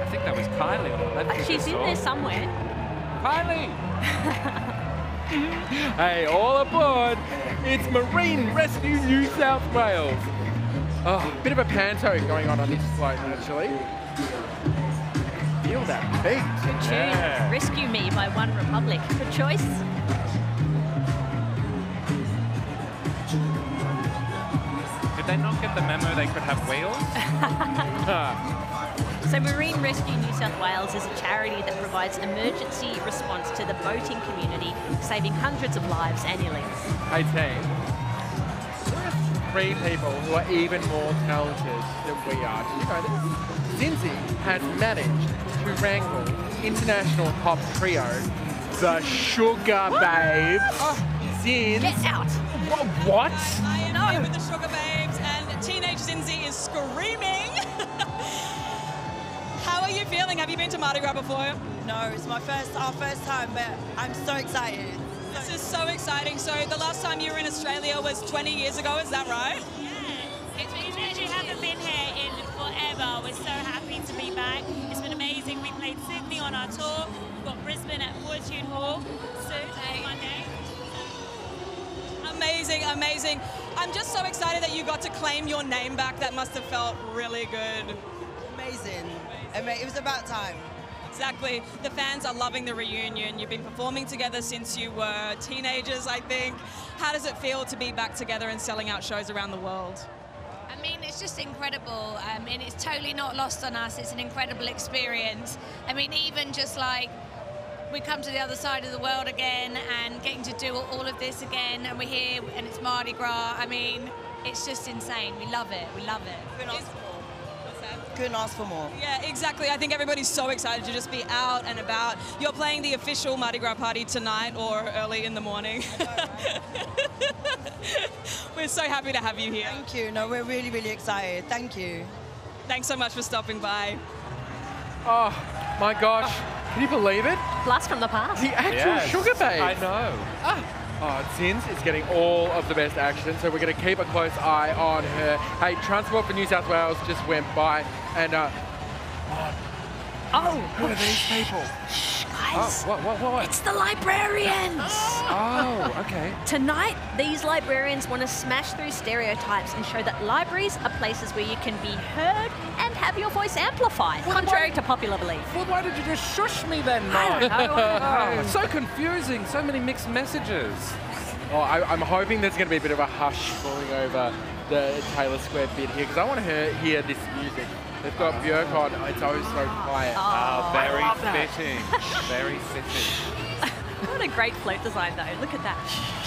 I think that was Kylie on the left. We She's in there somewhere. Kylie! Hey, all aboard! It's Marine Rescue New South Wales. Oh, bit of a panto going on on this float, actually. Feel that beat. Good tune. Rescue Me by OneRepublic. Good choice. Did they not get the memo they could have wheels? So Marine Rescue New South Wales is a charity that provides emergency response to the boating community, saving hundreds of lives annually. Hey team, there are three people who are even more talented than we are. Did you know this? Zindzi has managed to wrangle international pop trio, the Sugababes. Oh, Zinz. Get out! What? I am here with the Sugababes, and teenage Zindzi is screaming. How are you feeling? Have you been to Mardi Gras before? No, it's my first, our first time, but I'm so excited. This is so exciting. So the last time you were in Australia was 20 years ago, is that right? Yeah. It's been, we haven't been here in forever. We're so happy to be back. It's been amazing. We played Sydney on our tour. We've got Brisbane at Fortitude Hall soon, on Monday. Amazing, amazing. I'm just so excited that you got to claim your name back. That must have felt really good. Amazing. Ama- It was about time. Exactly. The fans are loving the reunion. You've been performing together since you were teenagers, I think. How does it feel to be back together and selling out shows around the world? I mean, it's just incredible. Um, I mean, it's totally not lost on us. It's an incredible experience. I mean, even just like we come to the other side of the world again and getting to do all of this again, and we're here and it's Mardi Gras. I mean, it's just insane. We love it. We love it. Couldn't ask for more. Yeah, exactly. I think everybody's so excited to just be out and about. You're playing the official Mardi Gras party tonight or early in the morning. we're so happy to have you here. Thank you. No, we're really, really excited. Thank you. Thanks so much for stopping by. Oh my gosh, can you believe it? Blast from the past. The actual Yes, Sugababes. I know. Ah. Oh, Zins is getting all of the best action, so we're going to keep a close eye on her. Hey, Transport for New South Wales just went by, and uh, Oh, Oh. who are these people? Shh, oh, guys. Oh, what, what, what, what? It's the librarians. Oh, okay. Tonight, these librarians want to smash through stereotypes and show that libraries are places where you can be heard and have your voice amplified, contrary to popular belief. Well, why did you just shush me then, I don't know, I don't know. Oh, so confusing. So many mixed messages. Oh, I, I'm hoping there's going to be a bit of a hush falling over the Taylor Square bit here, because I want to hear, hear this music. They've got ah. Björk on, it's always so quiet. Oh, I very love that. fitting. very fitting. What a great float design, though. Look at that.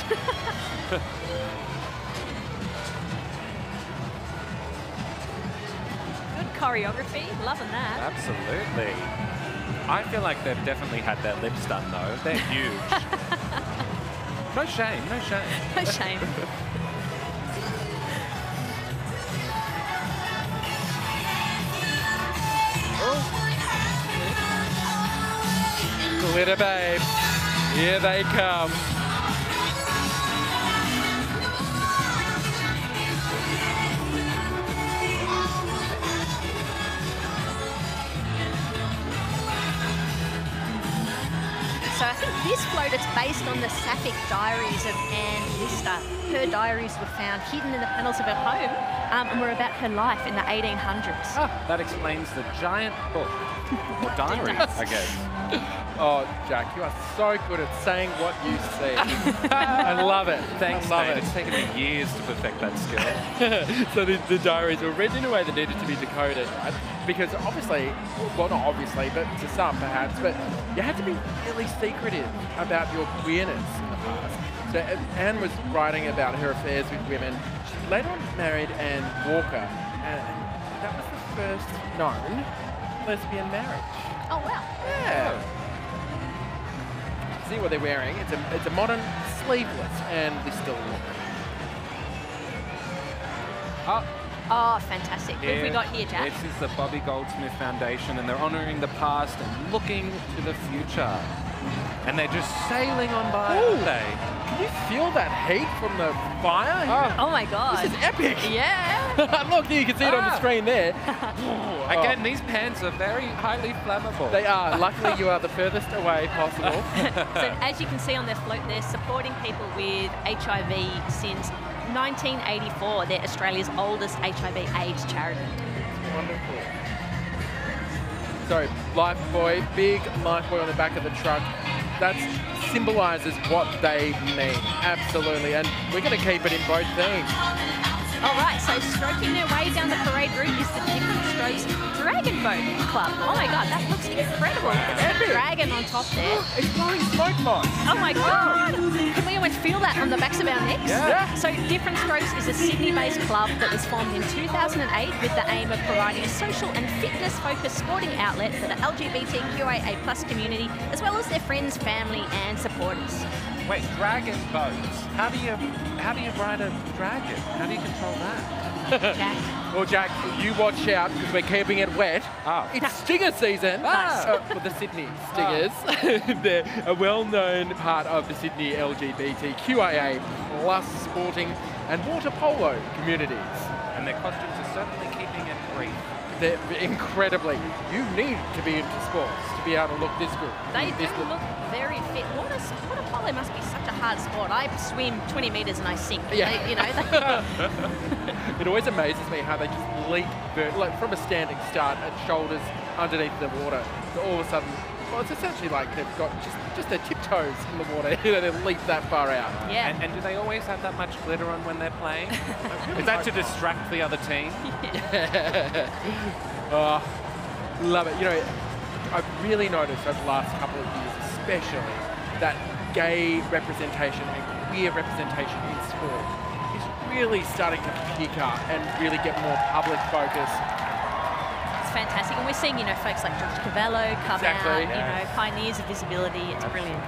Good choreography. Loving that. Absolutely. I feel like they've definitely had their lips done though. They're huge. no shame, no shame. No shame. Glitter Babe. Here they come. So I think this float is based on the Sapphic diaries of Anne Lister. Her diaries were found hidden in the panels of her home um, and were about her life in the 1800s. Ah, that explains the giant book, or diary, I guess. Oh, Jack, you are so good at saying what you see. I love it. Thanks, I love mate. it. It's taken me years to perfect that skill. so the, the diaries were written in a way that needed to be decoded, right? Because obviously, well, not obviously, but to some perhaps, but you had to be really secretive about your queerness in the past. So uh, Anne was writing about her affairs with women. She later on married Anne Walker, and, and that was the first known lesbian marriage. Oh, wow. Yeah. See what they're wearing? It's a it's a modern sleeveless Anne Lister look. Oh, Oh, fantastic. Who have we got here, Jack? This is the Bobby Goldsmith Foundation, and they're honouring the past and looking to the future. And they're just sailing on by, aren't they? Can you feel that heat from the fire? Oh, my God. This is epic. Yeah. Look, you can see it on the Ah. screen there. Again, these pants are very highly flammable. They are. Luckily, you are the furthest away possible. So as you can see on their float, they're supporting people with HIV since 1984. They're Australia's oldest HIV AIDS charity. Wonderful. Sorry, Life Boy, big Life Boy on the back of the truck. That symbolises what they mean. Absolutely. And we're going to keep it in both themes. All right, so stroking their way down the parade route is the Different Strokes Dragon Boat Club. Oh my God, that looks incredible. There's a dragon on top there. It's blowing smoke bombs. Oh my God! Can we almost feel that on the backs of our necks? Yeah. So Different Strokes is a Sydney-based club that was formed in 2008 with the aim of providing a social and fitness-focused sporting outlet for the LGBTQIA plus community, as well as their friends, family, and supporters. Wait, dragon boats. How do you how do you ride a dragon? How do you control that? Jack. Well, Jack, you watch out because we're keeping it wet. Oh. It's Stinger season. Nice. Uh, well, the Sydney Stingers. They're a well-known part of the Sydney LGBTQIA plus sporting and water polo communities. And their costumes are certainly keeping it brief. They're incredibly. You need to be into sports to be able to look this good. They do look very fit. Water, water polo must be such a hard sport. I swim 20 metres and I sink. Yeah. They- you know. it always amazes me how they just leap like from a standing start at shoulders underneath the water. So all of a sudden, well, it's essentially like they've got just just their tiptoes in the water. you know, they leap that far out. yeah. And, and do they always have that much glitter on when they're playing? Is that to distract the other team? Yeah. oh, love it. You know, I've really noticed over the last couple of years, especially, that gay representation and queer representation in sport is really starting to pick up and really get more public focus. It's fantastic. And we're seeing, you know, folks like Josh Cavallo come Exactly. out, you know, pioneers of visibility. It's brilliant.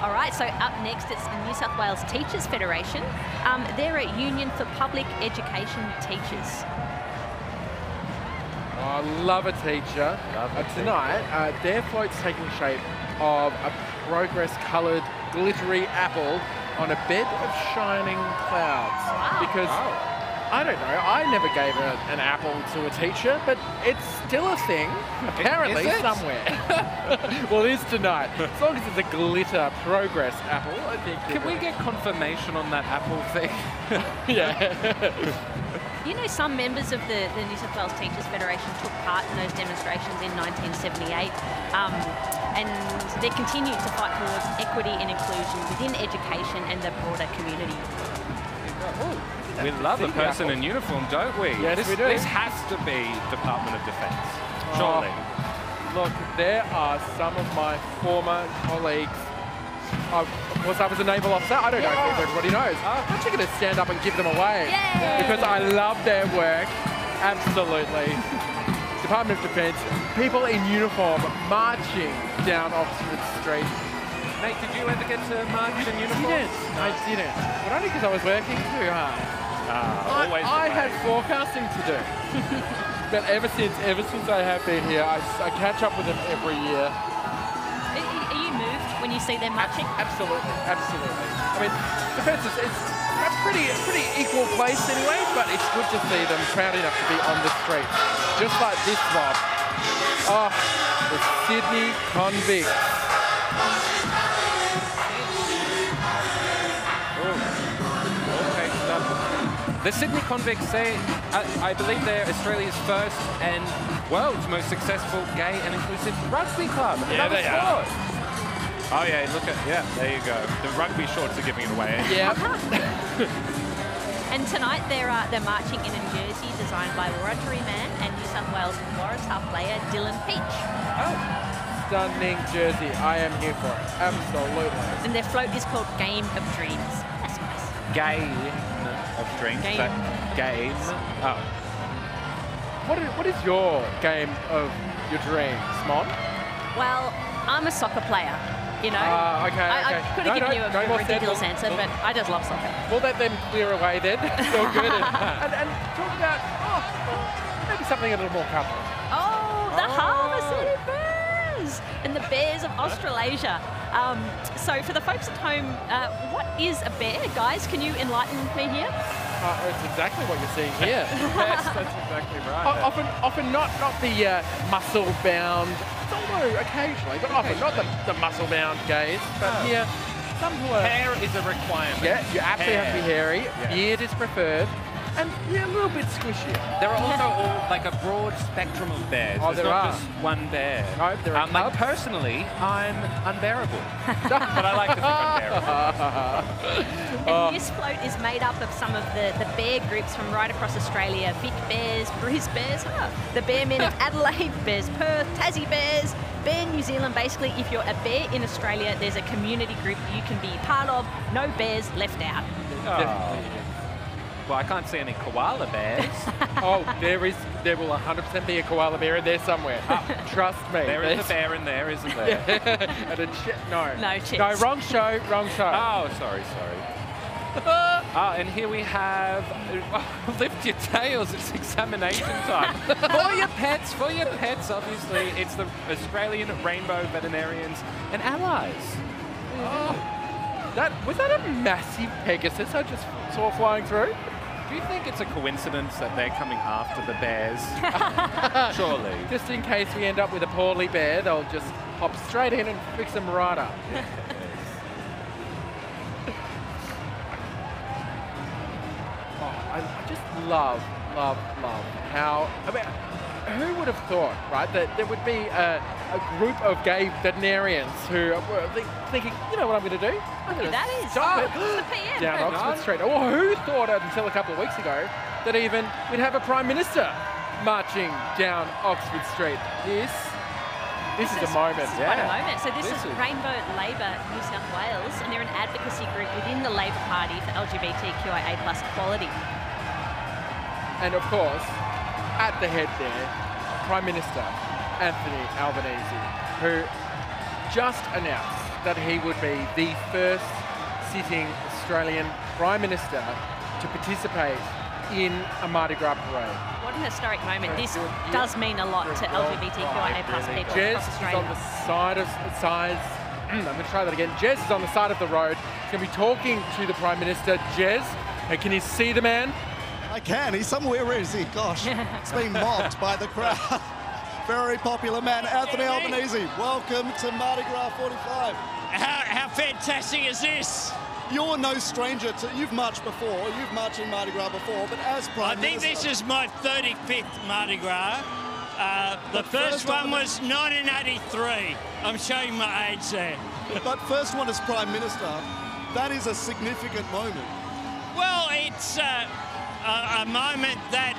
All right, so up next it's the New South Wales Teachers Federation. Um, they're a union for public education teachers. Oh, I love a teacher. Uh, tonight, uh, their float's taking shape of a progress-coloured glittery apple on a bed of shining clouds. Because I don't know, I never gave a, an apple to a teacher, but it's still a thing, apparently, is it? somewhere. well, it is tonight. As long as it's a glitter progress apple, I think. Can we get confirmation on that apple thing? yeah. You know, some members of the, the New South Wales Teachers Federation took part in those demonstrations in 1978, um, and they continue to fight towards equity and inclusion within education and the broader community. We love a person in uniform, don't we? Yes, this, we do. This has to be Department of Defence, surely. Oh, look, there are some of my former colleagues. Of course, I was a naval officer. I don't know if everybody knows. I'm actually going to stand up and give them away Yay! because I love their work. Absolutely. Department of Defence, people in uniform marching down Oxford Street. Nate, did you ever get to march in I uniform? didn't. I didn't. But only because I was working too hard. Ah, always I, I had forecasting to do. but ever since, ever since I have been here, I, I catch up with them every year. Are, are- are you moved when you see them marching? Absolutely, absolutely. I mean, defence is it's a pretty, a pretty equal place anyway, but it's good to see them proud enough to be on the street, just like this mob. Oh, the Sydney convicts. The Sydney Convicts say, I, I believe they're Australia's first and world's most successful gay and inclusive rugby club. Yeah, Another they are. Oh yeah, look at yeah. There you go. The rugby shorts are giving it away. Yeah. And tonight they're uh, they're marching in a jersey designed by Wiradjuri Man and New South Wales Waratah player Dylan Pietsch. Oh, Stunning jersey. I am here for it. Absolutely. And their float is called Game of Dreams. That's nice. Game of dreams. Game. That game. Oh. What is, what is your game of your dreams, Mon? Well, I'm a soccer player. You know. Ah, okay, I, okay. I could No, have given no, you a no more ridiculous said. answer, but I just love soccer. We'll let them clear away then. It's all good. and, and, and talk about oh, maybe something a little more comfortable. Oh, the Harbour City Bears and the Bears of Australasia. Um, so, for the folks at home, uh, what is a bear, guys? Can you enlighten me here? Uh, that's exactly what you're seeing here. yes, that's exactly right. O- often, often not not the uh, muscle-bound, although occasionally, but often not the, the muscle-bound gays. But No. here, some who are Hair is a requirement. yeah, you absolutely have to be hairy. Yes. Beard is preferred, and yeah, a little bit squishier. There are also all like a broad spectrum of bears. Oh, There's there not are. just one bear. No, there are um, like personally, I'm unbearable, but I like to think I'm bearable. And this float is made up of some of the, the bear groups from right across Australia Vic Bears, Bruce Bears, the Bearmen of Adelaide, Bears Perth, Tassie Bears, Bear New Zealand. Basically, if you're a bear in Australia, there's a community group you can be part of. No bears left out. Oh. Well, I can't see any koala bears. oh, there is, there will 100% be a koala bear in there somewhere. Trust me. There is a bear in there, isn't there? and a chi- no. No, chicks. No, wrong show, wrong show. Oh, sorry, sorry. Ah, and here we have lift your tails. It's examination time for your pets. For your pets, obviously, it's the Australian Rainbow Veterinarians and Allies. Oh, that was that a massive Pegasus I just saw flying through? Do you think it's a coincidence that they're coming after the bears? Surely. Just in case we end up with a poorly bear, they'll just hop straight in and fix them right up. Oh, I, I just love, love, love how. I mean, who would have thought, right, that there would be a, a group of gay veterinarians who were think, thinking, you know what I'm going to do? I'm going who that is. stop it PM. down Oxford on. Street. Oh, who thought it until a couple of weeks ago that even we'd have a prime minister marching down Oxford Street? This, this is a moment. This is quite a moment. So this, This is, is- Rainbow Labour New South Wales, and they're an advocacy group within the Labor Party for LGBTQIA plus equality. And of course, at the head there, Prime Minister Anthony Albanese, who just announced that he would be the first sitting Australian Prime Minister to participate in a Mardi Gras parade. What an historic moment. This Yeah. does mean a lot to LGBTQIA plus people Jez across is on the side of the sides. I'm going to try that again. Jez is on the side of the road. He's going to be talking to the Prime Minister. Jez, can you see the man? I can. He's somewhere. Where is he? Gosh, it's being mobbed by the crowd. Very popular man, Anthony Albanese. Welcome to Mardi Gras 45. How, how fantastic is this? You're no stranger to. You've marched before. You've marched in Mardi Gras before, but as Prime I think Minister, this is my 35th Mardi Gras. Uh, the But first, first one was 1983. I'm showing my age there. but first one as Prime Minister, that is a significant moment. Well, it's uh, a, a moment that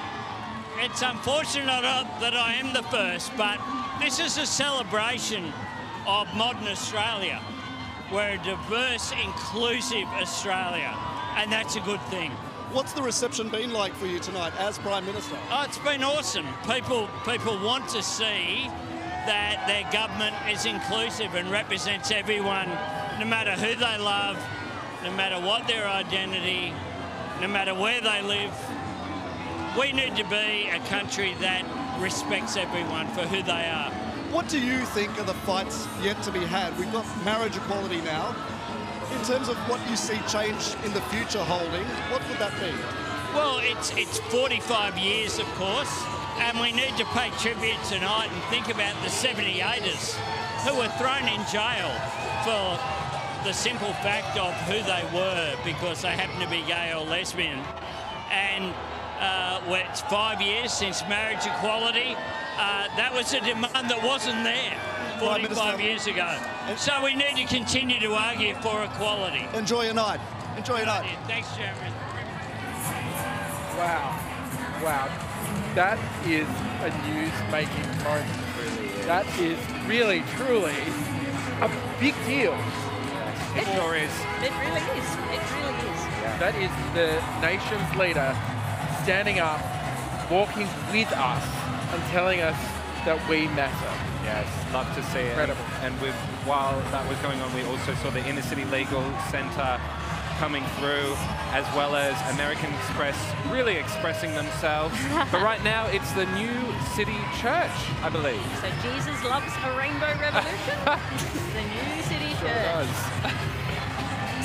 it's unfortunate that I am the first, but this is a celebration of modern Australia. We're a diverse, inclusive Australia, and that's a good thing. What's the reception been like for you tonight as Prime Minister? Oh, it's been awesome. People people want to see that their government is inclusive and represents everyone, no matter who they love, no matter what their identity, no matter where they live. We need to be a country that respects everyone for who they are. What do you think are the fights yet to be had? We've got marriage equality now. In terms of what you see change in the future holding, what would that be? Well, it's it's 45 years, of course, And we need to pay tribute tonight and think about the 78ers who were thrown in jail for the simple fact of who they were because they happen to be gay or lesbian. And uh, well, it's five years since marriage equality. Uh, that was a demand that wasn't there Prime 45 years ago. So we need to continue to argue for equality. Enjoy your night. Enjoy your night. Thanks, Chairman. Wow. Wow. That is a news-making moment. That is really, truly a big deal. It really is. It really is. It really is. That is the nation's leader standing up, walking with us and telling us that we matter. Yes, love to see it. Incredible. And with, while that was going on, we also saw the Inner City Legal Centre coming through, as well as American Express really expressing themselves. but right now, it's the New City Church, I believe. So Jesus loves a rainbow revolution. the New City Church.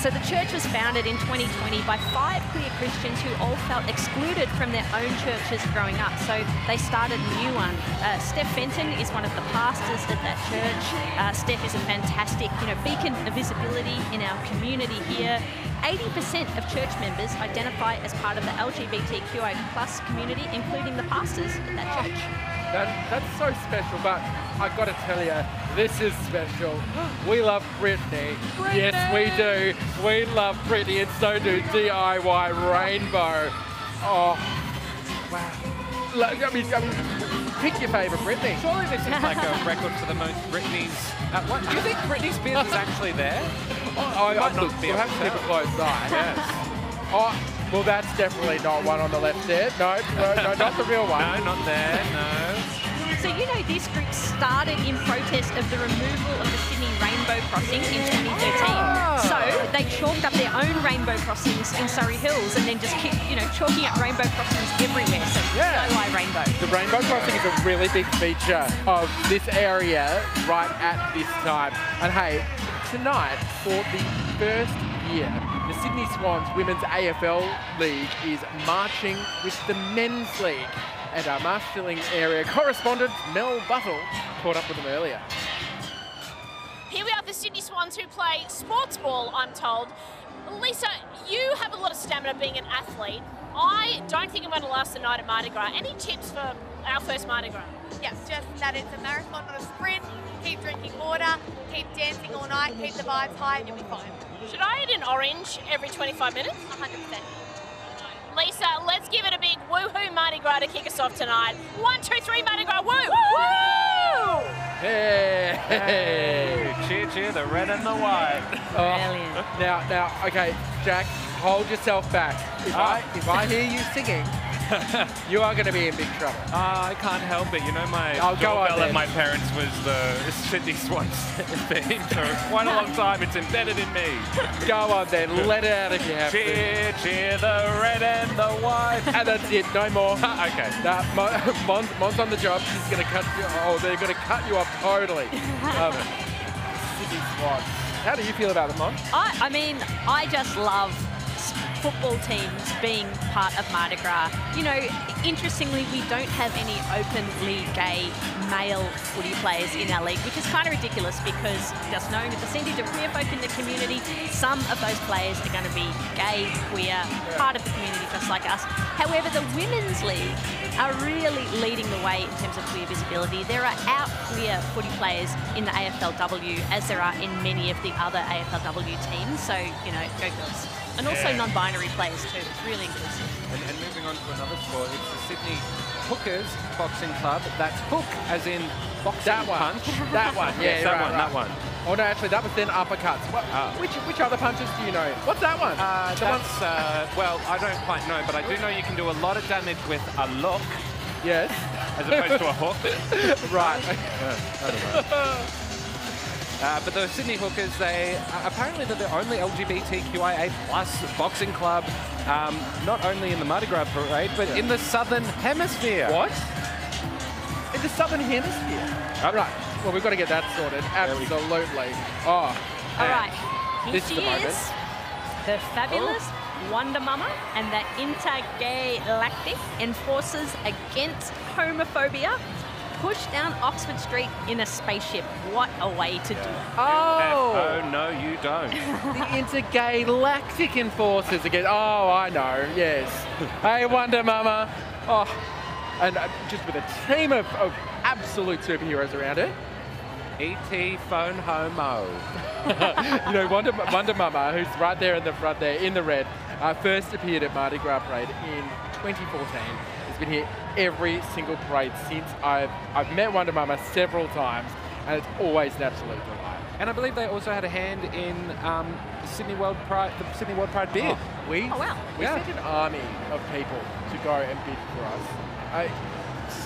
So the church was founded in 2020 by five queer Christians who all felt excluded from their own churches growing up. So they started a new one. Uh, Steph Fenton is one of the pastors at that church. Uh, Steph is a fantastic, you know, beacon of visibility in our community here. 80% of church members identify as part of the LGBTQI plus community, including the pastors at that church. That, that's so special, but I've got to tell you, this is special. We love Britney. Yes, we do. We love Britney, and so do DIY Rainbow. Oh, wow. Look, I mean, I mean, pick your favourite Britney. Surely this is like a record for the most Britney's. Uh, what, do you think Britney Spears is actually there? Oh, You might I, not look, be we'll have to to keep a close eye. Yes. Oh, well, that's definitely not one on the left there. No, no, no not the real one. No, not there. No. So you know this group started in protest of the removal of the Sydney Rainbow Crossing in 2013. Ah. So they chalked up their own rainbow crossings in Surry Hills and then just keep, you know, chalking up rainbow crossings everywhere. So Yeah. DIY Rainbow. The Rainbow Crossing is a really big feature of this area right at this time. And hey, tonight, for the first year, the Sydney Swans Women's AFL League is marching with the Men's League. And our Marshalling area correspondent, Mel Buttle, caught up with them earlier. Here we are, the Sydney Swans who play sports ball, I'm told. Lisa, you have a lot of stamina being an athlete. I don't think I'm going to last the night at Mardi Gras. Any tips for our first Mardi Gras? Yes, just that it's a marathon, not a sprint. Keep drinking water, keep dancing all night, keep the vibes high, and you'll be fine. Should I eat an orange every 25 minutes? 100%. Lisa, let's give it a big woohoo Mardi Gras to kick us off tonight. One, two, three, Mardi Gras, woo! Woo! Hey! Hey, cheer, cheer, the red and the white. Oh, now, now, okay, Jack, hold yourself back. If. I if I hear you singing, you are going to be in big trouble. Uh, I can't help it. You know, my Oh, go on doorbell then. at my parents was the Sydney Swans theme for quite a long time. It's embedded in me. Go on then, let it out if you have cheer, cheer, the red and the white. And that's it, no more. okay. Nah, Mon, Mon's, Mon's on the job. She's going to cut you. Oh, they're going to cut you off totally. Um, Sydney Swans. How do you feel about them, Mon? I, I mean, I just love s- football teams being part of Mardi Gras. You know, interestingly, we don't have any openly gay male footy players in our league, which is kind of ridiculous because just knowing the percentage of queer folk in the community, some of those players are going to be gay, queer, part of the community just like us. However, the Women's League are really leading the way in terms of queer visibility. There are out queer footy players in the AFLW as there are in many of the other AFLW teams. So, you know, go girls. And also Yeah. non-binary players too. It's really inclusive. And, and moving on to another sport, it's the Sydney Hookers Boxing Club. That's hook, as in boxing That one. punch. That one, yeah, Yes, that right, one, right. that one. Oh no, actually, that was then uppercuts. What, Ah. which which other punches do you know? What's that one? Uh, The one- that's, uh, well, I don't quite know, but I do know you can do a lot of damage with a look. Yes. As opposed to a hook. right. I don't know. Uh, but the Sydney Hookers, they uh, apparently they're the only LGBTQIA plus boxing club, um, not only in the Mardi Gras parade, but in the Southern Hemisphere. What? In the Southern Hemisphere. All right. Well, we've got to get that sorted. Absolutely. Oh. All right. man. right. Here This she is the moment. is. The fabulous Wonder Mama and the Intergalactic Enforcers Against Homophobia push down Oxford Street in a spaceship. What a way to do it. Oh! Oh, no, you don't. the intergalactic enforcers again. Oh, I know. Yes. hey, Wonder Mama. Oh, and uh, just with a team of, of absolute superheroes around it. E.T. phone homo. you know, Wonder, Wonder Mama, who's right there in the front there in the red, uh, first appeared at Mardi Gras Parade in 2014. Has been here every single parade since I've I've met Wonder Mama several times, and it's always an absolute delight. And I believe they also had a hand in um, Sydney World Pride, the Sydney World Pride bid. Oh, we Oh, wow. we Yeah. sent an army of people to go and bid for us. Uh,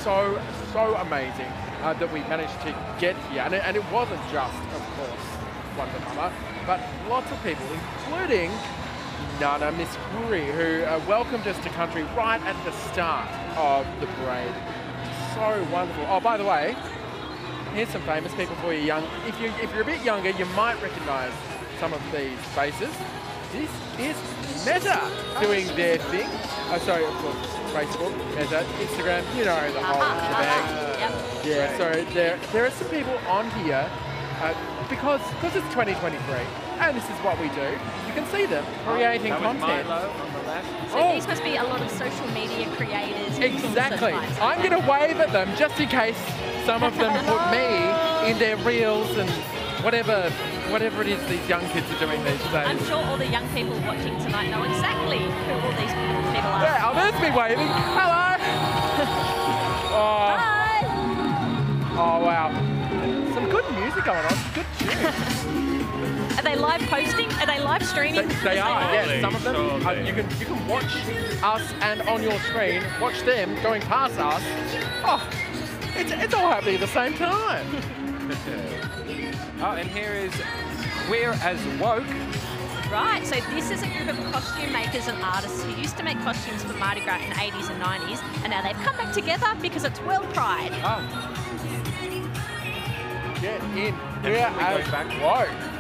so so amazing uh, that we managed to get here, and it, and it wasn't just, of course, Wonder Mama, but lots of people, including Nana Miss Koori, who uh, welcomed us to country right at the start of the parade. So wonderful. Oh, by the way, here's some famous people for you, young. If you if you're a bit younger, you might recognise some of these faces. This is Meta doing their thing. Oh, sorry, of course, Facebook, Meta, Instagram, you know the whole ah, shebang. Ah, ah, yeah, so there there are some people on here uh, because because it's 2023 and this is what we do. You can see them creating That was content. Milo on the left. So Oh. these must be a lot of social media creators. Exactly. influencers, I'm going to wave at them just in case some of them put me in their reels and whatever whatever it is these young kids are doing these days. I'm sure all the young people watching tonight know exactly who all these people are. Yeah, oh, there's me waving. Hello. oh. Oh wow. Some good music going on. Some good tunes. Are they live posting? Are they live streaming? they are, are. yes. Some of them. Uh, you can you can watch us and on your screen watch them going past us. Oh, it's, it's all happening at the same time. oh, and here is Queer as Woke. Right, so this is a group of costume makers and artists who used to make costumes for Mardi Gras in the 80s and 90s, and now they've come back together because it's World Pride. Oh. Get in. we We're as back. woke.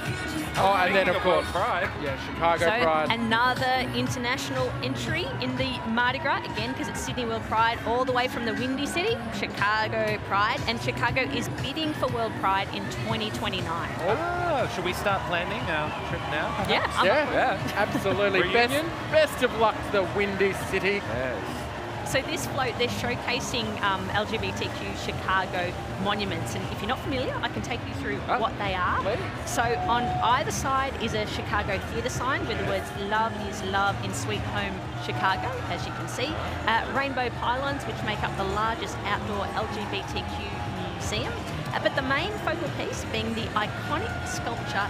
Oh, and then of of course, Pride. yeah, Chicago so Pride. another international entry in the Mardi Gras, again because it's Sydney World Pride, all the way from the Windy City, Chicago Pride, and Chicago is bidding for World Pride in 2029. Oh, should we start planning our trip now? perhaps? Yeah, I'm yeah, Yeah. absolutely. best, best of luck to the Windy City. Yes. So this float, they're showcasing um, LGBTQ Chicago monuments, and if you're not familiar, I can take you through Oh, what they are. please. So on either side is a Chicago theatre sign with the words "Love is Love" in Sweet Home Chicago, as you can see. Uh, rainbow pylons, which make up the largest outdoor LGBTQ museum. Uh, but the main focal piece being the iconic sculpture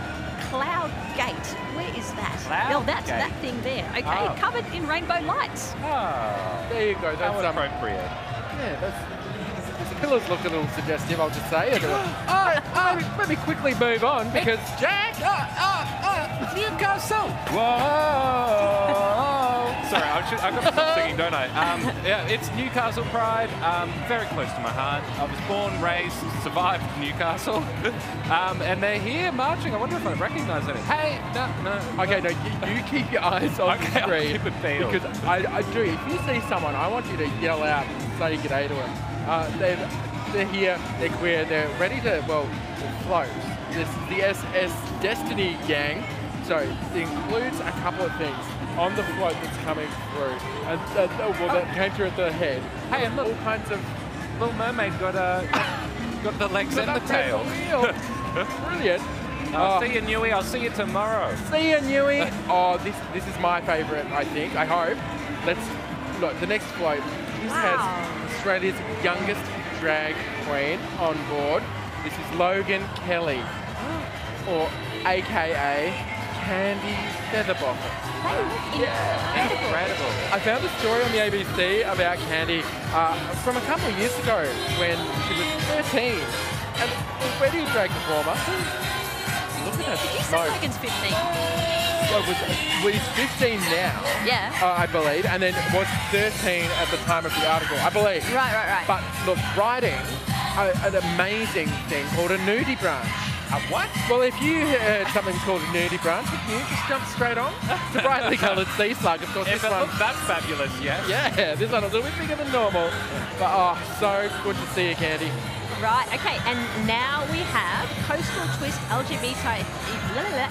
Cloud Gate. Where is that? Cloud well, that's Gate. that thing there. Okay, Oh. covered in rainbow lights. Oh, There you go. That's how um, appropriate. yeah, that's. Those pillows look a little suggestive. I'll just say. oh, oh, let me quickly move on because Jack. Oh, oh, oh, Newcastle. Whoa! Sorry, I should, I've got to stop singing, don't I? Um, yeah, it's Newcastle Pride, um, very close to my heart. I was born, raised, survived Newcastle, um, and they're here marching. I wonder if I recognise any. Hey, no, no. Okay, no, you, you keep your eyes on Okay, the I'll screen keep it peeled. because I, I do. If you see someone, I want you to yell out, say g'day to them. Uh, they're, they're here, they're queer, they're ready to well float. This is the SS Destiny gang, so it includes a couple of things on the float that's coming through, and uh, oh, well, that came through at the head. Hey, and look. all kinds of Little Mermaid got uh, got the legs and the tail. Brilliant. I'll Oh. see you, Newey. I'll see you tomorrow. See you, Newey. Oh, this this is my favourite. I think. I hope. Let's look. The next float. This Wow. has Australia's youngest drag queen on board. This is Logan Kelly, or AKA Candy Featherbottom. Incredible. I found a story on the ABC about Candy uh, from a couple of years ago when she was 13 and already a drag performer. Look at Did you her smoke. Logan's 15? Well, was, well, he's 15 now, Yeah. uh, I believe, and then was 13 at the time of the article, I believe. Right, right, right. But look, writing a, an amazing thing called a nudibranch. A what? Well, if you heard something called a nerdy brunch, would you just jump straight on? It's a brightly coloured sea slug. Of course, If this it one. that fabulous, yes. Yeah, this one a little bit bigger than normal. But oh, so good to see you, Candy. Right, okay, and now we have Coastal Twist LGBT,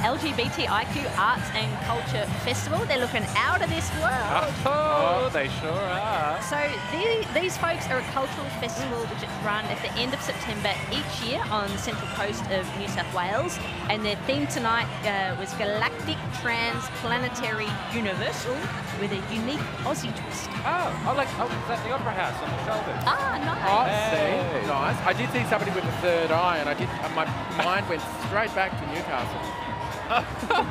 LGBTIQ Arts and Culture Festival. They're looking out of this world. Oh, they sure are. So the, these folks are a cultural festival which is run at the end of September each year on the central coast of New South Wales. And their theme tonight uh, was Galactic Transplanetary Universal with a unique Aussie twist. Oh, I like, oh, is that the Opera House on the shoulders? Ah, nice. Oh, Hey. see, nice. I did see somebody with a third eye, and I did. Uh, my mind went straight back to Newcastle.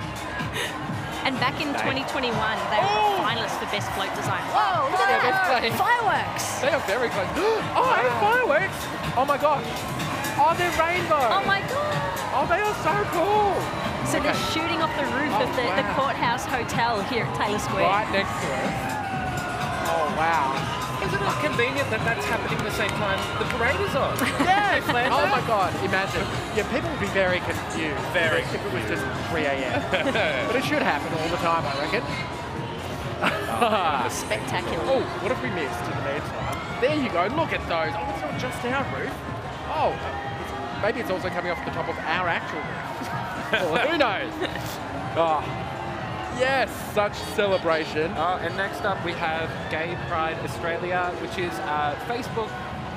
And back in Nice. 2021, they were the finalists for Best Float Design. Whoa, look at that! float. Fireworks! They are very close. Oh, hey, fireworks! Oh my gosh! Oh, they're rainbow! Oh my god! Oh, they are so cool! So they're shooting off the roof Oh, of the, the. Courthouse Hotel here at Taylor Square. Right next to us. Oh wow! Isn't it convenient that that's happening at the same time the parade is on? Yes! Oh my god, imagine. Yeah, people would be very confused. Very If it was just 3 a.m. but it should happen all the time, I reckon. Spectacular. Oh, what have we missed in the meantime? There you go, look at those. Oh, it's not just our roof. Oh, it's, maybe it's also coming off the top of our actual roof. well, who knows? Oh, yes, such celebration. Oh, and next up we have Gay Pride Australia, which is a Facebook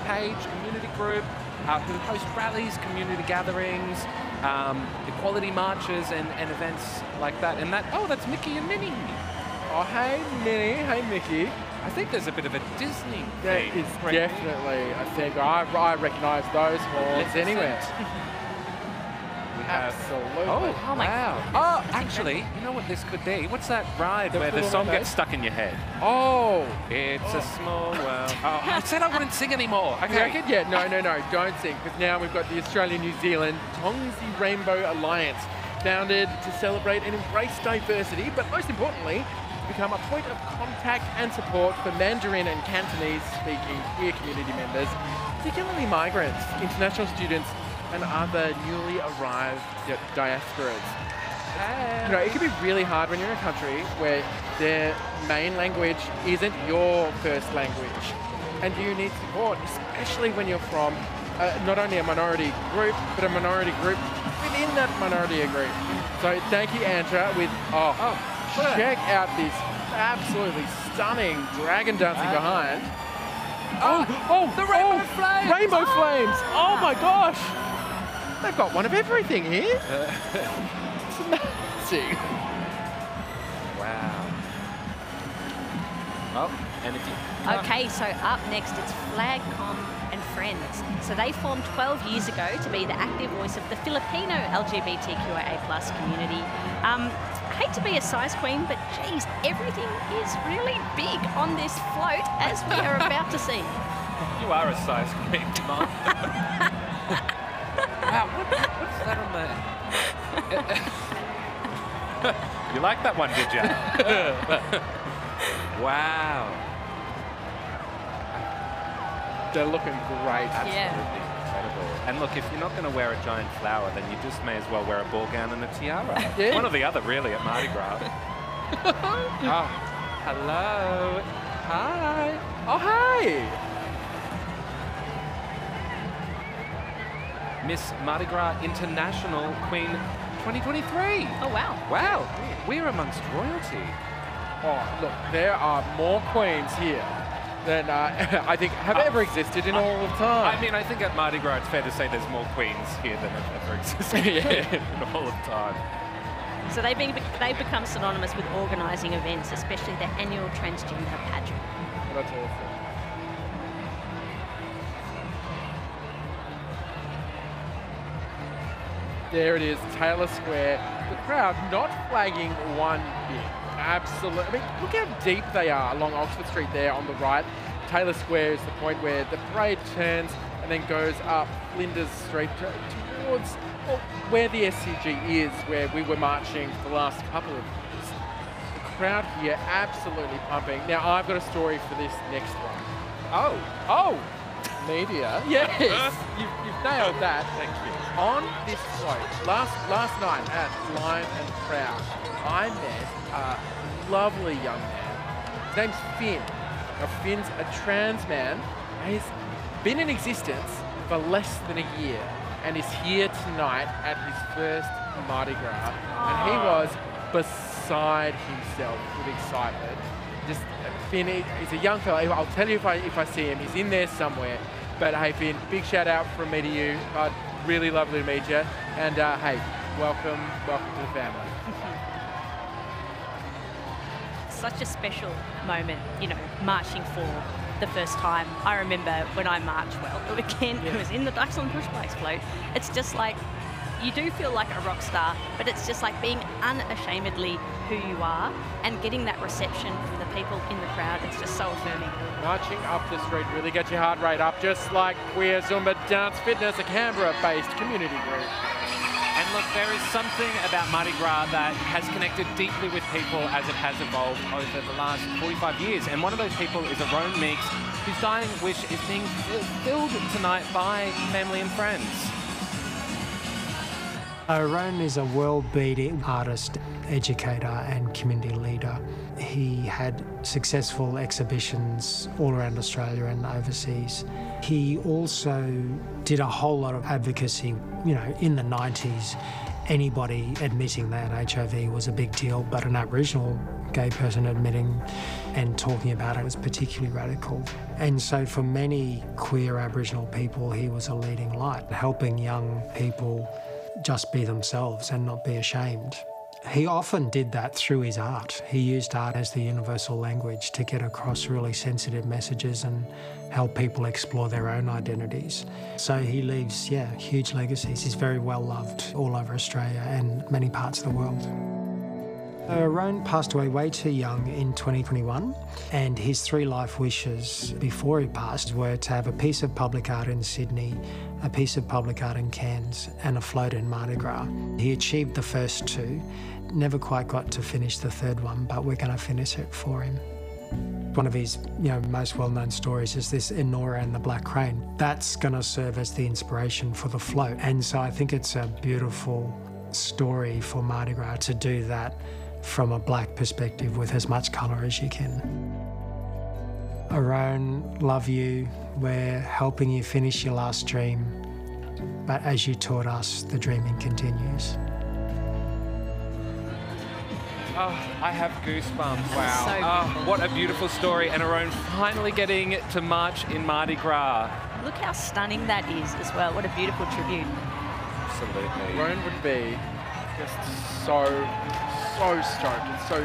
page, community group, uh, who host rallies, community gatherings, um, equality marches, and, and events like that. And that, oh, that's Mickey and Minnie. Oh, hey, Minnie. Hey, Mickey. I think there's a bit of a Disney thing. is definitely, I think, I, I recognise those horns anywhere. We have Absolutely. Oh, Oh my wow. God. Oh, actually, you know what this could be? What's that ride The where the song gets stuck in your head? Oh, It's a oh. small world. Oh, I said I wouldn't sing anymore. you Okay. reckon? Yeah, no, no, no, don't sing, because now we've got the Australia-New Zealand Tongzhi Rainbow Alliance, founded to celebrate and embrace diversity, but most importantly, become a point of contact and support for Mandarin and Cantonese-speaking queer community members, particularly migrants, international students, and other newly arrived di- diasporas. You know, it can be really hard when you're in a country where their main language isn't your first language. And you need support, especially when you're from uh, not only a minority group, but a minority group within that minority group. So thank you, ANTRA, with, oh, at check out this absolutely stunning dragon dancing behind. Oh, oh, the rainbow oh, flames! Rainbow flames! Oh my gosh! They've got one of everything here. It's amazing. Wow. Oh, and if you... Okay, so up next it's Flagcom and Friends. So they formed 12 years ago to be the active voice of the Filipino LGBTQIA plus community. Um, hate to be a size queen, but geez, everything is really big on this float, as we are about to see. You are a size queen, Mon. wow, what, what's that on the... you like that one, did you? wow. They're looking great. Absolutely incredible. And look, if you're not going to wear a giant flower, then you just may as well wear a ball gown and a tiara. Yeah. One or the other, really, at Mardi Gras. oh, hello. Hi. Oh, hey! Miss Mardi Gras International Queen 2023. Oh, wow. Wow, we're amongst royalty. Oh, look, there are more queens here than uh, I think have ever existed in all of time. I mean, I think at Mardi Gras, it's fair to say there's more queens here than have ever existed Yeah. in all of time. So they've, been, they've become synonymous with organising events, especially the annual transgender pageant. That's awesome. There it is, Taylor Square. The crowd not flagging one bit. Absolutely. I mean, look how deep they are along Oxford Street there on the right. Taylor Square is the point where the parade turns and then goes up Flinders Street to- towards well, where the SCG is, where we were marching for the last couple of years. The crowd here absolutely pumping. Now, I've got a story for this next one. Oh, Oh, media. Yes, you've, you've nailed oh, that. thank you. on this float, last last night at Live and Proud, I met a lovely young man. His name's Finn. Now, Finn's a trans man. and He's been in existence for less than a year and is here tonight at his first Mardi Gras. And he was beside himself with excitement. Just uh, Finn, he's a young fella. I'll tell you if I if I see him. He's in there somewhere. But hey, Finn, big shout out from me to you. Uh, really lovely to meet you. And uh, hey, welcome, welcome to the family. Such a special moment, you know, marching for the first time. I remember when I marched, well, again, it was in the Dykes on Push Bikes float. It's just like, you do feel like a rock star, but it's just like being unashamedly who you are and getting that reception from the people in the crowd. It's just so affirming. Marching up the street really gets your heart rate up, just like Queer Zumba Dance Fitness, a Canberra-based community group. And look, there is something about Mardi Gras that has connected deeply with people as it has evolved over the last 45 years. And one of those people is Arone Meeks, whose dying wish is being fulfilled tonight by family and friends. Arone is a world-beating artist, educator and community leader. He had successful exhibitions all around Australia and overseas. He also did a whole lot of advocacy. You know, in the 90s, anybody admitting that HIV was a big deal, but an Aboriginal gay person admitting and talking about it was particularly radical. And so, for many queer Aboriginal people, he was a leading light, helping young people just be themselves and not be ashamed. He often did that through his art. He used art as the universal language to get across really sensitive messages and help people explore their own identities. So he leaves, yeah, huge legacies. He's very well loved all over Australia and many parts of the world. Uh, Arone passed away way too young in 2021, and his three life wishes before he passed were to have a piece of public art in Sydney, a piece of public art in Cairns, and a float in Mardi Gras. He achieved the first two, never quite got to finish the third one, but we're going to finish it for him. One of his you know, most well known stories is this Enora and the Black Crane. That's going to serve as the inspiration for the float. And so I think it's a beautiful story for Mardi Gras to do that from a black perspective with as much colour as you can. Arone, love you. We're helping you finish your last dream. But as you taught us, the dreaming continues. Oh, I have goosebumps. Wow. so oh, what a beautiful story. And Arone finally getting to march in Mardi Gras. Look how stunning that is as well. What a beautiful tribute. Absolutely. Arone would be just so, so stoked and so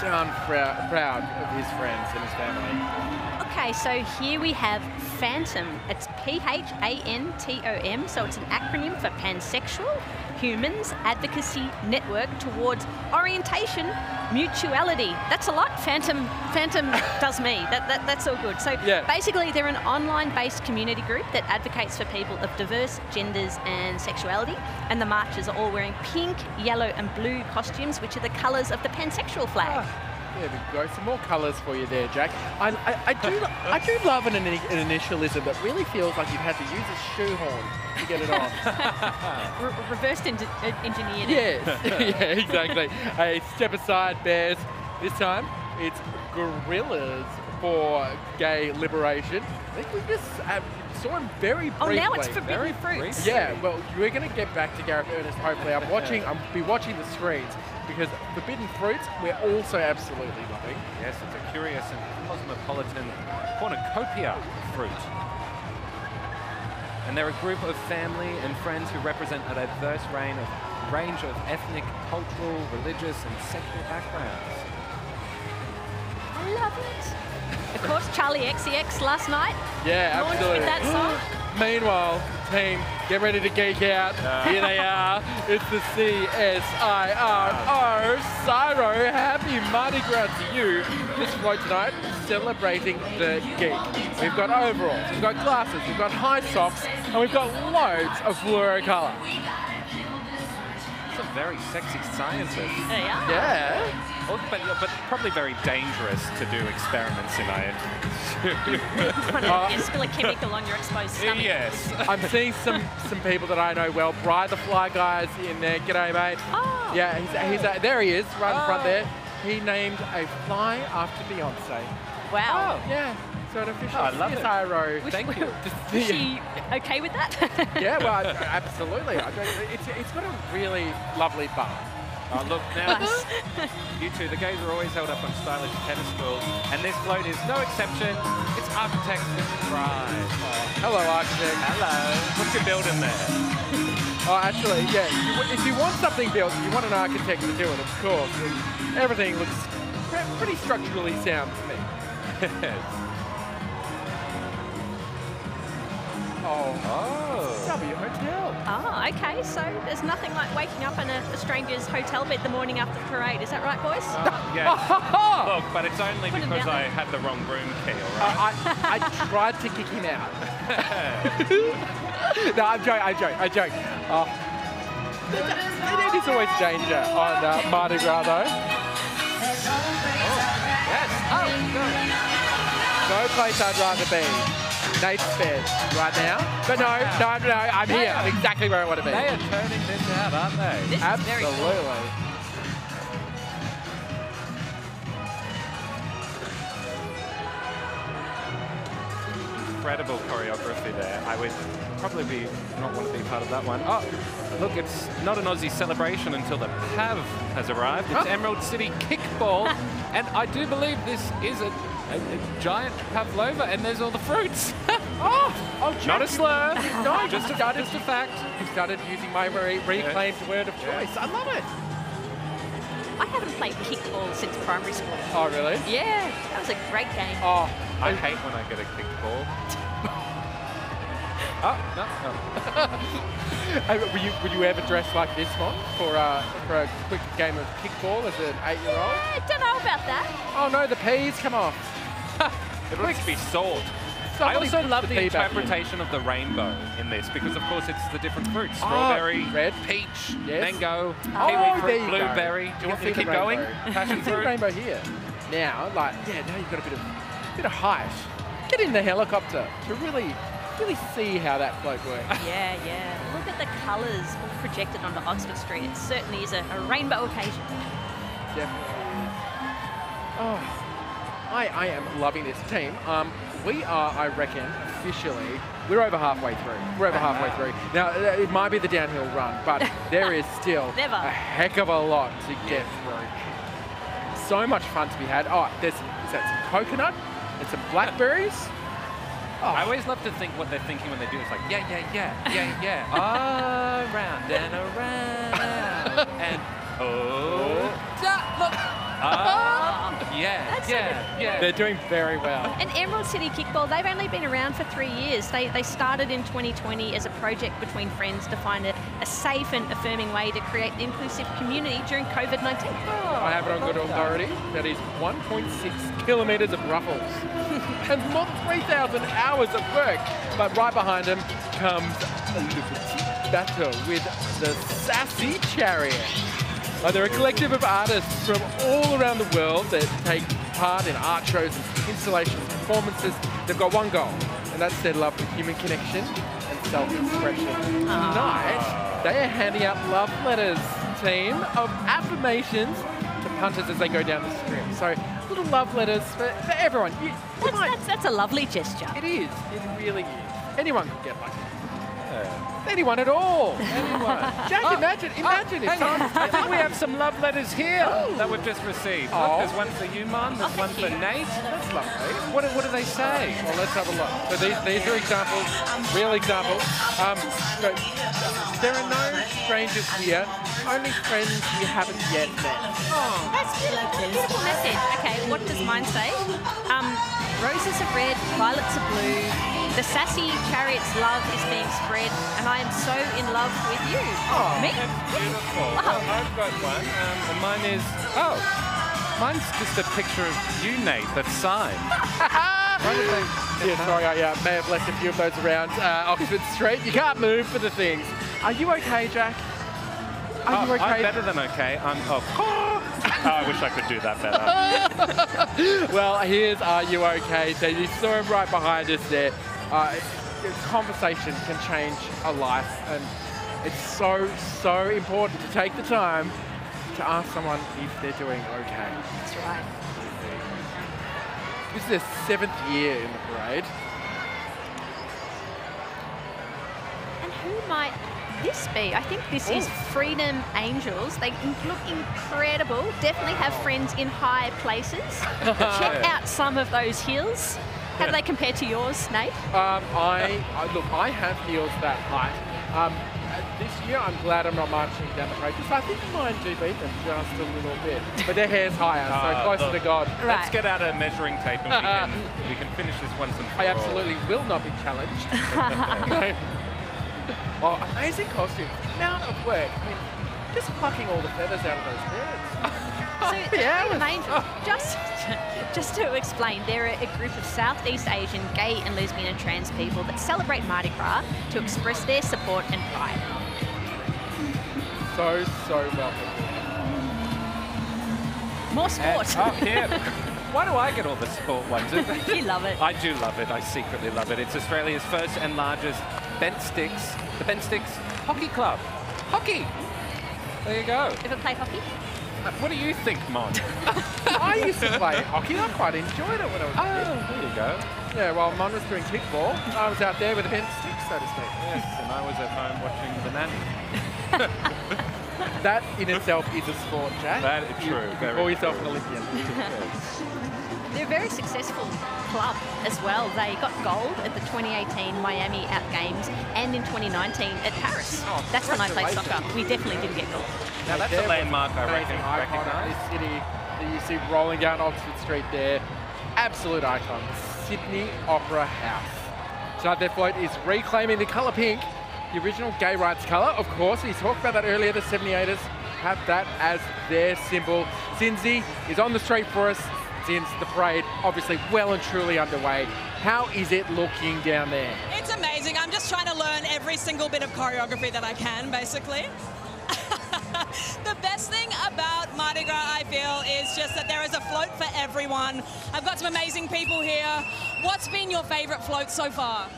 darn proud of his friends and his family. Okay, so here we have Phantom. It's P H A N T O M, so it's an acronym for Pansexual Humans Advocacy Network towards Orientation Mutuality. That's a lot. Phantom Phantom does me. That, that that's all good. So Yeah. basically, they're an online-based community group that advocates for people of diverse genders and sexuality. And the marchers are all wearing pink, yellow, and blue costumes, which are the colours of the pansexual flag. Ah. There we go. Some more colours for you there, Jack. I, I, I do I do love an, ini- an initialism that really feels like you've had to use a shoehorn to get it on. Re- reversed en- engineered. yes. yeah, exactly. Hey, step aside, bears. This time it's gorillas for gay liberation. I think we just uh, saw him very briefly. Oh, now it's forbidden very fruits. briefly. Yeah, well, we're going to get back to Gareth Ernest. Hopefully, I'm watching. I'll be watching the screens because forbidden fruits we're also absolutely loving. Yes, it's a curious and cosmopolitan cornucopia fruit. And they're a group of family and friends who represent a diverse range of, range of ethnic, cultural, religious, and sexual backgrounds. I love it. Of course, Charli XCX last night. Yeah, launched absolutely. With that song. Meanwhile, team, get ready to geek out. Here they are. It's the CSIRO Cyro. Happy Mardi Gras to you. This float tonight celebrating the geek. We've got overalls, we've got glasses, we've got high socks, and we've got loads of fluoro colour. Some very sexy scientists. They are. Yeah. Oh, but, but probably very dangerous to do experiments in, I Kind of, you spill a chemical on your exposed stomach. Yes. I'm seeing some some people that I know well. Bry the Fly guys in there. G'day, mate. Oh. Yeah, he's, he's uh, there. He is right in front Oh. there. He named a fly after Beyonce. Wow. Oh, yeah. So an official Oh, I love it. CSIRO. Thank you. Is she okay with that? yeah, well, I- absolutely. I don't, it's, it's got a really lovely bar. Oh, look, now, Nice. you two, the gays are always held up on stylish tennis pedestals, and this float is no exception. It's Architect Pride. Hello, architect. Hello. What's your building there? Oh, actually, yeah. If you want something built, you want an architect to do it, of course. And everything looks pretty structurally sound to me. Oh. Oh. W Hotel. Oh, okay. So there's nothing like waking up in a, a stranger's hotel bed the morning after the parade. Is that right, boys? Yes. Look, but it's only Put because I had the wrong room key, all right? I, I tried to kick him out. no, I'm joking, I'm joking, I'm joking. Oh. It is always danger on uh, Mardi Gras, though. yes. Oh, no. No place I'd rather be. Nate's bed right now. But no, no, no, I'm here. I'm exactly where I want to be. They are turning this out, aren't they? This is very cool. Absolutely. Incredible choreography there. I would probably be not want to be part of that one. Oh, look, it's not an Aussie celebration until the PAV has arrived. It's Oh. Emerald City Kickball, and I do believe this is a, a, a giant pavlova, and there's all the fruits. Oh, oh, Not a Jack, slur. No, you just a, started- just a fact. You started using my re- reclaimed word of Yeah. choice. I love it. I haven't played kickball since primary school. Oh, really? Yeah, that was a great game. Oh, I hate when I get a kickball. Oh, no, no. Hey, you will you ever dress like this one for uh, for a quick game of kickball as an eight-year-old? I don't know about that. Oh no, the peas come off. It looks to be salt. I also love the the pea back in. interpretation of the rainbow in this because, of course, it's the different fruits: Oh, strawberry, red. peach, Yes. mango, Oh, kiwi fruit, you go. blueberry. Do you want me to keep going? Passion You the fruit. rainbow here. Now, like, yeah, now you've got a bit of bit of height. Get in the helicopter to really really see how that float works. Yeah, yeah. Look at the colours all projected onto Oxford Street. It certainly is a, a rainbow occasion. Definitely. Oh, I, I am loving this team. Um, we are, I reckon, officially, we're over halfway through. We're over halfway through. Now, it might be the downhill run, but there is still Never. a heck of a lot to get through. So much fun to be had. Oh, there's is that some coconut? There's some blackberries. Oh. I always love to think what they're thinking when they do. It's like, yeah, yeah, yeah, yeah, yeah. around and around. and oh, da, look. Ah, yeah, That's yeah, yeah. They're doing very well. And Emerald City Kickball, they've only been around for three years. They, they started in 2020 as a project between friends to find a, a safe and affirming way to create an inclusive community during COVID 19. I have it on good authority. That is 1.6 kilometres of ruffles and more than 3,000 hours of work. But right behind him comes Le Petit Bateau with the Sassy Chariot. Uh, they're a collective of artists from all around the world that take part in art shows and installations, performances. They've got one goal, and that's their love for human connection and self-expression. Tonight, they are handing out love letters, team, of affirmations to punters as they go down the strip. So, little love letters for, for everyone. You That's, that's, that's a lovely gesture. it is. It really is. Anyone can get lucky. Anyone at all. Anyone. Jack, imagine, imagine if Hang on. I think we have some love letters here that we've just received. Look, Oh. there's one for you, Mon. There's one for Nate. That's lovely. What, do- what do they say? Well, let's have a look. So these, these are examples, real examples. Um, so there are no strangers here, only friends you haven't yet met. Oh, That's beautiful. Beautiful message. Okay, what does mine say? Um, roses are red, violets are blue. The sassy chariot's love is being spread, and I am so in love with you. Oh, Me? that's beautiful. Wow. Well, I've got one, um, and mine is oh, mine's just a picture of you, Nate, that's signed. Why did? Yeah, sorry, I uh, may have left a few of those around uh, Oxford Street. You can't move for the things. Are you okay, Jack? Are you Oh, okay? I'm better than okay. I'm. Oh, oh, I wish I could do that better. well, here's Are You Okay? So you saw him right behind us there. Uh, conversation can change a life, and it's so, so important to take the time to ask someone if they're doing okay. That's right. This is their seventh year in the parade. And who might this be? I think this is Freedom Angels. They look incredible. Definitely have friends in high places. Check out some of those heels. How do they compare to yours, Nate? Um, I, I look, I have heels that height. Um, uh, this year, I'm glad I'm not marching down the parade because I think mine do beat them just a little bit. But their hair's higher, so Ah, closer look, to God. Let's get out a measuring tape and we can, we can finish this once and for I all. absolutely will not be challenged. no. Oh, amazing costume. Amount of work. I mean, just plucking all the feathers out of those birds. So the Freedom Angels, just, just to explain, they're a, a group of Southeast Asian gay and lesbian and trans people that celebrate Mardi Gras to express their support and pride. So, so well More And- sport. oh, here. Why do I get all the sport ones? You love it. I do love it. I secretly love it. It's Australia's first and largest bent sticks, the Bent Sticks Hockey Club. Hockey. There you go. Ever play hockey? Uh, What do you think, Mon? I used to play hockey. I quite enjoyed it when I was a kid. Oh, there you go. Yeah, while Mon was doing kickball, I was out there with a bent stick, so to speak. Yes, and I was at home watching the nanny. That in itself is a sport, Jack. That is You- true, You can very call yourself true. an Olympian. They're a very successful club as well. They got gold at the 2018 Miami Out Games and in 2019 at Paris. Oh, That's when I played soccer. We definitely didn't get gold. Now that's There a was landmark I amazing reckon. icon of recognise. this city that you see rolling down Oxford Street there. Absolute icon. Sydney Opera House. Tonight their float is reclaiming the colour pink, the original gay rights colour. Of course, we talked about that earlier, the 78ers have that as their symbol. Zindzi is on the street for us since the parade, obviously well and truly underway. How is it looking down there? It's amazing. I'm just trying to learn every single bit of choreography that I can, basically. the best thing about Mardi Gras, I feel, is just that there is a float for everyone. I've got some amazing people here. What's been your favorite float so far?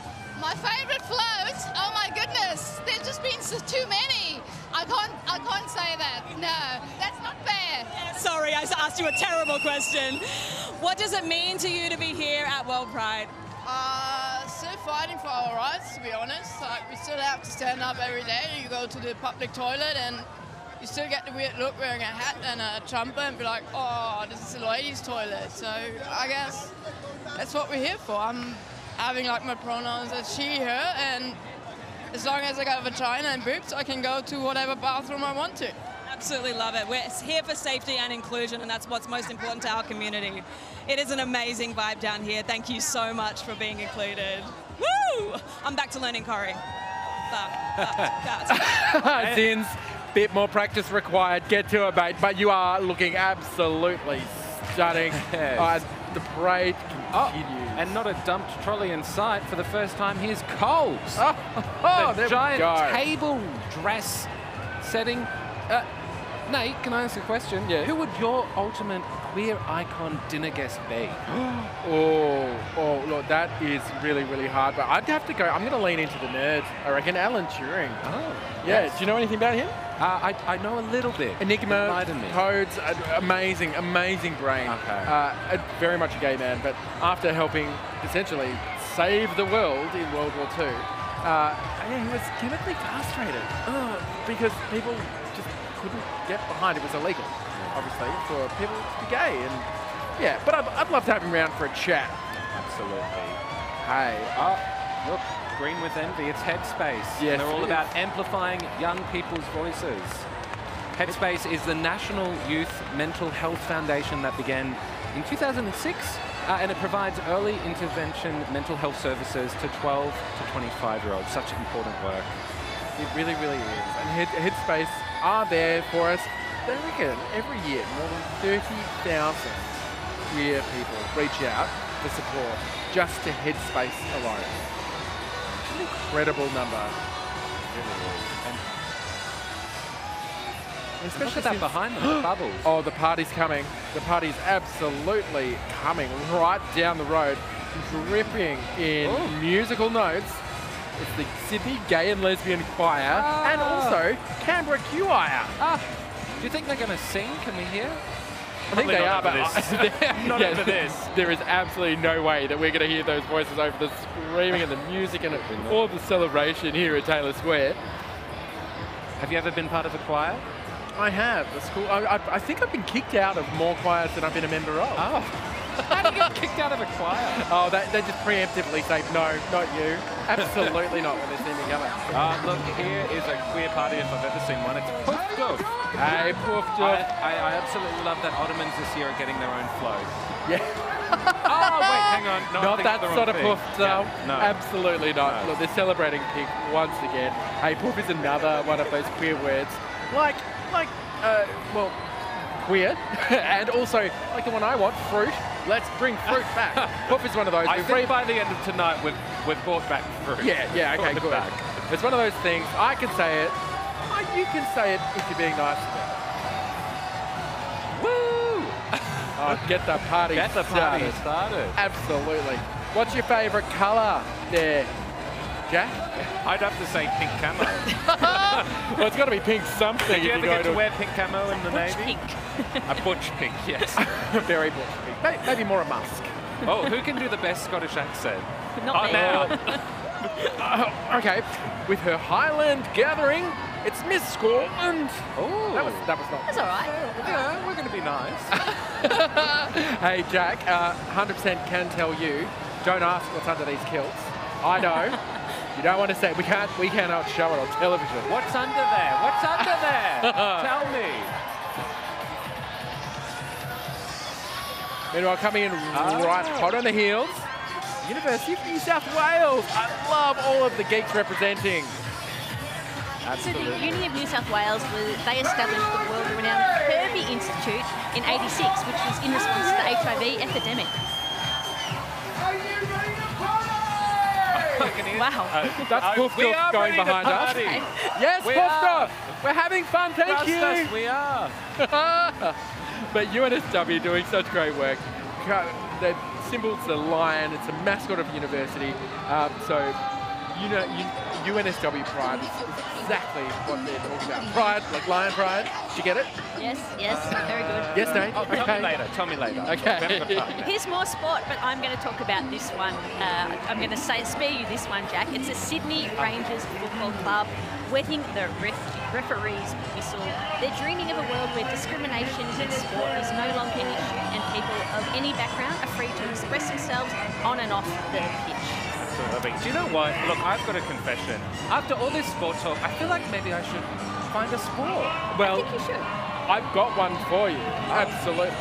My favourite float? Oh my goodness, there's just been so too many. I can't, I can't say that. No, that's not fair. Sorry, I asked you a terrible question. What does it mean to you to be here at World Pride? Uh, still fighting for our rights, to be honest. Like, we still have to stand up every day. You go to the public toilet and you still get the weird look wearing a hat and a jumper and be like, oh, this is a ladies' toilet. So I guess that's what we're here for. I'm having like my pronouns as she, her, and as long as I got a vagina and boobs, I can go to whatever bathroom I want to. Absolutely love it. We're here for safety and inclusion, and that's what's most important to our community. It is an amazing vibe down here. Thank you so much for being included. Woo! I'm back to learning choreo. Zins, bit more practice required. Get to it, mate. But you are looking absolutely stunning. Yes. The parade Oh, continues. and not a dumped trolley in sight for the first time. Here's Coles. Oh, oh, the there we giant table dress setting. Uh, Nate, can I ask a question? Yeah. Who would your ultimate queer icon dinner guest be? Oh, oh, look, that is really, really hard. But I'd have to go. I'm going to lean into the nerds. I reckon Alan Turing. Oh, Yeah. yes. Do you know anything about him? Uh, I, I know a little bit. Enigma. Codes, uh, amazing, amazing brain. Okay. Uh, very much a gay man, but after helping essentially save the world in World War II, uh, yeah, he was chemically castrated uh, because people just couldn't get behind. It was illegal, obviously, for people to be gay. And yeah, but I'd, I'd love to have him around for a chat. Absolutely. Hey, Oh, look, Green with Envy, it's Headspace. Yes, and they're all about amplifying young people's voices. Headspace is the National Youth Mental Health Foundation that began in 2006, uh, and it provides early intervention mental health services to 12 to 25 year olds. Such important work. It really, really is. And Head, Headspace are there for us. They reckon every year more than 30,000 queer people reach out for support just to Headspace alone. It's an incredible number. It really is. And Especially that behind them, the bubbles. Oh, the party's coming. The party's absolutely coming right down the road, dripping in Oh. musical notes. It's the Sydney Gay and Lesbian Choir and Ah. also Canberra Choir. Ah, do you think they're going to sing? Can we hear? I think they are, but Not Yeah, over this. There is absolutely no way that we're going to hear those voices over the screaming and the music and all the celebration here at Taylor Square. Have you ever been part of a choir? I have. The school. I, I, I think I've been kicked out of more choirs than I've been a member of. Oh. How do you get kicked out of a choir? Oh, they, they just preemptively say, no, not you. Absolutely not when they see me coming. Uh, look, here is a queer party if I've ever seen one. It's Poof Doof. Hey, Poof I, Doof. I, I absolutely love that Ottomans this year are getting their own float. Yeah. oh, wait, hang on. No, not that sort of poof, though. Yeah, no. Absolutely not. No. Look, they're celebrating pig once again. Hey, poof is another one of those queer words. Like, like, uh, well, queer. and also, like the one I want, fruit. Let's bring fruit back. poof is one of those. I We've think by the end of tonight, we've, we've brought back fruit. Yeah, yeah, okay, good. back. It's one of those things. I can say it. uh, You can say it if you're being nice. to me. Woo! Oh, get the party Get the party started. started. Absolutely. What's your favourite colour there, Jack? I'd have to say pink camo. well, it's got to be pink something. Did you if ever go get to to wear pink camo in the Butch Navy? pink. A butch pink, yes. Very butch pink. Maybe more a musk. oh, who can do the best Scottish accent? Not oh, me. now. Uh, okay, with her Highland gathering, it's Miss Scotland. Oh, That was that was not. That's all right. yeah, we're going to be nice. hey Jack, uh, 100% can tell you. Don't ask what's under these kilts. I know. You don't want to say we can't. We cannot show it on television. What's under there? What's under there? Tell me. Meanwhile, coming in ah. right hot on the heels, University of New South Wales. I love all of the geeks representing. Absolutely. So the Uni of New South Wales, they established the world-renowned Kirby Institute in 86, which was in response to the HIV epidemic. Wow. That's Uh, Poof we Doof going ready to behind us. party. Yes, We Poof are. Doof. We're having fun, thank Trust you. us, we are. but UNSW doing such great work. The symbol's the lion. It's a mascot of the university. Um, so, you know, UNSW Pride is exactly what they're talking about. Pride, like lion pride. Did you get it? Yes, yes, very good. Yes, Nate. Oh, tell Okay. me later. Tell me later. Okay. Remember the part. Here's more sport, but I'm going to talk about this one. Uh, I'm going to say spare you this one, Jack. It's the Sydney Rangers Football Club wetting the ref- referee's whistle. They're dreaming of a world where discrimination in sport is no longer an issue and people of any background are free to express themselves on and off the pitch. Absolutely. Do you know what? Look, I've got a confession. After all this sport talk, I feel like maybe I should find a sport. Well, I think you should. I've got one for you. Absolutely.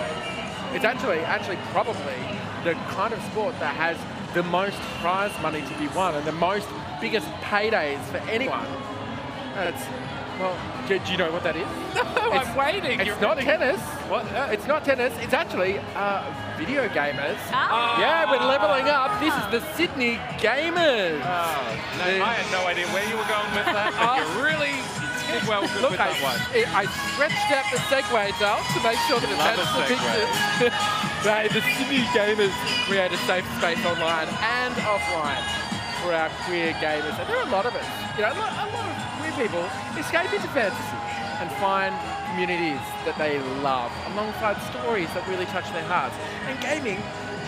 It's actually, actually, probably the kind of sport that has the most prize money to be won and the most biggest paydays for anyone. And it's, well, do, do you know what that is? No, It's- I'm waiting. It's You're not ready. tennis. What? Uh, It's not tennis. It's actually uh, video gamers. Ah. Yeah, we're leveling up. This is the Sydney Gamers. Oh, no, The- I had no idea where you were going with that. but you really did well good Look, with I, that one. I stretched out the segues out to make sure that it Love matched the pictures. they, the Sydney Gamers create a safe space online and offline for our queer gamers. And there are a lot of us. You know, a lot, a lot of queer people escape into fantasy and find communities that they love alongside stories that really touch their hearts. And gaming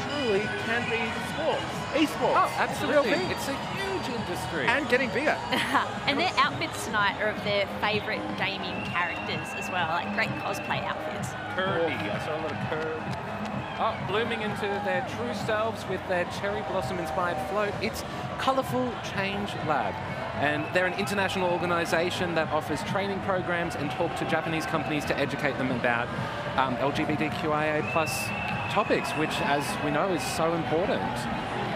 truly can be sports, esports. Oh, It's a absolutely. It's a huge industry. and getting bigger. and their outfits tonight are of their favourite gaming characters as well, like great cosplay outfits. Kirby. I saw a lot of Kirby. Blooming into their true selves with their cherry blossom inspired float. It's Colourful Change Lab. And they're an international organization that offers training programs and talk to Japanese companies to educate them about um, LGBTQIA plus topics, which, as we know, is so important.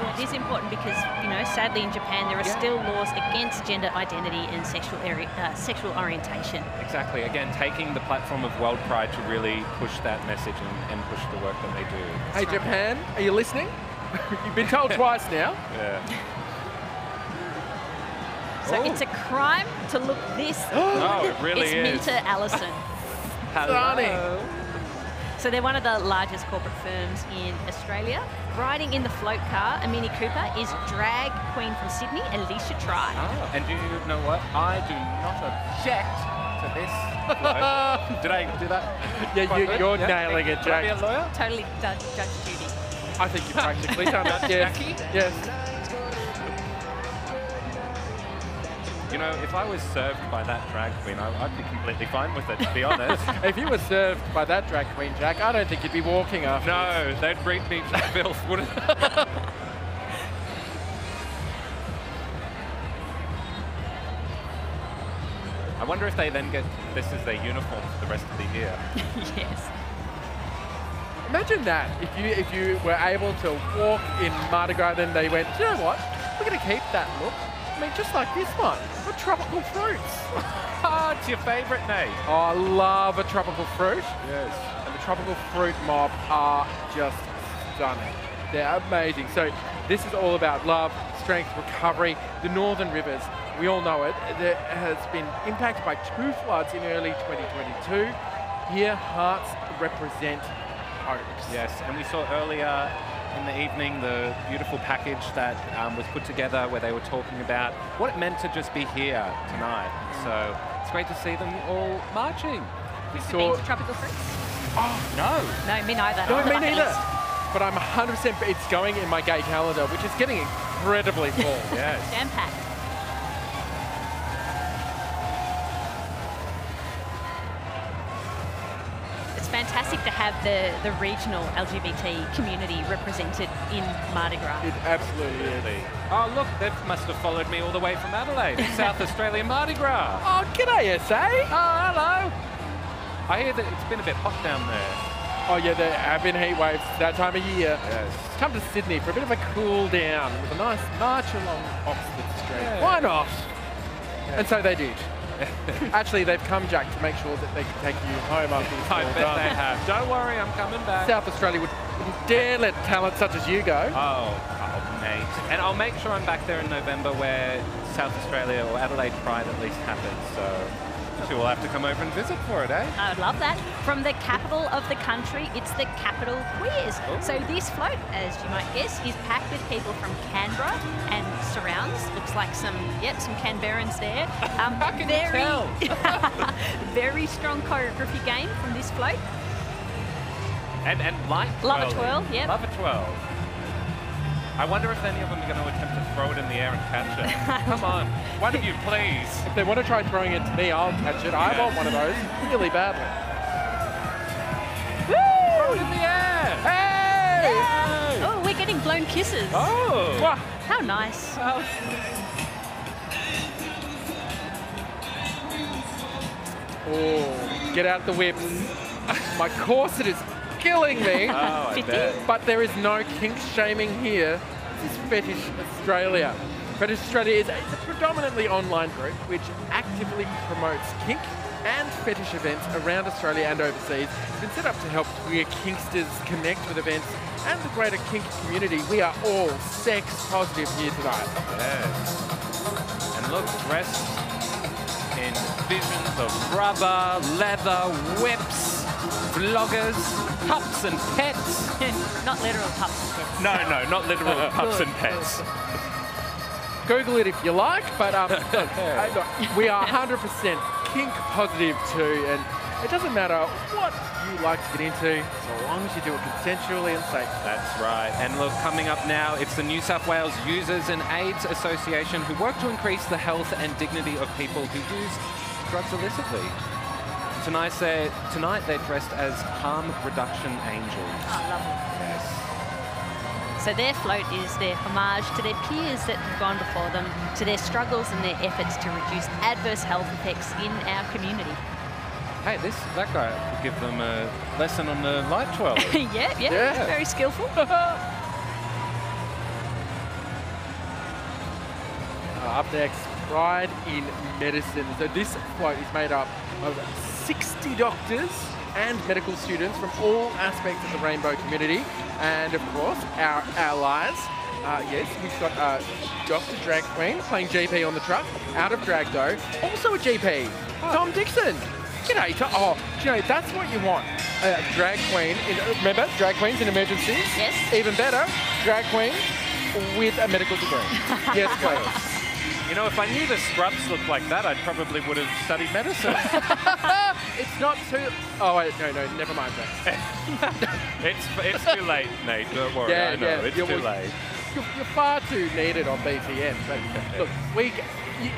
Well, it is important because, you know, sadly in Japan there are Yeah. still laws against gender identity and sexual area, uh, sexual orientation. Exactly. Again, taking the platform of World Pride to really push that message and, and push the work that they do. Hey, Japan, are you listening? You've been told twice now. Yeah. So it's a crime to look this Oh, good. it really it's is. MinterEllison. Stunning. So they're one of the largest corporate firms in Australia. Riding in the float car, a Mini Cooper, is drag queen from Sydney, Alicia Tribe. Oh, and do you know what? I do not object to this. float. Did I do that? Yeah, quite you, you're Yeah. nailing it, Can I be a Jack. lawyer? Totally Judge, Judge Judy. I think you've practically done that. Yes. Jackie? Yes. You know, if I was served by that drag queen, I, I'd be completely fine with it, to be honest. if you were served by that drag queen, Jack, I don't think you'd be walking after. no, they'd breed me to filth, wouldn't I wonder if they then get this as their uniform for the rest of the year. yes. Imagine that if you if you were able to walk in Mardi Gras, then they went, you know what? We're going to keep that look. I mean, just like this one, for tropical fruits. Ah, it's your favourite, Nate. Oh, I love a tropical fruit. Yes. And the tropical fruit mob are just stunning. They're amazing. So this is all about love, strength, recovery. The Northern Rivers, we all know it. There has been impacted by two floods in early 2022. Here, hearts represent hopes. Yes, and we saw earlier in the evening the beautiful package that um, was put together where they were talking about what it meant to just be here tonight. So it's great to see them all marching. We saw. to tropical fruits? Oh no! No, me neither. No, me neither. list. But I'm 100%. It's going in my gay calendar, which is getting incredibly full. yes. Jam fantastic to have the, the regional LGBT community represented in Mardi Gras. It absolutely is. Oh look, they must have followed me all the way from Adelaide, South Australia Mardi Gras. Oh, g'day, SA. Oh, hello. I hear that it's been a bit hot down there. Oh yeah, there have been heat waves that time of year. Yes. Come to Sydney for a bit of a cool down with a nice march along Oxford Street. Yeah. Why not? And so they did. Actually, they've come, Jack, to make sure that they can take you home after this I bet done. they have. Don't worry, I'm coming back. South Australia would, dare let talent such as you go. Oh, oh, mate. And I'll make sure I'm back there in November where South Australia or Adelaide Pride at least happens. So you will have to come over and visit for it, eh? I would love that. From the capital of the country, it's the capital quiz. So this float, as you might guess, is packed with people from Canberra and surrounds. Looks like some, yep, some Canberrans there. Um, How can you very, tell? very strong choreography game from this float. And and light Love a twirl, yep. Love a twirl. I wonder if any of them are going to attempt to throw it in the air and catch it. Come on, one of you, please. If they want to try throwing it to me, I'll catch it. I Yes. want one of those really badly. Throw it in the air. Hey! Oh, we're getting blown kisses. Oh. Wah. How nice. Oh, get out the whips. My corset is killing me. Oh, I bet. But there is no kink shaming here. This is Fetish Australia. Fetish Australia is a, it's a predominantly online group which actively promotes kink and fetish events around Australia and overseas. It's been set up to help queer kinksters connect with events and the greater kink community. We are all sex positive here tonight. Yes. And look, dressed in visions of rubber, leather, whips, floggers, pups and pets. Not literal pups and pets. No, no, not literal pups Good, and pets. Google it if you like, but um, look, uh, look, we are 100% kink positive too, and it doesn't matter what you like to get into, so long as you do it consensually and safely. That's right. And look, coming up now, it's the New South Wales Users and AIDS Association who work to increase the health and dignity of people who use drugs illicitly. Tonight they're, tonight they're dressed as harm reduction angels. Oh, lovely. Yes. So their float is their homage to their peers that have gone before them, to their struggles and their efforts to reduce adverse health effects in our community. Hey, this that guy could give them a lesson on the light twirl. yeah, yeah, Yeah. very skillful. Uh, up next, Pride in Medicine. So this float is made up of 60 doctors and medical students from all aspects of the rainbow community. And of course, our allies. Uh, yes, we've got uh, Dr. Drag Queen playing GP on the truck, out of drag though. Also a GP, Tom Dixon. G'day, to, oh, you know, that's what you want. A drag queen, in, remember, drag queens in emergencies? Yes. Even better, drag queen with a medical degree. yes, please. You know, if I knew the scrubs looked like that, I probably would have studied medicine. it's not too. Oh wait, no, no, never mind that. it's it's too late, Nate. Don't worry. Yeah, I know yeah, it's you're- too late. You're, you're far too needed on BTN. But look, we,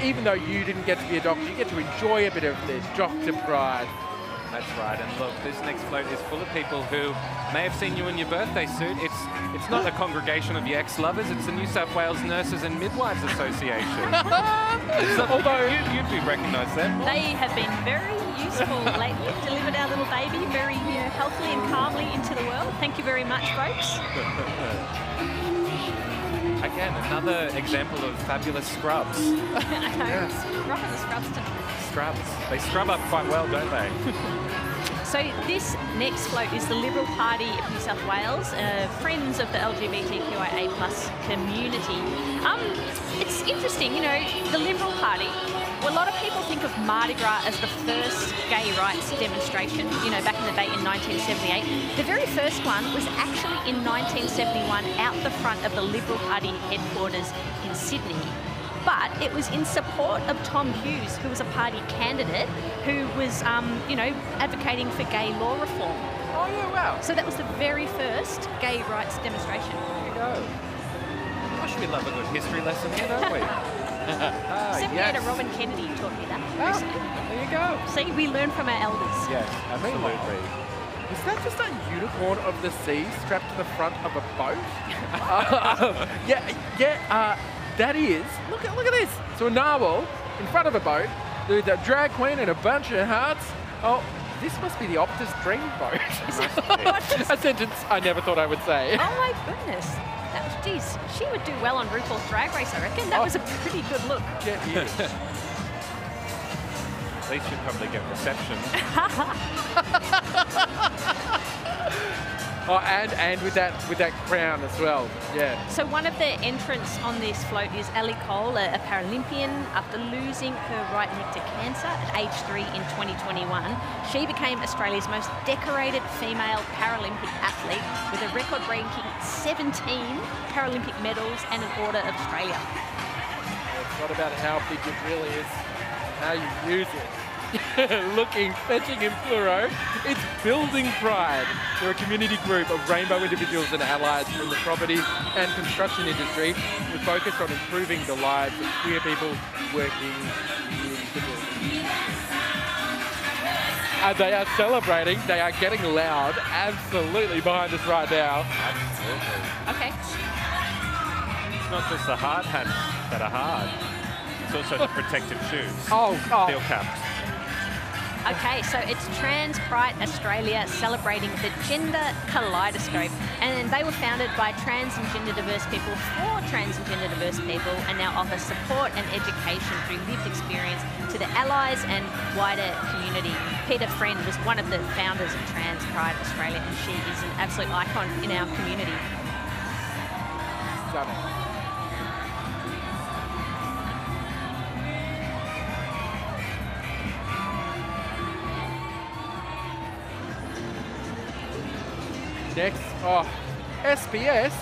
even though you didn't get to be a doctor, you get to enjoy a bit of this doctor pride. That's right. And look, this next float is full of people who may have seen you in your birthday suit. It's it's not a congregation of your ex-lovers. It's the New South Wales Nurses and Midwives Association. So Although you, you'd be recognised then. They have been very useful lately. Delivered our little baby very you know, healthily and calmly into the world. Thank you very much, folks. Again, another example of fabulous scrubs. I know, it's rough in the scrubs tonight. Scrubs. They scrub up quite well, don't they? So this next float is the Liberal Party of New South Wales, uh, friends of the LGBTQIA plus community. Um, it's interesting, you know, the Liberal Party. Well, a lot of people think of Mardi Gras as the first gay rights demonstration, you know, back in the day in 1978. The very first one was actually in 1971 out the front of the Liberal Party headquarters in Sydney but it was in support of Tom Hughes, who was a party candidate who was, um, you know, advocating for gay law reform. Oh, yeah, wow. So that was the very first gay rights demonstration. There you go. Gosh, we love a good history lesson here, don't we? ah, Except we had a Robin Kennedy taught me that Oh, recently. there you go. See, we learn from our elders. Yes, absolutely. Is that just a unicorn of the sea strapped to the front of a boat? Uh, yeah, yeah, uh, that is. Look at look at this. So a narwhal in front of a boat with a drag queen and a bunch of hearts. Oh, this must be the Optus dream boat. a sentence I never thought I would say. Oh my goodness. That was, geez, she would do well on RuPaul's Drag Race, I reckon. That Oh. was a pretty good look. At least you'd probably get reception. Oh, and and with that with that crown as well. Yeah. So one of the entrants on this float is Ellie Cole, a, a Paralympian. After losing her right neck to cancer at age three in 2021, she became Australia's most decorated female Paralympic athlete with a record-breaking 17 Paralympic medals and an Order of Australia. It's not about how big it really is, how you use it. Looking, fetching in fluoro, it's building pride. They're a community group of rainbow individuals and allies from the property and construction industry who focus on improving the lives of queer people working in the building. And they are celebrating, they are getting loud, absolutely behind us right now. Absolutely. Okay. It's not just the hard hats that are hard. It's also the protective shoes. Oh, oh. Steel caps. Okay, so it's Trans Pride Australia celebrating the gender kaleidoscope, and they were founded by trans and gender diverse people for trans and gender diverse people, and now offer support and education through lived experience to the allies and wider community. Peta Friend was one of the founders of Trans Pride Australia, and she is an absolute icon in our community. Stunning. Next, oh, SBS,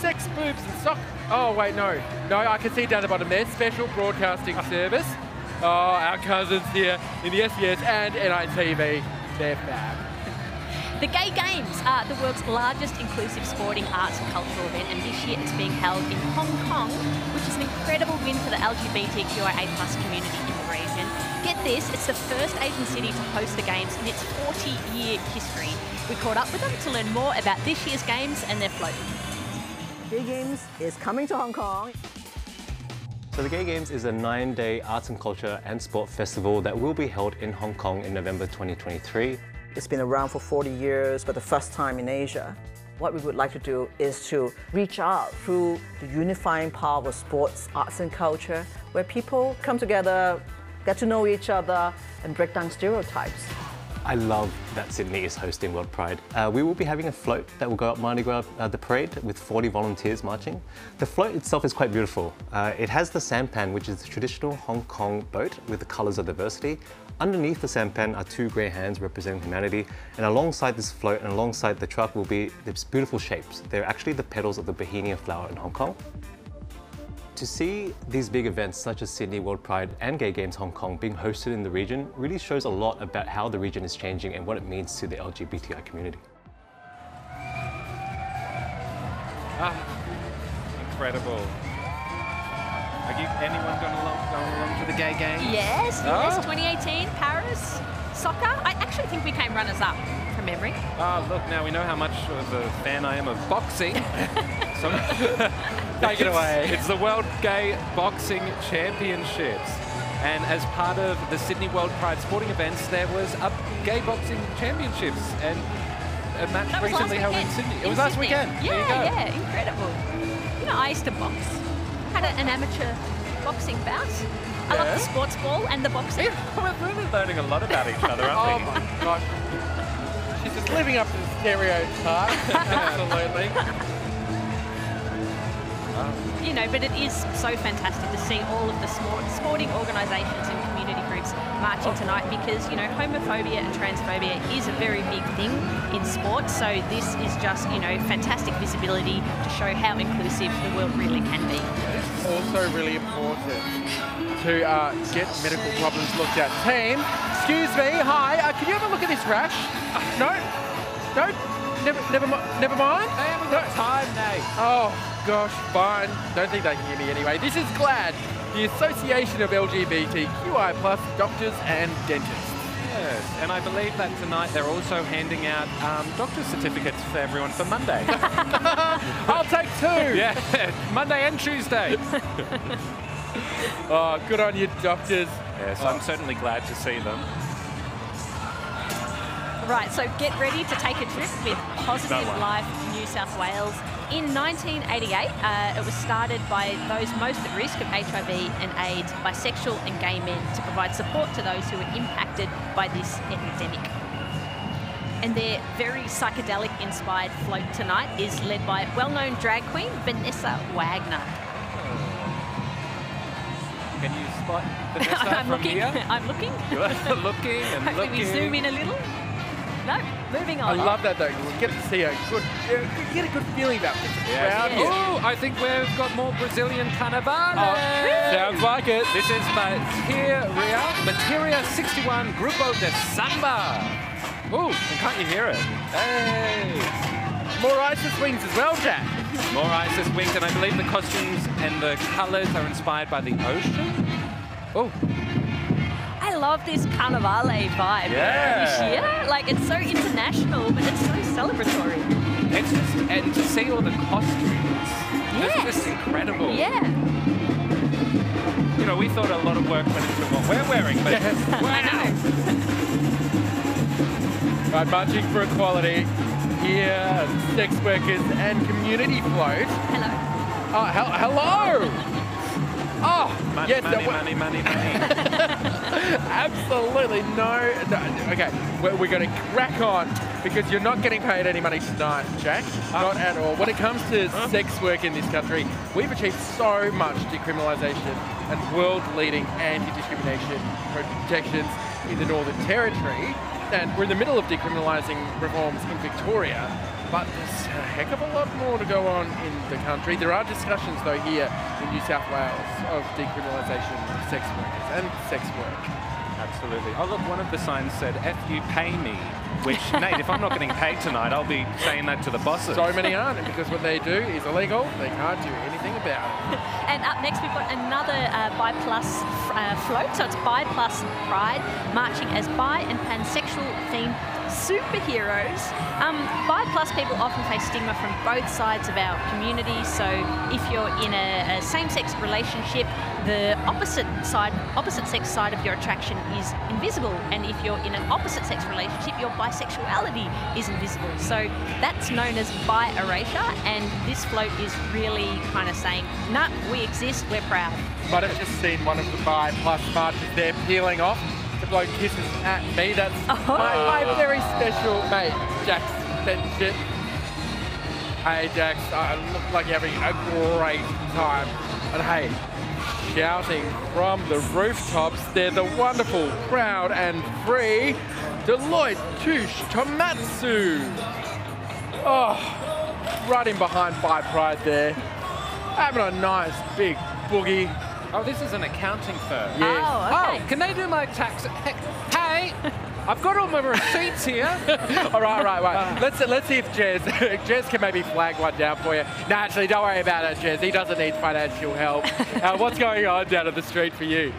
sex, boobs and sock. Oh, wait, no. No, I can see down the bottom there, Special Broadcasting Service. Oh, our cousins here in the SBS and NITV, they're fab. The Gay Games are the world's largest inclusive sporting, arts and cultural event, and this year it's being held in Hong Kong, which is an incredible win for the LGBTQIA plus community in the region. Get this, it's the first Asian city to host the Games in its 40-year history. We caught up with them to learn more about this year's Games and their float. Gay Games is coming to Hong Kong. So the Gay Games is a nine-day arts and culture and sport festival that will be held in Hong Kong in November 2023. It's been around for 40 years, but the first time in Asia. What we would like to do is to reach out through the unifying power of sports, arts and culture, where people come together, get to know each other, and break down stereotypes. I love that Sydney is hosting World Pride. Uh, we will be having a float that will go up Mardi Gras, uh, the parade, with 40 volunteers marching. The float itself is quite beautiful. Uh, it has the sampan, which is the traditional Hong Kong boat with the colours of diversity. Underneath the sampan are two grey hands representing humanity, and alongside this float and alongside the truck will be these beautiful shapes. They're actually the petals of the Bauhinia flower in Hong Kong. To see these big events such as Sydney World Pride and Gay Games Hong Kong being hosted in the region really shows a lot about how the region is changing and what it means to the LGBTI community. Ah, incredible. Are you anyone going along, going along to the gay games? Yes, Oh. yes, 2018 Paris soccer. I actually think we came runners up from memory. Ah, look, now we know how much of a fan I am of boxing. so, Take it away. It's the World Gay Boxing Championships. And as part of the Sydney World Pride sporting events, there was a gay boxing championships and a match That recently held in Sydney. It in was last Sydney. weekend. Yeah, there you go. yeah, incredible. You know, I used to box. Had a, an amateur boxing bout. I love the sports ball and the boxing. We're really learning a lot about each other, aren't Oh we? my gosh. Living up to the stereotype. Absolutely. You know, but it is so fantastic to see all of the sport, sporting organisations and community groups marching oh. tonight because, you know, homophobia and transphobia is a very big thing in sport. So this is just, you know, fantastic visibility to show how inclusive the world really can be. It's also really important to uh, get medical problems looked at. Team, excuse me, hi, uh, can you have a look at this rash? No? No? Never, never, never mind? I haven't got time, Nate. Oh, gosh, fine. Don't think they can hear me anyway. This is GLADD, the Association of LGBTQI plus doctors and dentists. Yes, and I believe that tonight they're also handing out um, doctor's certificates for everyone for Monday. I'll take two. yeah, Monday and Tuesday. Oh, good on you, doctors. Yes, I'm certainly glad to see them. Right, so get ready to take a trip with Positive No. Life New South Wales. In 1988, uh, it was started by those most at risk of HIV and AIDS, bisexual and gay men, to provide support to those who were impacted by this epidemic. And their very psychedelic inspired float tonight is led by well known drag queen Vanessa Wagner. Can you spot the Vanessa I'm from looking, here? I'm looking. You're looking and Hopefully looking. we zoom in a little. No, moving on. I love that though. You get to see a good, you get a good feeling about this crowd here. Oh, I think we've got more Brazilian carnaval. Oh, sounds like it. This is Materia, Materia 61 Grupo de Samba. Oh, and can't you hear it? Hey. More ISIS wings as well, Jack. More ISIS wings, and I believe the costumes and the colours are inspired by the ocean. Oh, I love this Carnivale vibe Yeah. this year. Like it's so international, but it's so celebratory. it's just, and to see all the costumes, Yes. it's just incredible. Yeah. You know, we thought a lot of work went into what we're wearing, but wow. Right, marching for equality here, sex workers and community float. Hello. Oh, hel- hello. Oh, Money, yes, money, no, money, money, money. absolutely no, no. Okay, we're, we're going to crack on because you're not getting paid any money tonight, Jack. Not at all. When it comes to sex work in this country, we've achieved so much decriminalisation and world-leading anti-discrimination protections in the Northern Territory, and we're in the middle of decriminalising reforms in Victoria. But there's a heck of a lot more to go on in the country. There are discussions, though, here in New South Wales of decriminalisation of sex workers and sex work. Absolutely. Oh, look, one of the signs said, F you pay me. Which, Nate, if I'm not getting paid tonight, I'll be saying that to the bosses. So many aren't, because what they do is illegal, they can't do anything about it. And up next, we've got another uh, Bi Plus uh, float. So it's Bi Plus Pride, marching as bi and pansexual themed superheroes. Um, bi plus people often face stigma from both sides of our community. So if you're in a, a same-sex relationship, the opposite side, opposite sex side of your attraction is invisible, and if you're in an opposite sex relationship, your bisexuality is invisible. So that's known as bi erasure, and this float is really kind of saying, nah, we exist, we're proud. Might have just seen one of the Bi Plus marches there peeling off to blow kisses at me. That's oh. my, my very special mate, Jax Benchit. Hey, Jax, I look like you're having a great time. And hey, shouting from the rooftops. They're the wonderful, proud and free Deloitte Touche Tohmatsu. Oh, right in behind Bi Pride there. Having a nice big boogie. Oh, this is an accounting firm. Yes. Oh, can they do my tax? Hey, I've got all my receipts here. all right, right, right. Let's let's see if Jez Jez can maybe flag one down for you. No, actually, don't worry about it, Jez. He doesn't need financial help. uh, what's going on down at the street for you?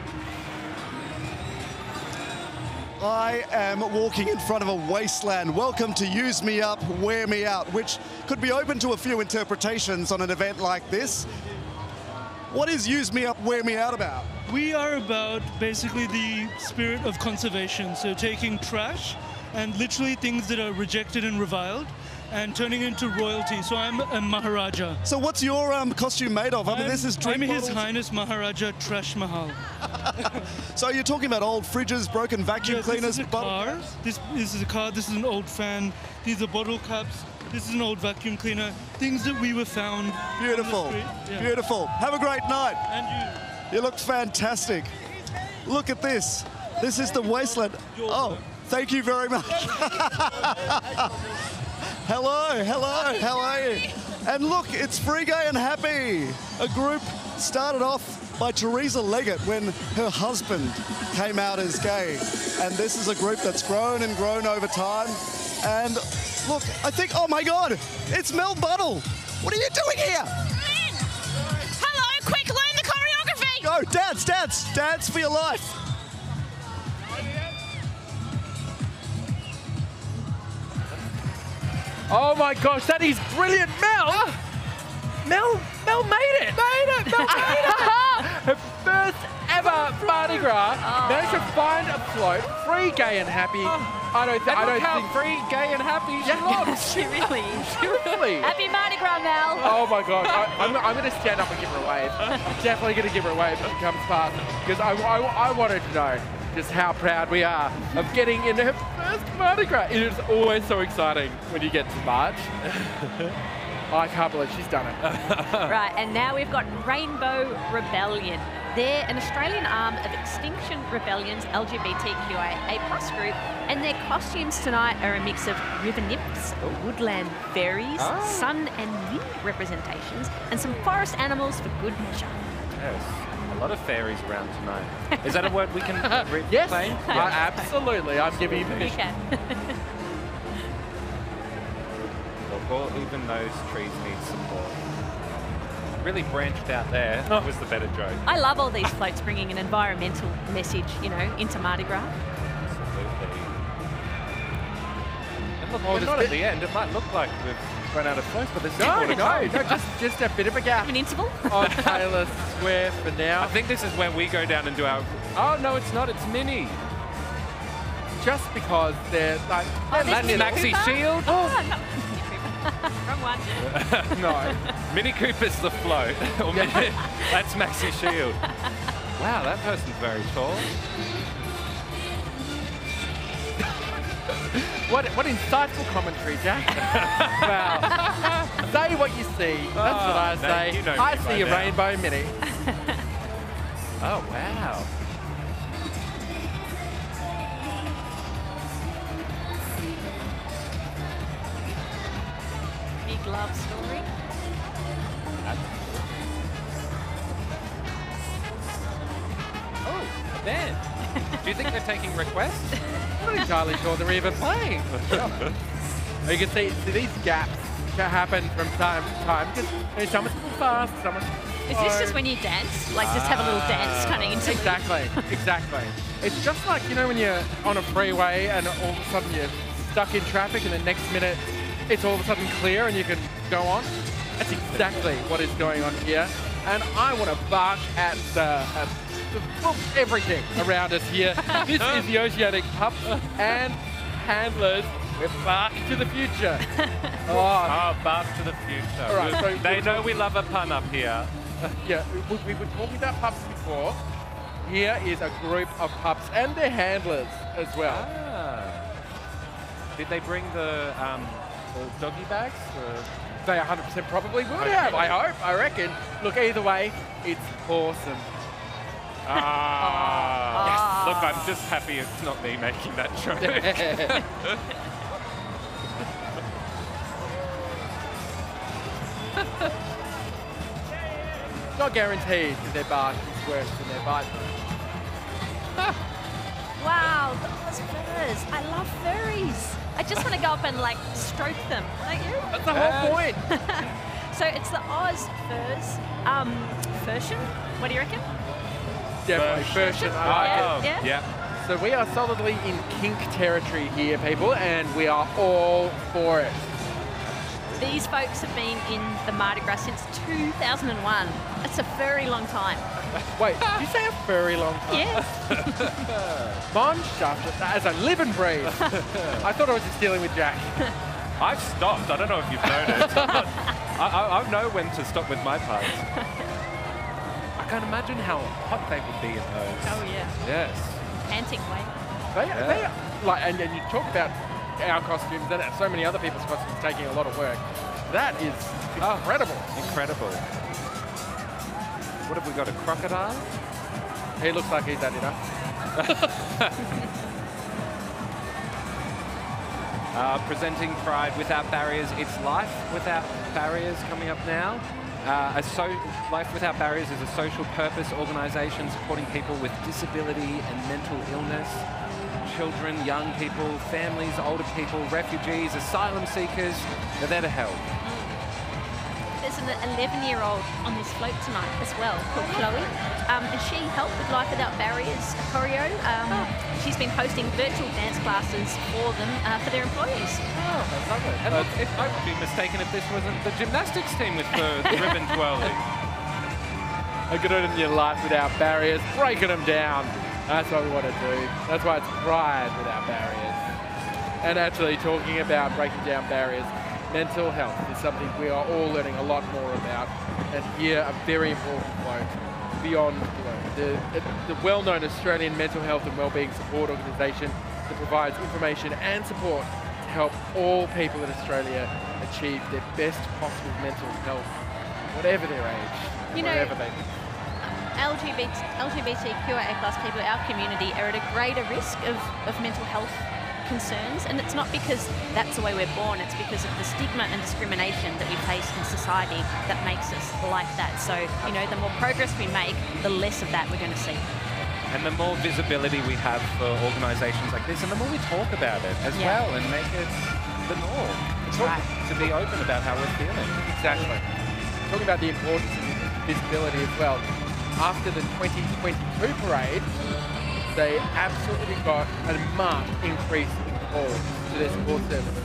I am walking in front of a wasteland. Welcome to Use Me Up, Wear Me Out, which could be open to a few interpretations on an event like this. What is Use Me Up, Wear Me Out about? We are about basically the spirit of conservation, so taking trash and literally things that are rejected and reviled and turning into royalty. So I'm a Maharaja. So what's your um, costume made of? I mean, this is drink I'm His. Highness Maharaja Trash Mahal. So you're talking about old fridges, broken vacuum Yeah, cleaners, This is a car. This, this is a car. This is an old fan. These are bottle caps. This is an old vacuum cleaner. Things that we were found. Beautiful. Yeah. beautiful. Have a great night. And you. You look fantastic. Look at this. This is the wasteland. Oh, thank you very much. hello, hello, how are you? And look, it's Free Gay and Happy, a group started off by Teresa Leggett when her husband came out as gay. And this is a group that's grown and grown over time. And look, I think, oh my God, it's Mel Buttle. What are you doing here? Hello, quick, learn the choreography. Go, dance, dance, dance for your life. Oh my gosh, that is brilliant, Mel! Mel, Mel made it! Made it! Mel made it! Her first ever Mardi Gras oh. managed to find a float, free, gay and happy. Oh. I don't, th- And I don't look how think free, gay, and happy she Yeah. looks. she really She really. Happy Mardi Gras, Mel. Oh my god, I, I'm, I'm going to stand up and give her a wave. I'm definitely going to give her a wave if she comes past because I, I, I wanted to know just how proud we are of getting in her first Mardi Gras. It is always so exciting when you get to March. I can't believe she's done it. right, and now we've got Rainbow Rebellion. They're an Australian arm of Extinction Rebellion's LGBTQIA plus group, and their costumes tonight are a mix of river nymphs, woodland fairies, Oh. sun and wind representations, and some forest animals for good measure. Yes, a lot of fairies around tonight. Is that a word we can re- Yes, claim? uh, absolutely. I'm giving you permission. Look, even those trees need support. Really branched out there Oh. was the better joke. I love all these floats bringing an environmental message, you know, into Mardi Gras. Absolutely. And look, we're not bit- at the end. It might look like we've run out of floats, but there's still No, more to no, no, just, just a bit of a gap. An interval? on Taylor Swift for now. I think this is where we go down and do our. Oh no, it's not. It's Minnie. Just because they're like. Oh, they're there's Latin- Mini Maxi Cooper? Shield? Oh, no. Wrong one. no. Mini Cooper's the float. Or Mini- that's Maxi Shield. Wow, that person's very tall. What, what insightful commentary, Jack. wow. say what you see. That's what oh, I Oh, no, say. you know I see a now. rainbow mini. Oh wow. Big love story. Oh, oh a band. Do you think they're taking requests? I'm not entirely sure they're even playing. Oh, you can see, see these gaps that happen from time to time because you know, someone's fast, someone's Is this just when you dance? Like just have a little dance ah, kind of into Exactly, exactly. It's just like, you know, when you're on a freeway and all of a sudden you're stuck in traffic and the next minute it's all of a sudden clear and you can go on. That's exactly what is going on here. And I want to bark at the, at well, everything around us here. this is the Oceanic Pups and Handlers. We're bark to the future. Oh, Oh, Bark to the future. All right, so- they know we love a pun up here. yeah, we, we were talking about pups before. Here is a group of pups and their handlers as well. Ah. Did they bring the, um, the doggy bags? The- They 100% probably would Okay. have, I hope, I reckon. Look, either way, it's awesome. Ah. Look, I'm just happy it's not me making that joke. Not guaranteed that their bark is worse than their bite. Wow, those furs. I love furries. I just want to go up and like stroke them, don't you? That's the whole point. so it's the Oz furs. Um, Furshin? What do you reckon? Definitely version. I like Yeah, it. yeah. So we are solidly in kink territory here, people, and we are all for it. These folks have been in the Mardi Gras since 2001. That's a very long time. Wait, did you say a very long time? Yes. Mon shaft as I live and breathe. I thought I was just dealing with Jack. I've stopped. I don't know if you've noticed. I, I, I know when to stop with my parts. I can't imagine how hot they would be in those. Oh, yeah. Yes. Panting way. They, Yeah. they like, and, and you talk about our costumes and so many other people's costumes taking a lot of work. That is incredible. Incredible. What have we got? A crocodile? He looks like he's had enough. Uh, presenting Pride Without Barriers. It's Life Without Barriers coming up now. Uh, a so Life Without Barriers is a social purpose organisation supporting people with disability and mental illness, children, young people, families, older people, refugees, asylum seekers. They're there to help. There's an 11 year old on this float tonight as well called Chloe. Um, and she helped with Life Without Barriers choreo. Um, She's been hosting virtual dance classes for them uh, for their employees. Oh, I love it. And look, if I would be mistaken if this wasn't the gymnastics team with the ribbon twirling. I get it in your life without barriers, breaking them down. That's what we want to do. That's why it's pride without barriers. And actually talking about breaking down barriers, mental health is something we are all learning a lot more about. And here, a very important quote, Beyond the, the well-known Australian mental health and wellbeing support organisation that provides information and support to help all people in Australia achieve their best possible mental health, whatever their age, You know- wherever they LGBT, LGBTQIA plus people in our community are at a greater risk of, of mental health concerns and it's not because that's the way we're born it's because of the stigma and discrimination that we face in society that makes us like that so you know the more progress we make the less of that we're going to see And the more visibility we have for organisations like this, and the more we talk about it as Yeah. well and make it the norm. Talk, To be open about how we're feeling. Exactly. Talking about the importance of visibility as well. After the 2022 parade, they absolutely got a marked increase in calls to their support service.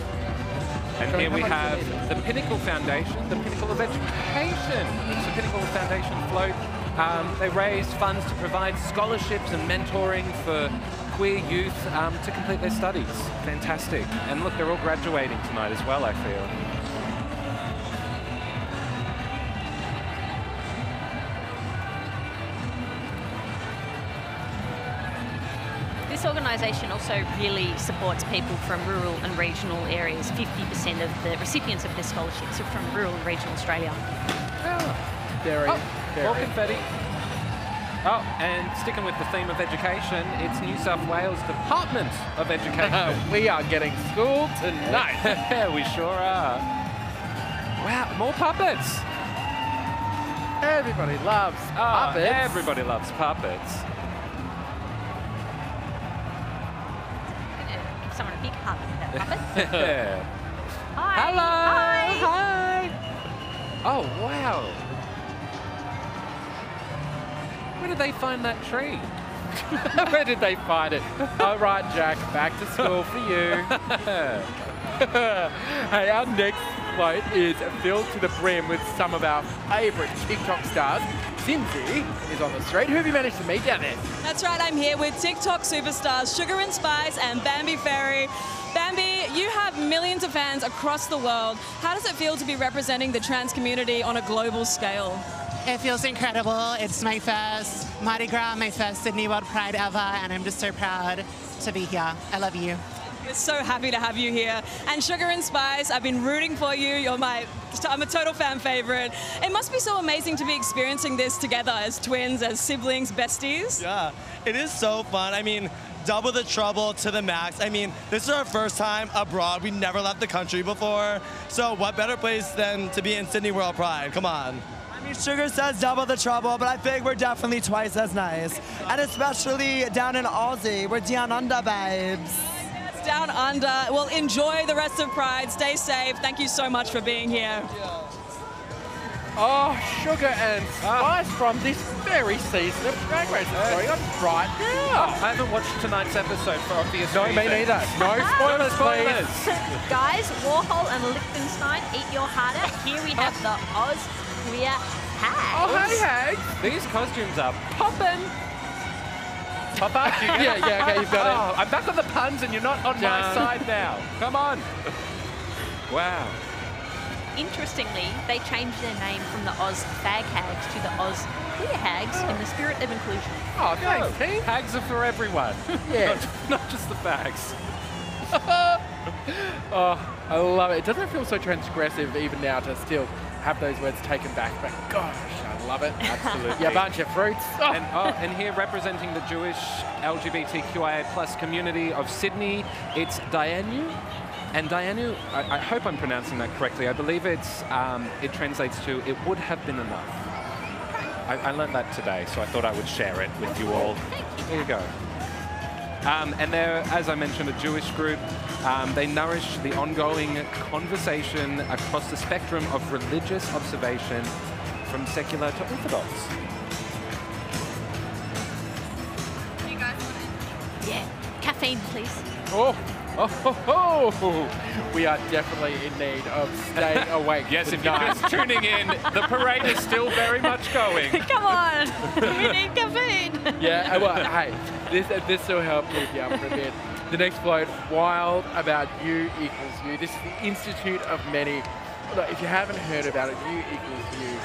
And Showing here we have they need it. the Pinnacle Foundation, the Pinnacle of Education. It's the Pinnacle Foundation float. Um, they raise funds to provide scholarships and mentoring for queer youth um, to complete their studies. Fantastic. And look, they're all graduating tonight as well, I feel. This organisation also really supports people from rural and regional areas. 50% of the recipients of their scholarships are from rural and regional Australia. Very, Oh, very. more confetti. Oh, and sticking with the theme of education, it's New South Wales Department of Education. we are getting school tonight. yeah, we sure are. Wow, more puppets. Everybody loves Ah, puppets. Everybody loves puppets. Hi. Hello. Hi. Oh, wow. Where did they find that tree? Where did they find it? All right, Jack, back to school for you. hey, our next float is filled to the brim with some of our favourite TikTok stars. Zindzi is on the street. Who have you managed to meet down there? That's right, I'm here with TikTok superstars Sugar and Spice and Bambi Ferry. Bambi, you have millions of fans across the world. How does it feel to be representing the trans community on a global scale? It feels incredible. It's my first Mardi Gras, my first Sydney World Pride ever, and I'm just so proud to be here. I love you. We're so happy to have you here. And Sugar and Spice, I've been rooting for you. You're my, I'm a total fan favorite. It must be so amazing to be experiencing this together as twins, as siblings, besties. Yeah, it is so fun. I mean, double the trouble to the max. I mean, this is our first time abroad. We never left the country before. So what better place than to be in Sydney World Pride? Come on. I mean, Sugar says double the trouble, but I think we're definitely twice as nice. And especially down in Aussie, we're down under, babes. Yes, down under. Well, enjoy the rest of Pride. Stay safe. Thank you so much for being here. Oh, sugar and spice from this very season of Drag Race. It's going on right now. I haven't watched tonight's episode for obvious No, me neither. No spoilers, please. Guys, Warhol and Lichtenstein, eat your heart out. Here we have the Oz Queer Hags. Oh, hey, Hags. These costumes are popping. Pop up, you get Yeah, yeah, okay, you've got it. Oh, I'm back on the puns and you're not on my side now. Come on. Wow. Interestingly, they changed their name from the Oz Fag Hags to the Oz Queer Hags in the spirit of inclusion. Oh, thanks, team. Hags are for everyone. Yeah. not, not just the fags. oh, I love it. It doesn't feel so transgressive even now to still have those words taken back, but gosh, I love it. Absolutely. you bunch of fruits. Oh. And, oh, and here representing the Jewish LGBTQIA plus community of Sydney, it's Dayenu. And Dayenu, I, I hope I'm pronouncing that correctly. I believe it's um, it translates to "it would have been enough." I, I learned that today, so I thought I would share it with you all. There you go. Um, and they're, as I mentioned, a Jewish group. Um, they nourish the ongoing conversation across the spectrum of religious observation, from secular to orthodox. Yeah. Caffeine, please. Oh, oh, ho, ho. we are definitely in need of staying awake. Yes, if you're just tuning in, the parade is still very much going. Come on. we need caffeine. yeah, uh, well, hey, this uh, this will help keep you up for a bit. The next float, wild about you equals you. This is the Institute of Many. Look, if you haven't heard about it, you equals you.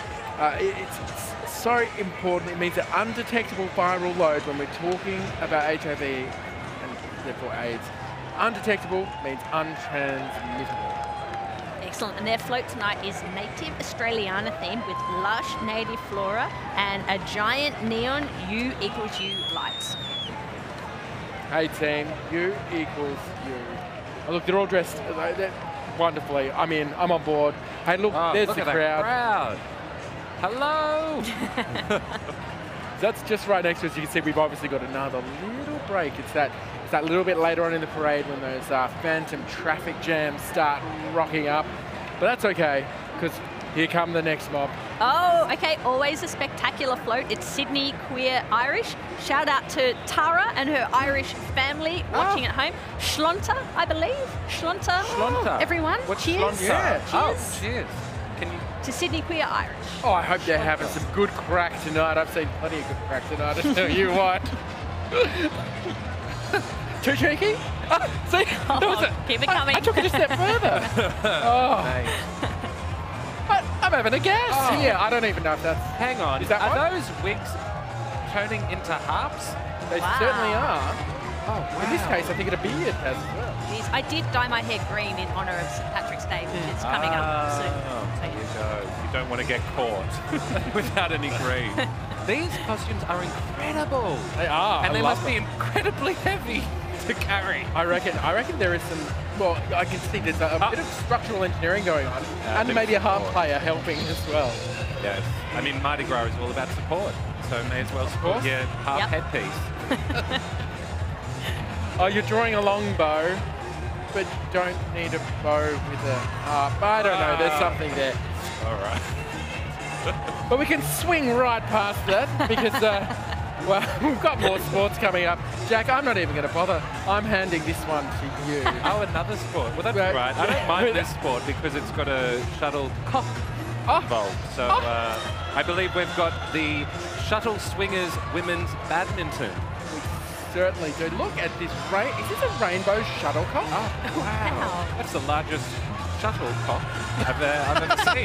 Uh, it- it's, it's so important. It means an undetectable viral load when we're talking about HIV and therefore AIDS. Undetectable means untransmittable. Excellent. And their float tonight is Native Australiana themed with lush native flora and a giant neon U equals U lights. Hey team, U equals U. Oh, look, they're all dressed uh, they're wonderfully. I mean, I'm on board. Hey, look, Oh, there's look the at that crowd. crowd. Hello. That's just right next to us. You can see we've obviously got another little break. It's that it's that little bit later on in the parade when those uh, phantom traffic jams start rocking up. But that's okay, because here come the next mob. Oh, okay. Always a spectacular float. It's Sydney Queer Irish. Shout out to Tara and her Irish family watching at home. Schlonter, I believe. Schlonter. Schlonter. Everyone. What's cheers. Schlonter? Yeah, Oh, Cheers cheers. Can you? to Sydney Queer Irish. Oh, I hope they're having some good crack tonight. I've seen plenty of good crack tonight. I tell you what. Too cheeky? Ah, see, that was it. Keep it I- coming. I, took it a step further. oh. I, I'm having a guess. Oh. Yeah, I don't even know if that's. Hang on. Is that are one? those wigs turning into harps? They Wow. certainly are. Oh, In this case, I think it a beard as well. Jeez, I did dye my hair green in honour of St Patrick's Day, which is coming up soon. Oh, there you go. You don't want to get caught without any green. These costumes are incredible. They are. And I they love must be incredibly heavy to carry. I reckon. I reckon there is some. Well, I can see there's a, a bit of structural engineering going on, Yeah, and maybe a of harp player helping as well. Yes. I mean, Mardi Gras is all about support, so may as well support your half Yep. headpiece. Oh, you're drawing a long bow, but don't need a bow with a harp. I don't know. There's Ah. something there. All right. But we can swing right past that because, uh, well, we've got more sports coming up. Jack, I'm not even going to bother. I'm handing this one to you. Oh, another sport. Well, that's Right. right. I don't mind this sport because it's got a shuttlecock involved. So uh, I believe we've got the shuttle swingers women's badminton. Certainly do. Look at this rain. Is this a rainbow shuttlecock? Oh, wow. That's the largest shuttlecock I've, uh, I've ever seen.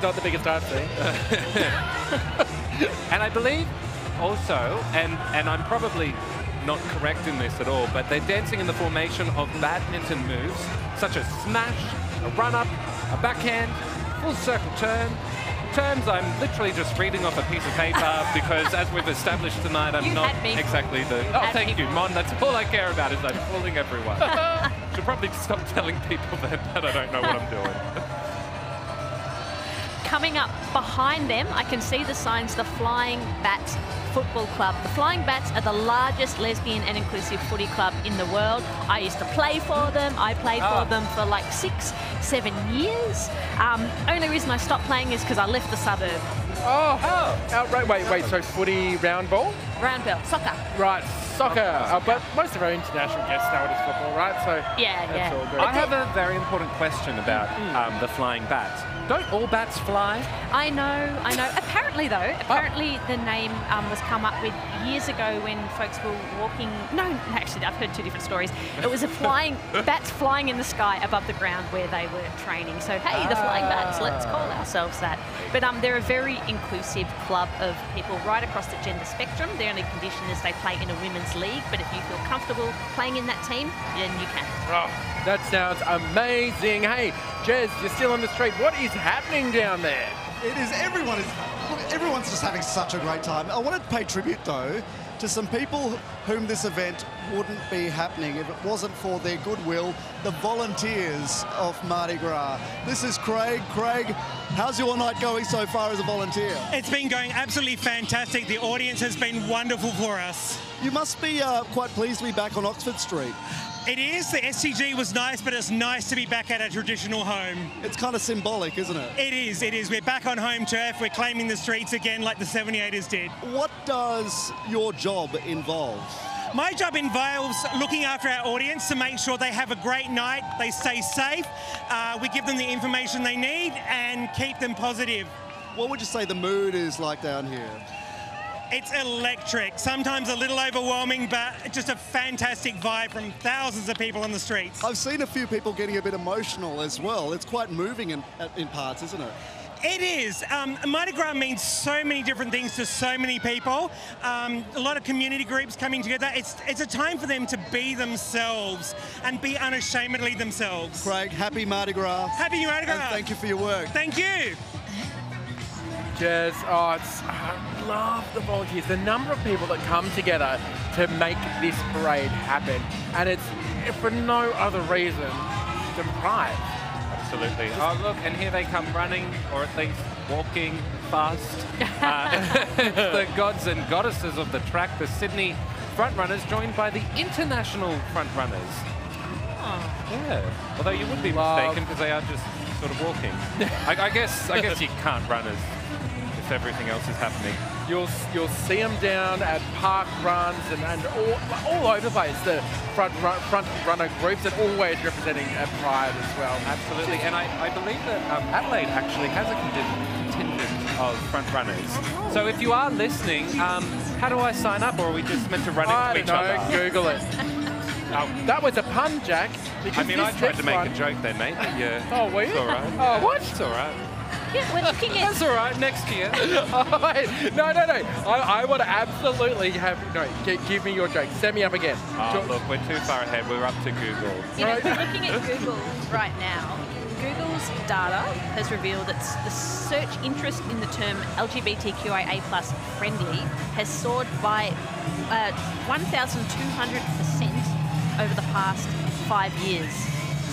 not the biggest I've seen. and I believe also, and, and I'm probably not correct in this at all, but they're dancing in the formation of badminton moves, such as smash, a run-up, a backhand, full circle turn. Terms I'm literally just reading off a piece of paper because, as we've established tonight, I'm You not exactly the. You Oh, thank me. you, Mon. That's all I care about is I'm fooling everyone. Should probably stop telling people that, that I don't know what I'm doing. Coming up behind them, I can see the signs, the Flying Bats Football Club. The Flying Bats are the largest lesbian and inclusive footy club in the world. I used to play for them. I played Ah. for them for like six, seven years. Um, only reason I stopped playing is because I left the suburb. Oh, outright. Wait, wait. So footy, round ball? Round ball, soccer. Right, soccer. Uh, but most of our international guests know it is football, right? So Yeah, that's yeah. all good. I have a very important question about um, the flying bats. Don't all bats fly? I know, I know. Apparently, though, Oh. apparently the name um, was come up with years ago when folks were walking. No, actually, I've heard two different stories. It was a flying bats flying in the sky above the ground where they were training. So hey, the flying bats. Let's call ourselves that. But um, they're a very inclusive club of people right across the gender spectrum. The only condition is they play in a women's league. But if you feel comfortable playing in that team, then you can. Oh, that sounds amazing. Hey, Jez, you're still on the street. What is happening down there? It is everyone is look, everyone's just having such a great time. I wanted to pay tribute though to some people whom this event wouldn't be happening if it wasn't for their goodwill, the volunteers of Mardi Gras. This is Craig. Craig, how's your night going so far as a volunteer? It's been going absolutely fantastic. The audience has been wonderful for us. You must be uh, quite pleased to be back on Oxford Street. It is. The SCG was nice, but it's nice to be back at our traditional home. It's kind of symbolic, isn't it? It is. It is. We're back on home turf. We're claiming the streets again like the 78ers did. What does your job involve? My job involves looking after our audience to make sure they have a great night, they stay safe, uh, we give them the information they need, and keep them positive. What would you say the mood is like down here? It's electric, sometimes a little overwhelming, but just a fantastic vibe from thousands of people on the streets. I've seen a few people getting a bit emotional as well. It's quite moving in, in parts, isn't it? It is. Um, Mardi Gras means so many different things to so many people. Um, a lot of community groups coming together. It's it's a time for them to be themselves and be unashamedly themselves. Craig, happy Mardi Gras. Happy Mardi Gras. And thank you for your work. Thank you. Jez, oh, it's, I love the volunteers. The number of people that come together to make this parade happen. And it's for no other reason than pride. Absolutely. Oh, look, and here they come running, or at least walking fast. Uh, the gods and goddesses of the track, the Sydney front runners, joined by the international front runners. Yeah. Although you would be mistaken because they are just sort of walking. I, I guess. I guess you can't run as if everything else is happening. You'll you'll see them down at park runs and, and all, all over the place. The front run, front runner groups and always representing a pride as well. Absolutely, and I, I believe that um, Adelaide actually has a contingent, of front runners. So if you are listening, um, how do I sign up, or are we just meant to run into I each don't know. other? Google it. that was a pun, Jack. I mean, I tried to make one- a joke then, mate. But yeah. Oh, were you? It's all right. Oh, what? It's all right. Yeah, we're looking at. That's all right. Next year. oh, wait. No, no, no. I, I want to absolutely have. No, gi- give me your joke. Set me up again. Oh, look, we're too far ahead. We're up to Google. You know, we're looking at Google right now. Google's data has revealed that the search interest in the term LGBTQIA plus friendly has soared by uh, 1,200% over the past five years.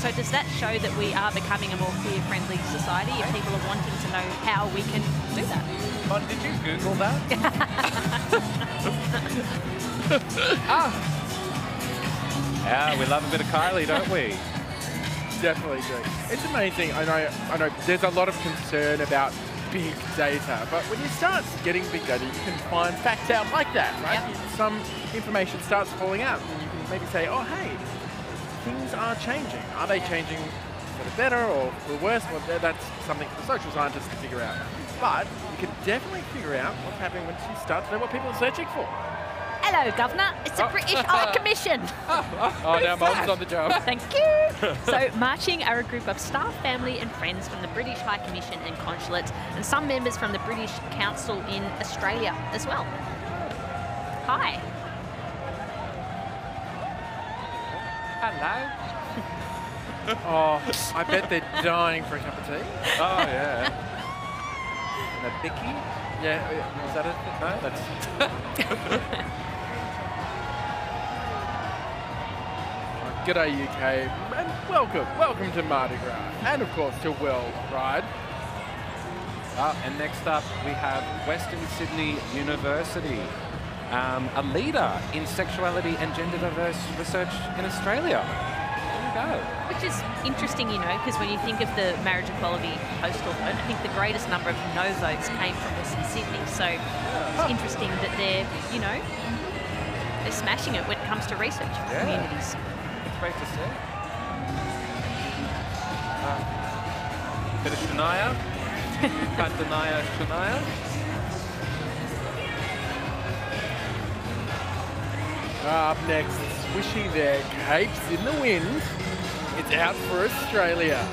So does that show that we are becoming a more queer-friendly society if people are wanting to know how we can do that? Mon, did you Google that? ah. Yeah, we love a bit of Kylie, don't we? Definitely do. It's amazing. I know. I know. There's a lot of concern about big data, but when you start getting big data, you can find facts out like that, right? Some information starts falling out, and you can maybe say, "Oh, hey, things are changing. Are they changing for the better or for the worse?" Well, that's something for the social scientists to figure out. But you can definitely figure out what's happening when you start to know what people are searching for. Hello, Governor. It's the oh. British High Commission. Oh, now Mon's on the job. Thank you. So, marching are a group of staff, family, and friends from the British High Commission and consulates, and some members from the British Council in Australia as well. Hi. Hello. Oh, I bet they're dying for a cup of tea. Oh, yeah. And a bicky? Yeah, is that it? No, that's. G'day UK, and welcome, welcome to Mardi Gras, and of course to World Pride. Ah, and next up, we have Western Sydney University, um, a leader in sexuality and gender diverse research in Australia. There we go. Which is interesting, you know, because when you think of the marriage equality postal vote, I think the greatest number of no votes came from Western Sydney. So it's interesting that they're, you know, they're smashing it when it comes to research for Yeah. communities. It's great to see. Uh, bit of Shania. Can't deny a Shania. Up next, swishing their capes in the wind, it's out for Australia.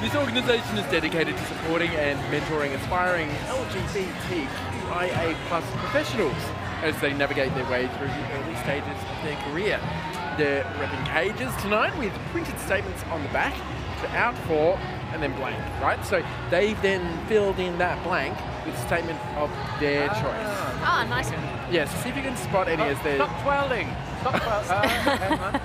This organisation is dedicated to supporting and mentoring aspiring LGBTQIA plus professionals as they navigate their way through the early stages of their career. They're repping cages tonight with printed statements on the back to out for and then blank, right? So they've then filled in that blank with a statement of their choice. Ah, nice one. Yes, see if you can spot any as their. Stop twirling. Stop twirling. Uh.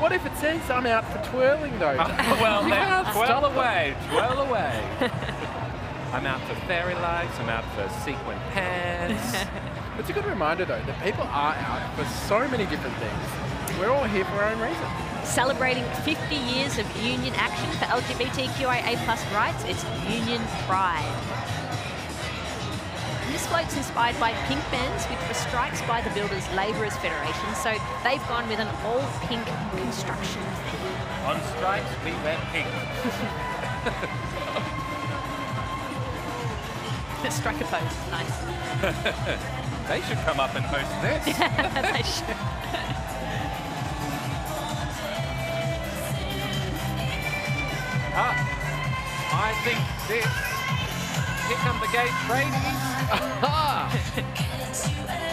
What if it says I'm out for twirling though? well, You then can't twirl stop it. away, twirl away. I'm out for fairy lights, I'm out for sequin pants. It's a good reminder though that people are out for so many different things. We're all here for our own reason. Celebrating 50 years of union action for LGBTQIA plus rights, it's Union Pride. This float's inspired by pink bans, which were strikes by the Builders Labourers Federation, so they've gone with an all-pink construction theme. On strikes, we wear pink. Striker pose, nice. they should come up and host this. they should. Ah, I think this. Here come the gay tradies.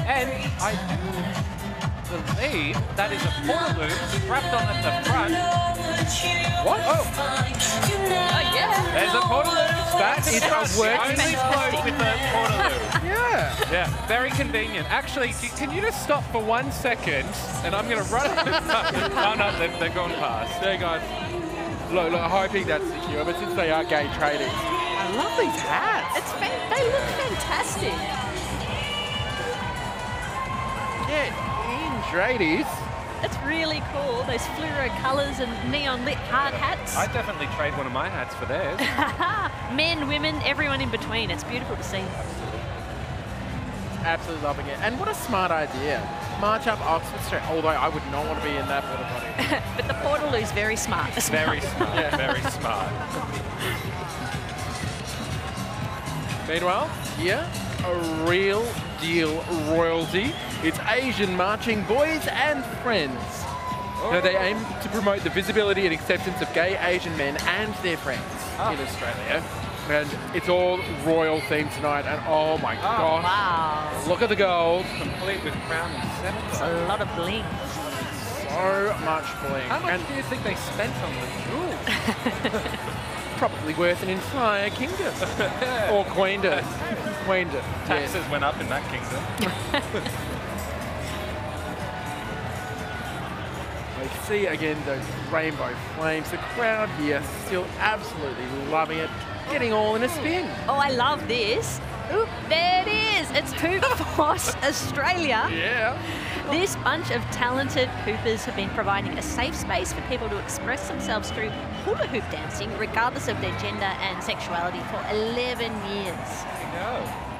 and I do believe that is a portaloo strapped on at the front. What? Oh. Oh, yeah. There's a portaloo. That is a working- only float with a portaloo. Yeah. Yeah, very convenient. Actually, can you just stop for one second? And I'm going to run up. oh, no, they're, they're gone past. There, guys. Look, look, hoping that's secure, but since they are gay tradies, I love these hats. It's they look fantastic. Get in, tradies. It's really cool. Those fluoro colours and neon lit hard hats. I'd definitely trade one of my hats for theirs. Men, women, everyone in between. It's beautiful to see. Absolutely loving it. And what a smart idea. March up Oxford Street, although I would not want to be in that porta potty. but the Portaloo's very smart. as Very smart. Yeah. Very smart. Meanwhile, here, a real deal royalty. It's Asian marching boys and friends. Now, they aim to promote the visibility and acceptance of gay Asian men and their friends ah. in Australia. And it's all royal themed tonight. And oh my ah. gosh, Wow. look at the gold. Complete with crown and It's scepter. a lot of bling. So much bling. How much and do you think they spent on the jewels? probably worth an entire kingdom. or queendom. queendom. yes. Taxes went up in that kingdom. We see again those rainbow flames. The crowd here still absolutely loving it, getting all in a spin. Oh, I love this. Ooh, there it is. It's Hoop Force Australia. Yeah. This bunch of talented hoopers have been providing a safe space for people to express themselves through hula hoop dancing, regardless of their gender and sexuality, for 11 years.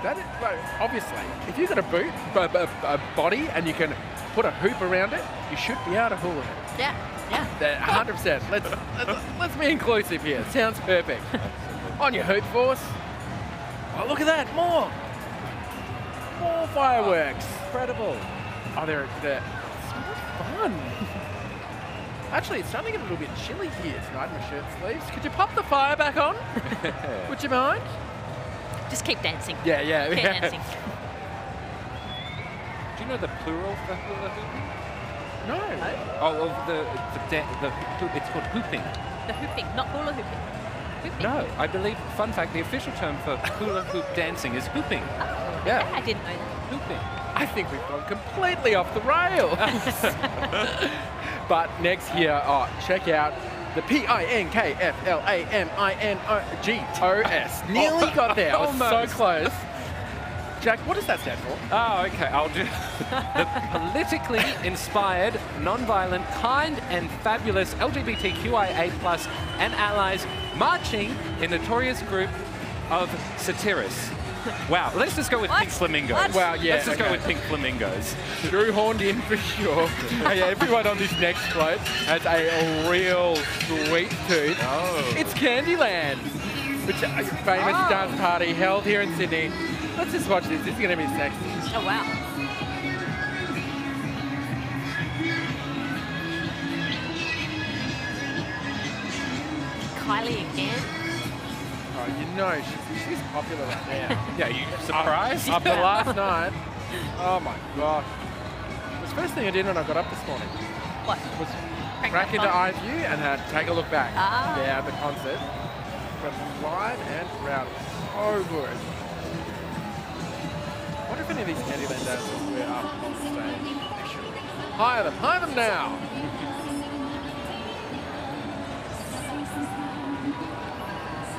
That is, like, obviously, if you've got a boot, a, a, a body, and you can put a hoop around it, you should be able to hula hoop. Yeah, yeah. That 100%. Let's, let's, let's be inclusive here. Sounds perfect. On your hoop force. Oh, look at that. More. More fireworks. Incredible. Oh, they're, they're so fun. Actually, it's starting to get a little bit chilly here tonight in my shirt sleeves. Could you pop the fire back on? Would you mind? Just keep dancing. Yeah, yeah. Keep yeah. dancing. Do you know the plural for hula hooping? No. Oh, of the the, da- the it's called hooping. The hooping, not hula hooping. Hooping. No, I believe. Fun fact: the official term for hula hoop dancing is hooping. Oh, yeah, I didn't know that. Hooping. I think we've gone completely off the rails. but next year, oh, check out the P I N K F L A M I N O G O S. Nearly got there. I was so close. Jack, what does that stand for? Oh, okay. I'll do the politically inspired, non-violent, kind, and fabulous LGBTQIA plus and allies marching in notorious group of satirists. Wow, let's just go with pink flamingos. What? Wow, yeah, Let's just go with pink flamingos. Drew horned in for sure. hey, everyone on this next float has a real sweet tooth. Oh. It's Candyland, which is a famous Oh. dance party held here in Sydney. Let's just watch this. This is going to be sexy. Oh, wow. Kylie again. Oh, you know, she's, she's popular right now. Yeah, you surprised? After last night. Oh my gosh. It the first thing I did when I got up this morning. What? Was Crank crack into phone. iView and had take a look back. Ah. Yeah, the concert. But live and rowdy. So good. Wonder if any of these dancers were up on stage. They should. Hire them. Hire them now.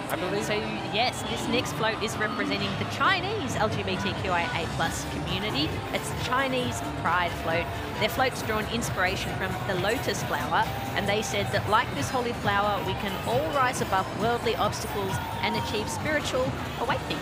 I believe so. Yes, this next float is representing the Chinese LGBTQIA plus community. It's the Chinese Pride float. Their float's drawn inspiration from the lotus flower, and they said that like this holy flower, we can all rise above worldly obstacles and achieve spiritual awakening.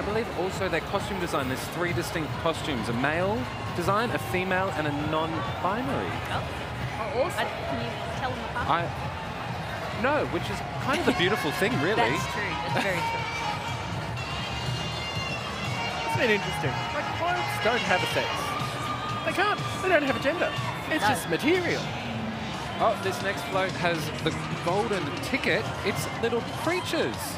And I believe also their costume design, there's three distinct costumes, a male design, a female, and a non-binary. Oh, oh awesome. can you tell them apart? I no, which is kind of a beautiful thing, really. That's true. That's very true. Isn't it interesting? Like, clothes don't have a sex. They can't. They don't have a gender. It's No. just material. Oh, this next float has the golden ticket. It's little creatures.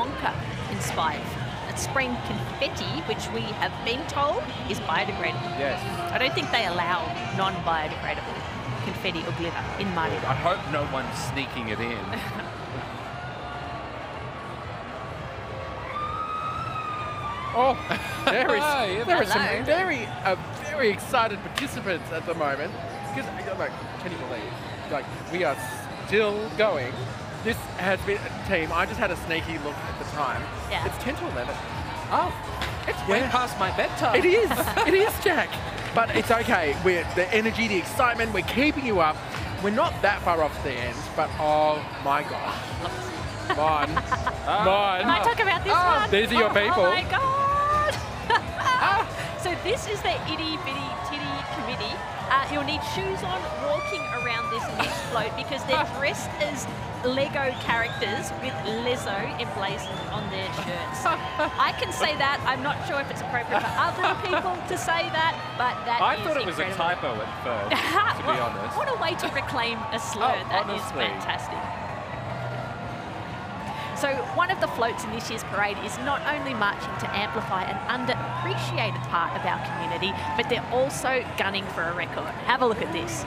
Wonka inspired. It's spraying confetti, which we have been told is biodegradable. Yes. I don't think they allow non-biodegradable confetti or glitter in Mardi I hope no one's sneaking it in. Oh, there is Hi, there are some very uh, very excited participants at the moment because like can you believe like we are still going. This has been a team. I just had a sneaky look at the time. Yeah. It's ten to eleven. Oh, it's way past my bedtime. It is. it is, Jack. But it's okay. We're the energy, the excitement. We're keeping you up. We're not that far off the end, but oh my god, mine, ah. mine. Can I talk about this ah. one? These are your Oh, oh people. Oh my god! Ah. so this is the itty bitty titty. Uh, you'll need shoes on walking around this next float because they're dressed as Lego characters with Lizzo emblazoned on their shirts. I can say that. I'm not sure if it's appropriate for other people to say that, but that I is thought it was a typo at first, to be honest. What a way to reclaim a slur. Oh, That is honestly. fantastic. So one of the floats in this year's parade is not only marching to amplify an underappreciated part of our community, but they're also gunning for a record. Have a look at this.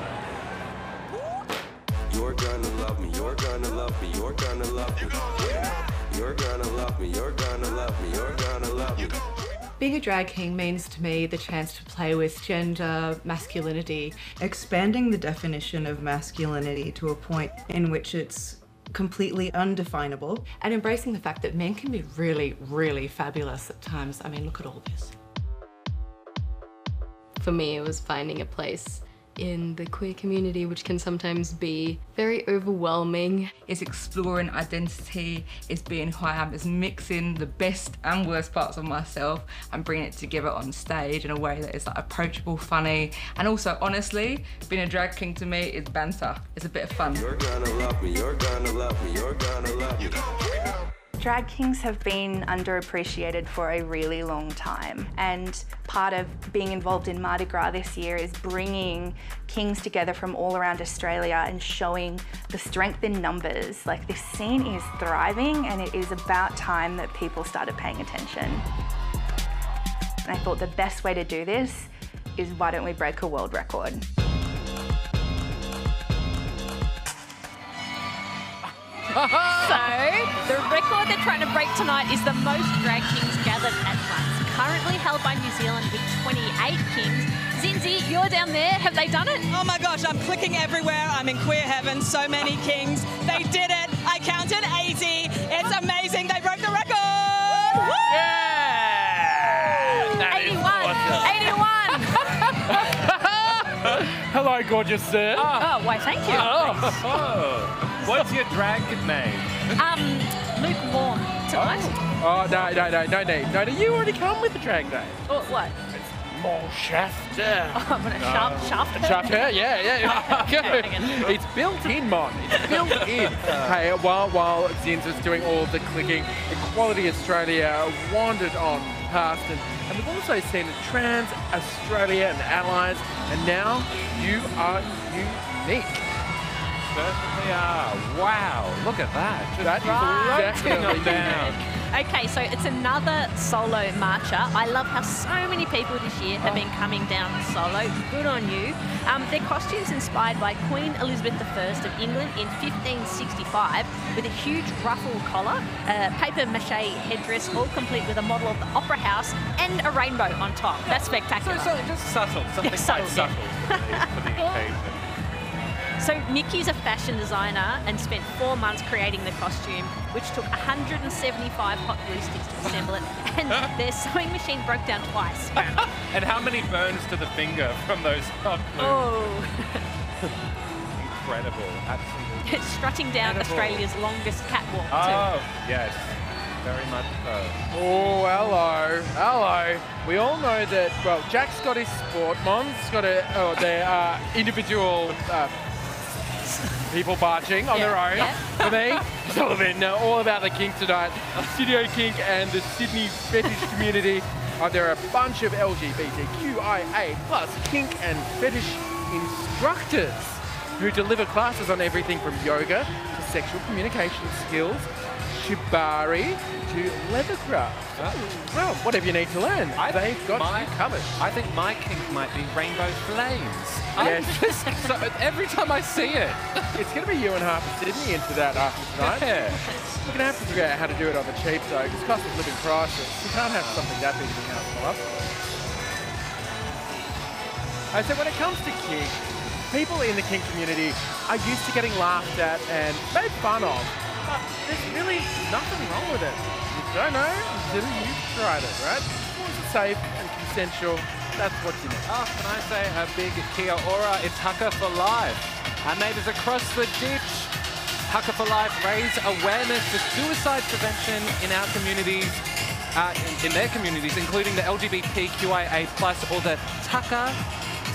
You're gonna love me, you're gonna love me, you're gonna love me. You're gonna love me, you're gonna love me, you're gonna love me. Being a drag king means to me the chance to play with gender, masculinity, expanding the definition of masculinity to a point in which it's completely undefinable. and embracing the fact that men can be really, really fabulous at times. I mean, look at all this. For me, it was finding a place in the queer community, which can sometimes be very overwhelming. It's exploring identity, it's being who I am, it's mixing the best and worst parts of myself and bringing it together on stage in a way that is like approachable, funny, and also honestly, being a drag king to me is banter. It's a bit of fun. You're gonna love me, you're gonna love me, you're gonna love me. Drag kings have been underappreciated for a really long time, and part of being involved in Mardi Gras this year is bringing kings together from all around Australia and showing the strength in numbers. Like this scene is thriving, and it is about time that people started paying attention. And I thought the best way to do this is why don't we break a world record? So, the record they're trying to break tonight is the most drag kings gathered at once. Currently held by New Zealand with 28 kings. Zindzi, you're down there. Have they done it? Oh my gosh, I'm clicking everywhere. I'm in queer heaven. So many kings. They did it. I counted 80. It's amazing. They broke the record. Woo! That is awesome. Hello, gorgeous sir. Oh, why, thank you. Oh. What's your drag name? Um, lukewarm tonight. Oh, no, no, no, no need. No, no, you already come with the drag name. Oh, what? More Schafter. Oh, I'm gonna shaft, shaft her. Shaft hair, yeah, yeah. Oh, okay. It's built in, Mon. It's built in. hey, while while Zinz was doing all the clicking, Equality Australia wandered on past, and, and we've also seen Trans Australia and allies, and now you are unique. Certainly are. Wow, look at that. Just That is floating definitely down. Okay, so it's another solo marcher. I love how so many people this year have been coming down solo. Good on you. Um, their costumes inspired by Queen Elizabeth I of England in 1565 with a huge ruffle collar, a paper mache headdress, all complete with a model of the Opera House and a rainbow on top. That's spectacular. So, so just subtle, something Yeah, quite subtle, subtle for the, for the occasion. So Nikki's a fashion designer and spent four months creating the costume, which took 175 hot glue sticks to assemble it, and their sewing machine broke down twice. And how many burns to the finger from those hot glue? Oh, Incredible, absolutely. it's strutting down Incredible. Australia's longest catwalk Oh, too. yes, very much so. Oh, hello, hello. We all know that, well, Jack's got his sport, Mon's got a, oh, their uh, individual uh, people marching on Yeah, their own. yeah. For me, Sullivan, know all about the kink tonight. Studio Kink and the Sydney fetish community. Uh, there are a bunch of LGBTQIA plus kink and fetish instructors who deliver classes on everything from yoga to sexual communication skills, shibari to leathercraft. Well, whatever you need to learn, they've got my, you covered. I think my kink might be rainbow flames. I'm just, so, every time I see it. It's going to be you and half of Sydney into that after tonight. Yeah. We're going to have to figure out how to do it on the cheap though, because cost of living crisis. You can't have something that big in my love. Uh, so when it comes to kink, people in the kink community are used to getting laughed at and made fun of, but there's really nothing wrong with it. You don't know until you've tried it, right? It's safe and consensual, that's what you need. Oh, can I say a big kia ora? It's Haka for Life. Our neighbours across the ditch. Haka for Life raise awareness for suicide prevention in our communities, uh, in, in their communities, including the LGBTQIA+, or the Taka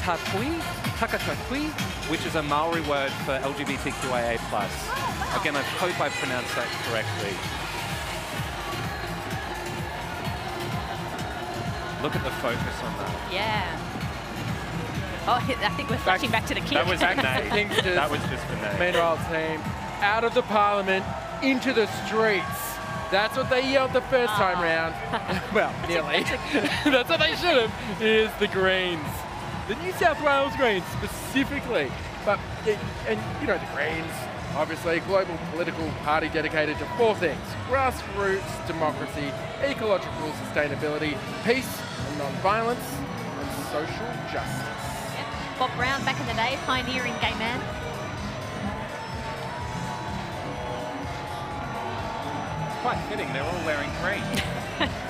Takui, Taka Takui, which is a Maori word for LGBTQIA+. Again, I hope I pronounced that correctly. Look at the focus on that. Yeah. Oh, I think we're flashing back to the kid. That was Nate. Kinksters. That was just for Nate. Meanwhile, team out of the parliament into the streets. That's what they yelled the first ah. time round. well, nearly. That's what they should have. Here's the Greens. The New South Wales Greens specifically. But, yeah, and you know the Greens, obviously, a global political party dedicated to four things. Grassroots democracy, ecological sustainability, peace and non-violence, and social justice. Bob Brown back in the day, pioneering gay man. It's quite fitting. They're all wearing green.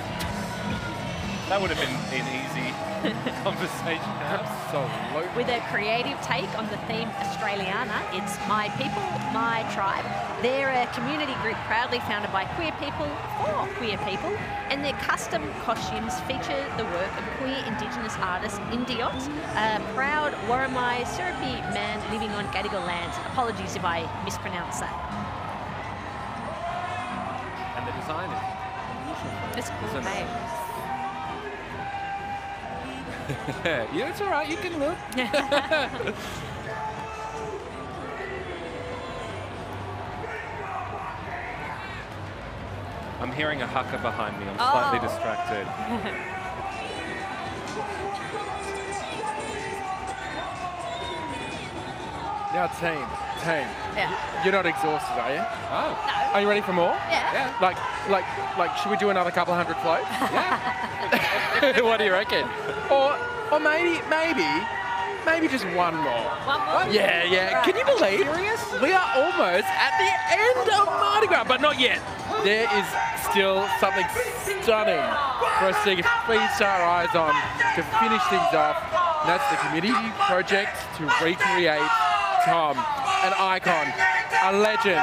that would have been an easy conversation. Absolutely. With a creative take on the theme Australiana, it's My People, My Tribe. They're a community group proudly founded by queer people for queer people, and their custom costumes feature the work of queer Indigenous artist Indiot, a proud Warramai Serapi man living on Gadigal land. Apologies if I mispronounce that. And the design Just cool Isn't it? name. yeah, it's all right. You can look. I'm hearing a haka behind me. I'm slightly Oh. distracted. Now, team, team. Yeah. You're not exhausted, are you? Oh. No. Are you ready for more? Yeah. Yeah. Like, like, like, should we do another couple hundred floats? Yeah. what do you reckon? Or, or maybe, maybe, maybe just one more. One more? Yeah, yeah. Can you believe we are almost at the end of Mardi Gras, but not yet. There is still something stunning for us to feast our eyes on to finish things off. And that's the community project to recreate Tom, an icon, a legend,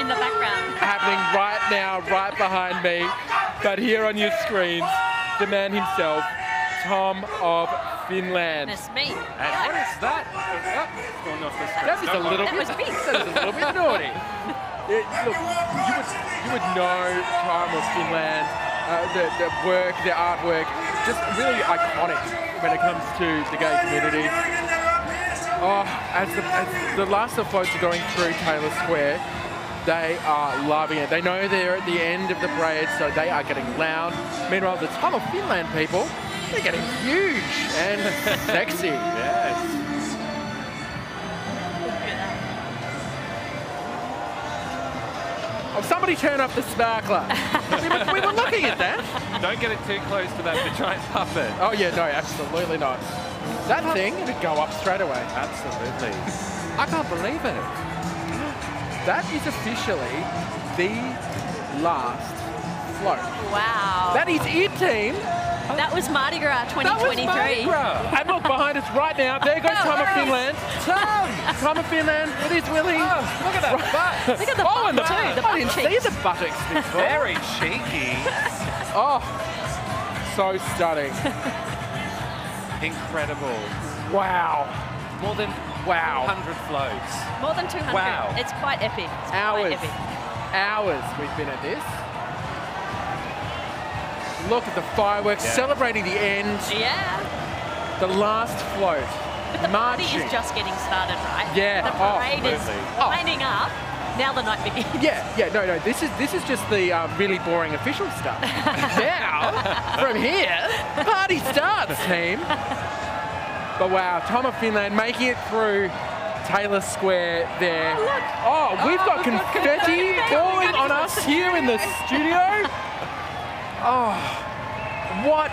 in the background. happening right now, right behind me. But here on your screens, the man himself, Tom of Finland. That's me. And what is that? Oh, gone off the screen. That is a Don't little That bit. was me. That is a little bit naughty. Yeah, look, you would you would know Tom of Finland, uh, the the work, the artwork, just really iconic when it comes to the gay community. Oh, as the, as the last of floats are going through Taylor Square, they are loving it. They know they're at the end of the parade, so they are getting loud. Meanwhile, the of Finland people, they're getting huge and sexy. Yes. Oh, somebody turn off the sparkler. we, were, we were looking at that. Don't get it too close to that giant puppet. Oh yeah, no, absolutely not. That thing It would go up straight away. Absolutely. I can't believe it. That is officially the last float. Wow. That is it, team. That was Mardi Gras That was 2023. Mardi Gras. And look behind us right now. There goes Tom of Finland. Tom! Tom of Finland with his willy. Oh, look at that butt. Look at the oh, butt and the, too, the I didn't see the buttocks before. Very cheeky. Oh, so stunning. Incredible. Wow. More than Wow. 100 floats. More than 200. Wow. It's quite epic. It's Hours. quite epic. Hours we've been at this. Look at the fireworks Yeah. celebrating the end, Yeah. the last float. But the party is just getting started, right? Yeah. The Oh, parade is absolutely. Oh. winding up. Now the night begins. Yeah, yeah, no, no. This is this is just the um, really boring official stuff. now, from here, party starts, team. But wow, Tom of Finland making it through Taylor Square there. Oh, we've got confetti falling on us here in the studio. Oh, what,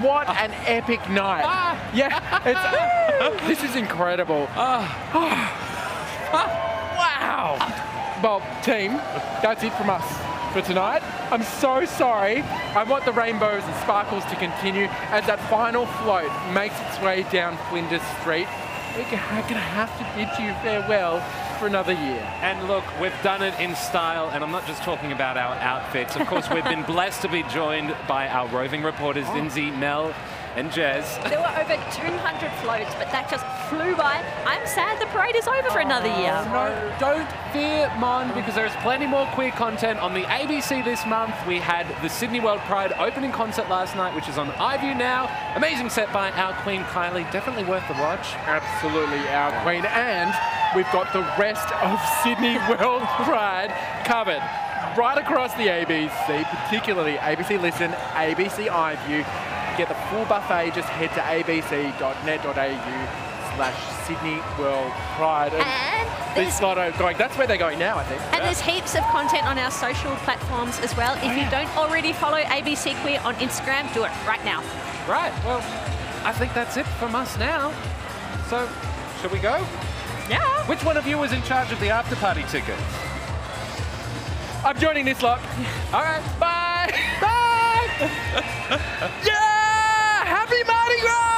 what ah. an epic night! Ah. Yeah, it's, this is incredible. Ah. Oh. Wow! Well, team, that's it from us for tonight. I'm so sorry. I want the rainbows and sparkles to continue as that final float makes its way down Flinders Street. We're gonna have to bid you farewell for another year. And look, we've done it in style, and I'm not just talking about our outfits. Of course, we've been blessed to be joined by our roving reporters, Oh. Lindsay, Mel, and Jez. There were over 200 floats, but that just flew by. I'm sad the parade is over for another year. Oh, no, don't fear, Mon, because there is plenty more queer content on the ABC this month. We had the Sydney World Pride opening concert last night, which is on iView now. Amazing set by our Queen Kylie. Definitely worth the watch. Absolutely, our queen. And we've got the rest of Sydney World Pride covered right across the ABC, particularly ABC Listen, ABC iView. Get the full buffet, just head to abc.net.au slash Sydney World Pride. And this are going, that's where they're going now, I think. And there's heaps of content on our social platforms as well. If you don't already follow ABC Queer on Instagram, do it right now. Right, well, I think that's it from us now. So, shall we go? Yeah. Which one of you was in charge of the after party tickets? I'm joining this lot. All right, Bye! Bye! yeah! Happy Mardi Gras!